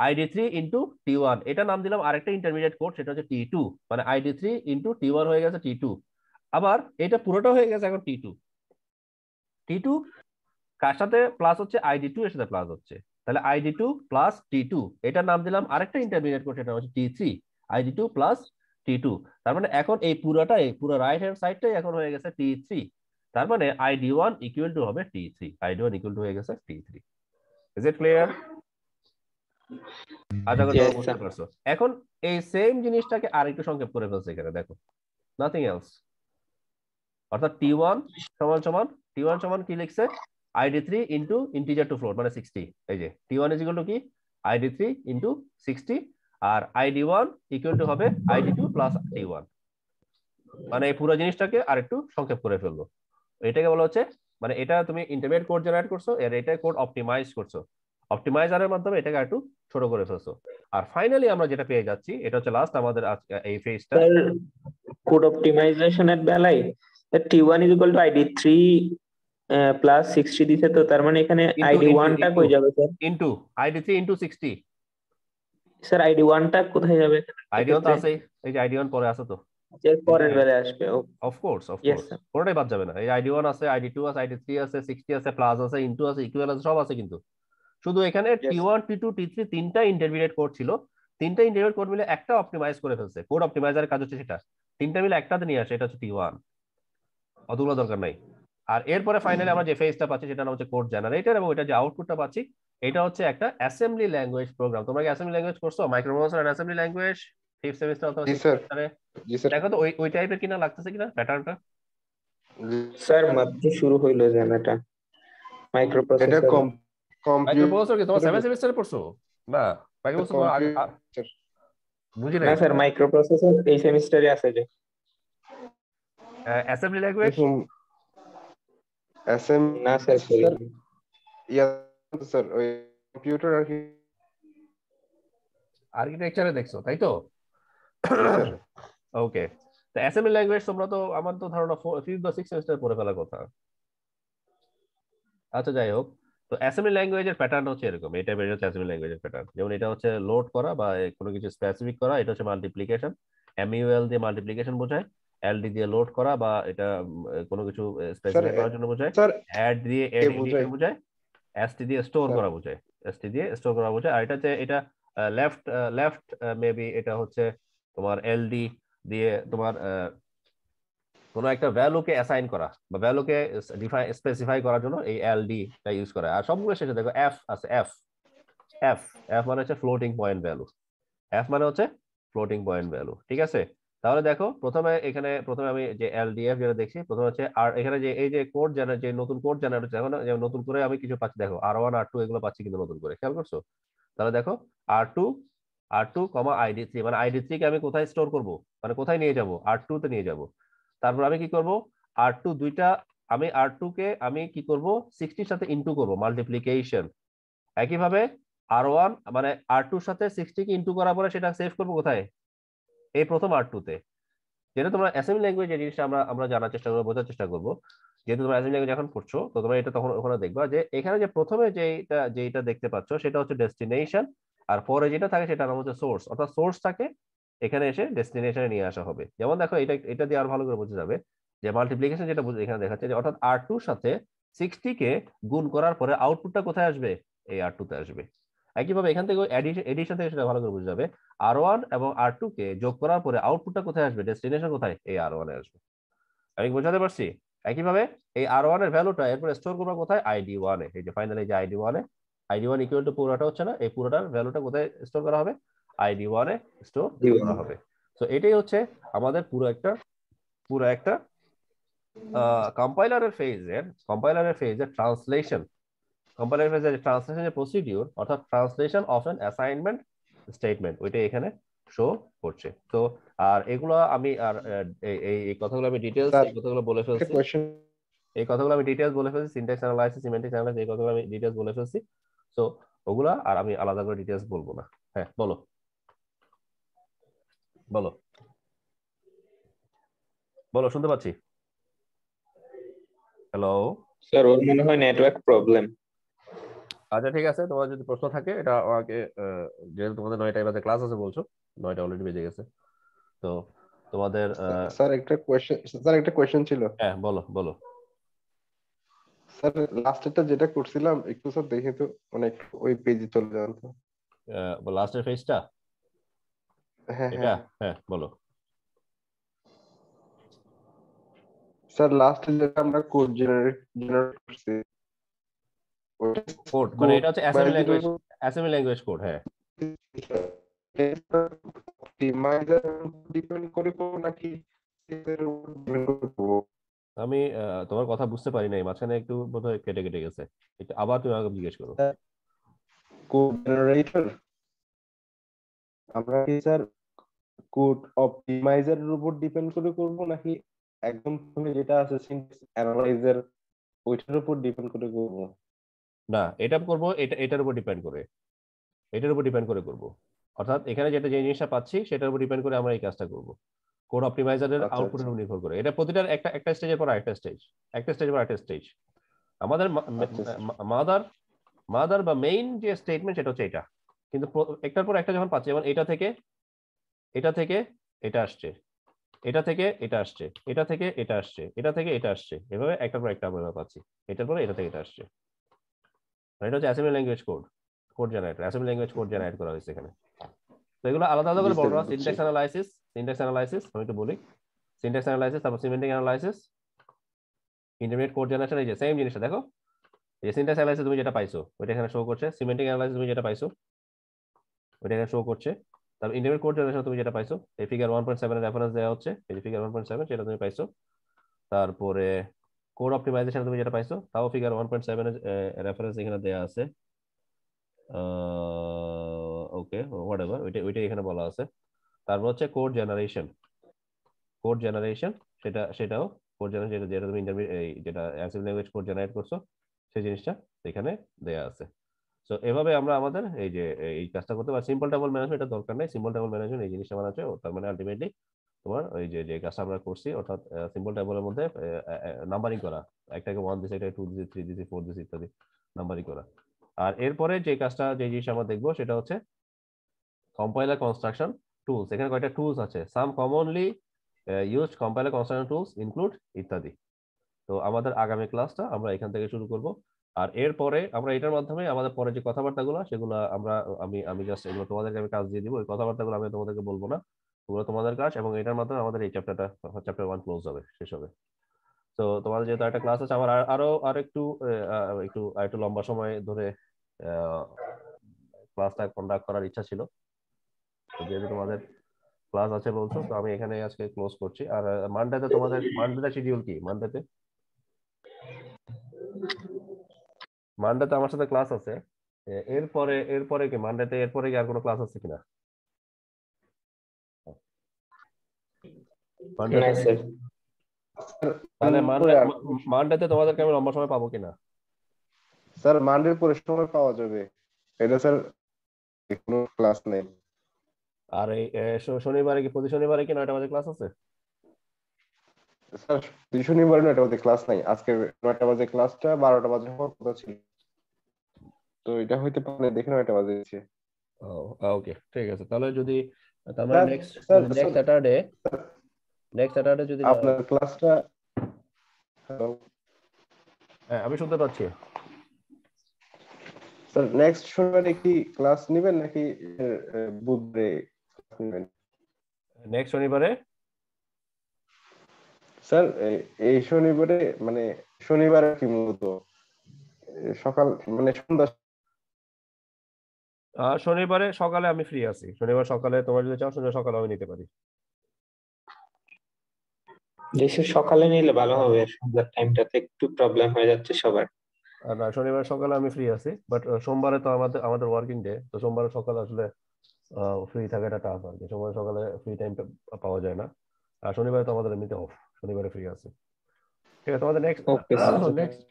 ID three into T one এটা নাম দিলাম আরেকটা ইন্টারমিডিয়েট কোড সেটা হচ্ছে টি টু মানে ID three into T one হয়ে গেছে টি টু আবার এটা পুরোটা হয়ে গেছে এখন টি টু টি টু কার সাথে প্লাস হচ্ছে? আইডি টু এর সাথে প্লাস হচ্ছে। তাহলে ID two plus T two এটার নাম দিলাম আরেকটা ইন্টারমিডিয়েট কোড সেটা হচ্ছে T three ID two plus T two তার মানে এখন এই পুরোটাই পুরো রাইট হ্যান্ড সাইডটাই এখন হয়ে গেছে টি থ্রি তার মানে আইডি ওয়ান ইকুয়াল টু হবে T three ID one equal to হয়ে গেছে T three is it clear আশা করি বুঝতে পারছ। এখন এই সেম জিনিসটাকে আরেকটু সংক্ষেপ করে ফেলছে এখানে দেখো। নাথিং এলস অর্থাৎ টি ওয়ান সমান সমান টি ওয়ান সমান কি লিখছে? ID three into integer to float মানে সিক্সটি এই যে T one is equal to কি? আইডি থ্রি ইন্টু সিক্সটি আর আইডি ওয়ান ইকুয়াল টু হবে ID two plus T one মানে এই পুরো জিনিসটাকে আরেকটু সংক্ষেপ করে ফেলব। এটাকে বলা হচ্ছে মানে এটা তুমি ইন্টারমিডিয়েট কোড জেনারেট করছ এর এটা কোড অপটিমাইজ করছ। অপটিমাইজারের মাধ্যমে এটাকে একটু ছোট করে ফেলছো। আর ফাইনালি আমরা যেটা পেয়ে যাচ্ছি এটা হচ্ছে লাস্ট আমাদের এই ফেজটা কোড অপটিমাইজেশনের বেলায় T one is equal to ID three plus sixty দিছে তো তার মানে এখানে আইডি ওয়ানটা। কই যাবে sir into ID three into sixty sir ID ওয়ানটা কোথায় যাবে? আইডি ওয়ান তো আছে এই যে আইডি ওয়ান পরে আছে তো। পরের বেলে আসবে Yes, অফকোর্স sir. কোনটাই বাদ যাবে না। এই আইডি ওয়ান আছে আইডি টু আছে আইডি থ্রি আছে সিক্সটি আছে প্লাস আছে ইনটু আছে ইকুয়াল আছে সব আছে কিন্তু। শুধু এখানে T one T two T three তিনটা ইন্টারমিডিয়েট কোড ছিল। তিনটা ইন্টারমিডিয়েট কোড মিলে একটা অপটিমাইজ করে ফেলছে। কোড অপটিমাইজারের কাজ হচ্ছে সেটা। তিনটা মিলে একটাতে নিয়ে আসে এটা হচ্ছে টি ওয়ান অতগুলো দরকার নাই। আর এরপরে ফাইনালি আমরা যে ফেজটা পাচ্ছি সেটা হচ্ছে কোড জেনারেটর এবং এটা যে আউটপুটটা পাচ্ছি এটা হচ্ছে একটা অ্যাসেম্বলি ল্যাঙ্গুয়েজ প্রোগ্রাম তোমরা কি অ্যাসেম্বলি ল্যাঙ্গুয়েজ করছ? Microprocessor and assembly language fifth semester অথবা জি, sixth sir. semester এ? জি স্যার দেখো তো ওই ওই টাইপের কিনা লাগতেছে কিনা প্যাটার্নটা স্যার মাত্র শুরু হইল জানাটা এটা। মাইক্রোপ্রসেসর কম কম্পিউটার মাইক্রোপ্রসেসর কি তোমার সেভেন সেমিস্টারে পড়ছো? না মাইক্রোপ্রসেসর আগে আ- বুঝি না নাই স্যার মাইক্রোপ্রসেসর এই সেমিস্টারে আছে যে। অ্যাসেম্বলি ল্যাঙ্গুয়েজ এসএম না স্যার স্যার ইয়া স্যার ওই কম্পিউটার আর আর্কিটেকচারে দেখছ তাই তো? ওকে তো অ্যাসেম্বলি ল্যাঙ্গুয়েজ তোমরা তো আমার তো ধারণা ফিফথ বা সিক্স সেমিস্টার পড়ে ফেলার কথা। আচ্ছা যাই হোক। তো অ্যাসেম্বলি ল্যাঙ্গুয়েজের প্যাটার্ন হচ্ছে এরকম টাইপের হচ্ছে অ্যাসেম্বলি ল্যাঙ্গুয়েজের প্যাটার্ন যেমন এটা হচ্ছে লোড করা বা কোনো কিছু স্পেসিফিক করা এটা হচ্ছে মাল্টিপ্লিকেশন এমইউএল দিয়ে মাল্টিপ্লিকেশন বোঝায় এলডি দিয়ে লোড করা বা এটা কোনো কিছু স্পেসিফাই করার জন্য বোঝায়। অ্যাড দিয়ে এ বোঝায়। এসটি দিয়ে স্টোর করা বোঝায়। এসটি দিয়ে স্টোর করা বোঝায়। আর এটা হচ্ছে এটা লেফট লেফট মেবি এটা হচ্ছে তোমার এলডি দিয়ে তোমার কোনো একটা ভ্যালুকে অ্যাসাইন করা বা ভ্যালুকে ডিফাই স্পেসিফাই করার জন্য এই এলডি টা ইউজ করা। আর সবগুলো শেষে দেখো এফ আছে এফ এফ এফ মানে হচ্ছে ফ্লোটিং পয়েন্ট ভ্যালু এফ মানে হচ্ছে ফ্লোটিং পয়েন্ট ভ্যালু ঠিক আছে? তাহলে দেখো, প্রথমে এখানে, প্রথমে আমি যে এলডিএফ যেটা দেখছি, প্রথমে হচ্ছে আর এখানে যে, এই যে কোড জেনারেট যে নতুন কোড জেনারেট হচ্ছে, এখন নতুন করে আমি কিছু পাচ্ছি, দেখো আর ওয়ান আর টু এগুলো পাচ্ছি কিন্তু নতুন করে, খেয়াল করছ? তাহলে দেখো R two R two comma ID three মানে আইডি থ্রি কে আমি কোথায় স্টোর করব? মানে কোথায় নিয়ে যাব? আর টু তে নিয়ে যাব। তারপর আমি কি করব? আর টু দুইটা, আমি আর টু কে আমি কি করব? সিক্সটির সাথে ইন্টু করব মাল্টিপ্লিকেশন একইভাবে আর ওয়ান মানে আর টুর সাথে সিক্সটি কে ইন্টু করার পরে সেটা সেভ করব কোথায়? এই প্রথম আর টু তে। যেটা তোমরা অ্যাসেম্বলি ল্যাঙ্গুয়েজ এই জিনিসটা আমরা আমরা জানার চেষ্টা করব, বোঝার চেষ্টা করব। যেহেতু তোমরা অ্যাসেম্বলি ল্যাঙ্গুয়েজ এখন পড়ছো, তো তোমরা এটা তখন ওখানে দেখবা যে এখানে যে প্রথমে যেটা যেটা দেখতে পাচ্ছ সেটা হচ্ছে ডেস্টিনেশন আর পরে যেটা থাকে সেটা নাম হচ্ছে সোর্স অর্থাৎ সোর্সটাকে এখানে এসে ডেস্টিনেশনে নিয়ে আসা হবে। যেমন দেখো, এটা এটা দিয়ে আরও ভালো করে বোঝা যাবে যে মাল্টিপ্লিকেশন যেটা এখানে দেখাচ্ছে যে অর্থাৎ আর টুর সাথে সিক্সটি কে গুণ করার পরে আউটপুটটা কোথায় আসবে? এই আর টুতে আসবে। একইভাবে এখান থেকে এডিশন থেকে সেটা ভালো করে বোঝা যাবে আর ওয়ান এবং আর টু কে যোগ করার পরে আউটপুটটা কোথায় আসবে? ডেস্টিনেশন কোথায়? এই আর ওয়ানে আসবে। আমি বোঝাতে পারছি? একইভাবে এই আর ওয়ানের ভ্যালুটা এরপর স্টোর করব কোথায়? আইডি ওয়ানে এই যে ফাইনালি যে আইডি ওয়ানে আইডি ওয়ান ইকুয়াল টু পুরোটা হচ্ছে না? এই পুরোটার ভ্যালুটা কোথায় স্টোর করা হবে? আইডি ওয়ানে স্টোর করা হবে। তো এটাই হচ্ছে আমাদের পুরো একটা পুরো একটা কম্পাইলারের ফেজের কম্পাইলারের ফেজের ট্রান্সলেশন কম্পাইলার ফেজের ট্রান্সলেশনের প্রসিডিউর অর্থাৎ translation of an assignment statement ওইটা এখানে শো করছে। তো আর এগুলো আমি আর এই- কথাগুলো আমি স্যার, এই কথাগুলো বলে ফেলছি। এই কথাগুলো আমি ডিটেলস বলে ফেলছি সিনট্যাক্স অ্যানালাইসিস সিমেন্টিক্স অ্যানালাইসিস এই কথাগুলো আমি ডিটেলস বলে ফেলছি। তো ওগুলা আর আমি আলাদা করে ডিটেলস বলব না। হ্যাঁ বলো। বলো। বলো শুনতে পাচ্ছি। হ্যালো স্যার ওর মনে হয় নেটওয়ার্ক প্রবলেম আচ্ছা ঠিক আছে। তোমার যদি প্রশ্ন থাকে এটা আমাকে যেহেতু তোমাদের নয়টায় বাজে ক্লাস আছে বলছো নয়টা অলরেডি বেজে গেছে। তো তোমাদের স্যার একটা কোয়েশ্চেন স্যার একটা কোয়েশ্চেন ছিল। হ্যাঁ বলো বলো। স্যার লাস্টেরটা যেটা করছিলাম একটু স্যার দেখে তো অনেক ওই পেজে চলে যান তো। লাস্টের ফেজটা হ্যাঁ হ্যাঁ। হ্যাঁ বলো। স্যার লাস্টে যেটা আমরা কোড জেনারেট জেনারেট করছি কোড মানে এটা হচ্ছে assembly language assembly language code হ্যাঁ। করে নাকি? আমি তোমার কথা বুঝতে পারি নাই মাঝখানে একটু বোধহয় কেটে কেটে গেছে। একটু আবার তুমি আমাকে জিজ্ঞেস করো। কোড জেনারেটর আমরা কি স্যার কোড অপটিমাইজারের উপর ডিপেন্ড করে করব নাকি একদম যেটা আছে সিনট্যাক্স অ্যানালাইজার ওইটার উপর ডিপেন্ড করে করব? না এটা করব এটা এটার উপর ডিপেন্ড করে। এটার উপর ডিপেন্ড করে করব। অর্থাৎ এখানে যেটা যে জিনিসটা পাচ্ছি সেটার উপর ডিপেন্ড করে আমরা এই কাজটা করব। কোড অপটিমাইজারের আচ্ছা, আউটপুটের আচ্ছা। উপর নির্ভর করে। এটা প্রতিটার একটা একটা স্টেজের পর আরেকটা স্টেজ একটা স্টেজের পর একটা স্টেজ আমাদের আচ্ছা, আচ্ছা। মাদার মাদার বা মেইন যে স্টেটমেন্ট সেটা হচ্ছে এটা। কিন্তু একটার পর একটা যখন পাচ্ছি যেমন এটা থেকে এটা থেকে এটা আসছে। এটা থেকে এটা আসছে। এটা থেকে এটা আসছে। এটা থেকে এটা আসছে। এভাবে একটার পর একটা আমরা পাচ্ছি। এটার পরে এটা থেকে এটা আসছে। এটা হচ্ছে assembly language code code generator assembly language code generate করা হয়েছে এখানে। তো এগুলো আলাদা আলাদা করে বড়রা সিনট্যাক্স অ্যানালাইসিস সিনট্যাক্স অ্যানালাইসিস আমি একটু বলি। সিনট্যাক্স অ্যানালাইসিস তারপর semantic analysis intermediate code generation এই যে সেম জিনিসটা দেখো। এই সিনট্যাক্স অ্যানালাইসিস তুমি যেটা পাইছো ওইটা এখানে শো করছে। সিমেন্টিক অ্যানালাইসিস তুমি যেটা পাইছো ওইটা এখানে শো করছে। তারপর ইন্টারমিডিয়েট কোড জেনারেশন তুমি যেটা পাইছো এই figure one point seven reference দেওয়া হচ্ছে। এই ফিগার ওয়ান পয়েন্ট সেভেন সেটা তুমি পাইছো। তারপরে কোড অপটিমাইজেশন তুমি যেটা পাইছো, তাও figure one point seven reference এখানে দেওয়া আছে। ওকে হোয়াট এভার ওইটা ওইটাই এখানে বলা আছে। তারপর হচ্ছে কোড জেনারেশন কোড জেনারেশন সেটা, সেটাও কোড জেনারেশন যেটা তুমি ইন্টারমিডিয়েট যেটা অ্যাসিভ ল্যাঙ্গুয়েজ কোড জেনারেট করছ, সেই জিনিসটা এখানে দেয়া আছে। সো এভাবে আমরা আমাদের এই যে, এই কাজটা করতে পারি সিম্পল টেবল ম্যানেজমেন্ট এটা দরকার নেই। সিম্পল টেবল ম্যানেজমেন্ট এই জিনিসটা বানাচ্ছে তার মানে আলটিমেটলি তোমার ওই যে যে কাজটা আমরা করছি, অর্থাৎ সিম্পল টেবলের মধ্যে নাম্বারিং করা। একটাকে ওয়ান দিছে এটা টু দিছে থ্রি দিছে ফোর দিছে ইত্যাদি নাম্বারিং করা। আর এরপরে যে কাজটা, যে জিনিস আমরা দেখব, সেটা হচ্ছে কম্পাইলার কনস্ট্রাকশন টুলস এখানে কয়েকটা টুলস আছে। Some commonly used compiler construction tools include ইত্যাদি। তো আমাদের আগামী ক্লাসটা আমরা এখান থেকে শুরু করব। আর এরপরে আমরা এটার মাধ্যমে আমাদের পরে যে কথাবার্তাগুলো, সেগুলো আমরা, আমি আমি জাস্ট এগুলো তোমাদেরকে আমি কাজ দিয়ে দিব। ওই কথাবার্তাগুলো আমি তোমাদেরকে বলব না। ওগুলো তোমাদের কাজ এবং এটার মাধ্যমে আমাদের এই চ্যাপ্টারটা চ্যাপ্টার ওয়ান ক্লোজ হবে, শেষ হবে। তো তোমাদের যেহেতু একটা ক্লাস আছে, আমার আরও, আর একটু একটু আর একটু লম্বা সময় ধরে ক্লাসটা কন্ডাক্ট করার ইচ্ছা ছিল। যেহেতু তোমাদের ক্লাস আছে বলছো, তো আমি এখানে আজকে ক্লোজ করছি। আর মানডেতে তোমাদের মানডেতে শিডিউল কি? মানডেতে মানডেতে আমার সাথে ক্লাস আছে। এরপরে এরপরে কি? মানডেতে এরপরে কি আর কোনো ক্লাস আছে কিনা না মানডেতে স্যার তাহলে মানডেতে তোমাদেরকে আমি লম্বা সময় পাবো কিনা? স্যার মানডের পরে সময় পাওয়া যাবে। এটা স্যার কোনো ক্লাস নেই। আর এই শনিবারে কি প্রতি শনিবারে কি নয়টা বাজে ক্লাস আছে? স্যার দুই শনিবার নয়টা বাজে ক্লাস নাই। আজকে নয়টা বাজে ক্লাসটা বারোটা বাজে হওয়ার কথা ছিল। তো এটা হইতে পারে দেখে নয়টা বাজে দিচ্ছে ওকে ঠিক আছে। তাহলে যদি তার next next Saturday next Saturday যদি আপনার ক্লাসটা হ্যালো হ্যাঁ আমি শুনতে পাচ্ছি। স্যার নেক্সট শনিবারে কি ক্লাস নেবেন নাকি বুধবারে নেবেন? নেক্সট শনিবারে? স্যার এই- শনিবারে মানে শনিবারে কি মূলত? সকাল মানে সন্ধ্যা আহ, শনিবারে সকালে আমি ফ্রি আছি। শনিবার সকালে তোমার যদি চাও শনিবার সকালে আমি নিতে পারি। দেশের সকালে নিলে ভালো হবে সন্ধ্যার টাইমটাতে একটু প্রবলেম হয়ে যাচ্ছে সবার। আর না শনিবার সকালে আমি ফ্রি আছি বাট সোমবারে তো আমাদের আমাদের ওয়ার্কিং ডে তো সোমবারে সকালে আসলে ফ্রি থাকাটা টাফ আর কি। সোমবার সকালে ফ্রি টাইম পাওয়া যায় না। আর শনিবারে তো আমাদের এমনিতে অফ শনিবারে ফ্রি আছে। ঠিক আছে তোমাদের নেক্সট. নেক্সট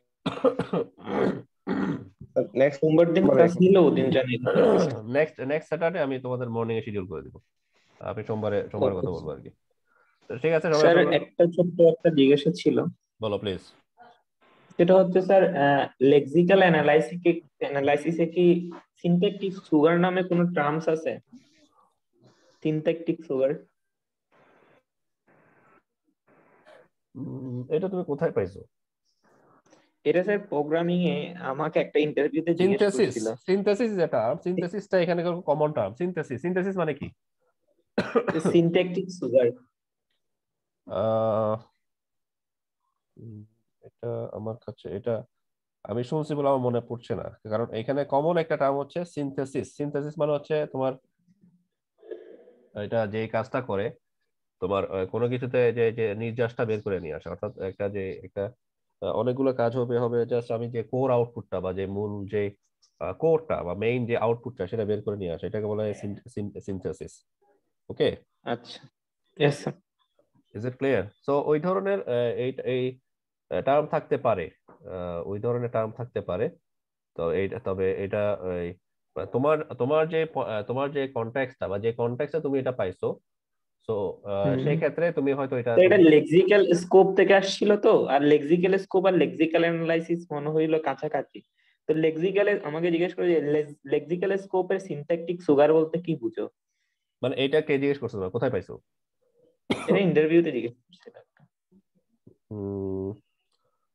নেক্সট সোমবার দিন ক্লাস নিলে ওদিন দেবো। নেক্সট নেক্সট স্যাটারডে আমি তোমাদের মর্নিং এ শিডিউল করে দিব। আপনি সোমবারে সোমবারে কথা বলব আর কি। তো ঠিক আছে স্যার একটা ছোট্ট একটা জিজ্ঞাসা ছিল। বলো প্লিজ সেটা হচ্ছে স্যার লেক্সিক্যাল অ্যানালাইসিসে অ্যানালাইসিসে কি সিনট্যাকটিক সুগার নামে কোনো টার্মস আছে? সিনট্যাকটিক সুগার এটা তুমি কোথায় পাইছো? এটা স্যার প্রোগ্রামিং এ আমাকে একটা ইন্টারভিউতে জিজ্ঞেস সিনথেসিস করছিল। সিনথেসিস যে টার্ম সিনথেসিসটা এখানে কমন টার্ম সিনথেসিস সিনথেসিস মানে কি? সিনট্যাকটিক সুগার এটা আমার কাছে, এটা আমি শুনছি বলে আমার মনে পড়ছে না। কারণ এখানে কমন একটা টার্ম হচ্ছে সিনথেসিস সিনথেসিস মানে হচ্ছে তোমার, এটা যে কাজটা করে, তোমার কোনো কিছুতে যে যে নির্যাসটা বের করে নিয়ে আসা। অর্থাৎ একটা যে, একটা অনেকগুলো কাজ হবে হবে জাস্ট আমি যে কোর আউটপুটটা বা যে মূল যে কোরটা বা মেইন যে আউটপুটটা সেটা বের করে নিয়ে আসা। এটাকে বলা হয় সিনথেসিস ওকে আচ্ছা। Yes sir is it clear so ওই ধরনের এই এই টার্ম থাকতে পারে। ওই ধরনের টার্ম থাকতে পারে। তো এইটা তবে এটা তোমার তোমার যে তোমার যে কন্টেক্সটটা বা যে কন্টেক্সটে তুমি এটা পাইছো সো। সেই ক্ষেত্রে তুমি হয়তো এটা এটা লেক্সিক্যাল স্কোপ থেকে আসছিল তো? আর লেক্সিক্যাল স্কোপ আর লেক্সিক্যাল অ্যানালাইসিস মনে হইল কাছাকাছি। তো লেক্সিক্যাল আমাকে জিজ্ঞেস করে যে লেক্সিক্যাল স্কোপের সিনট্যাকটিক সুগার বলতে কি বুঝো? মানে এইটা কে জিজ্ঞেস করছ কোথায় পাইছো? এটা ইন্টারভিউতে জিজ্ঞেস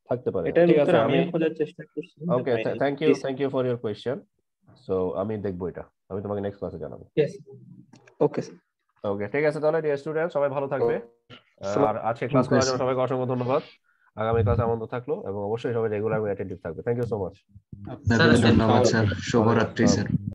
থাকতে পারে। এটার উত্তর আমি খোঁজার চেষ্টা করছি। Okay thank you thank you for your question so আমি দেখব এটা। আমি তোমাকে নেক্সট ক্লাসে জানাব। Sir. ওকে ঠিক আছে তাহলে ডিয়ার স্টুডেন্ট সবাই ভালো থাকবে। আর আজকে ক্লাস করার জন্য সবাইকে অসংখ্য ধন্যবাদ। আগামী ক্লাসে আনন্দ থাকল এবং অবশ্যই সবাই রেগুলার অ্যাটেন্টিভ থাকবে। থ্যাংক ইউ সো মাচ আপনাকেও ধন্যবাদ স্যার শুভরাত্রি স্যার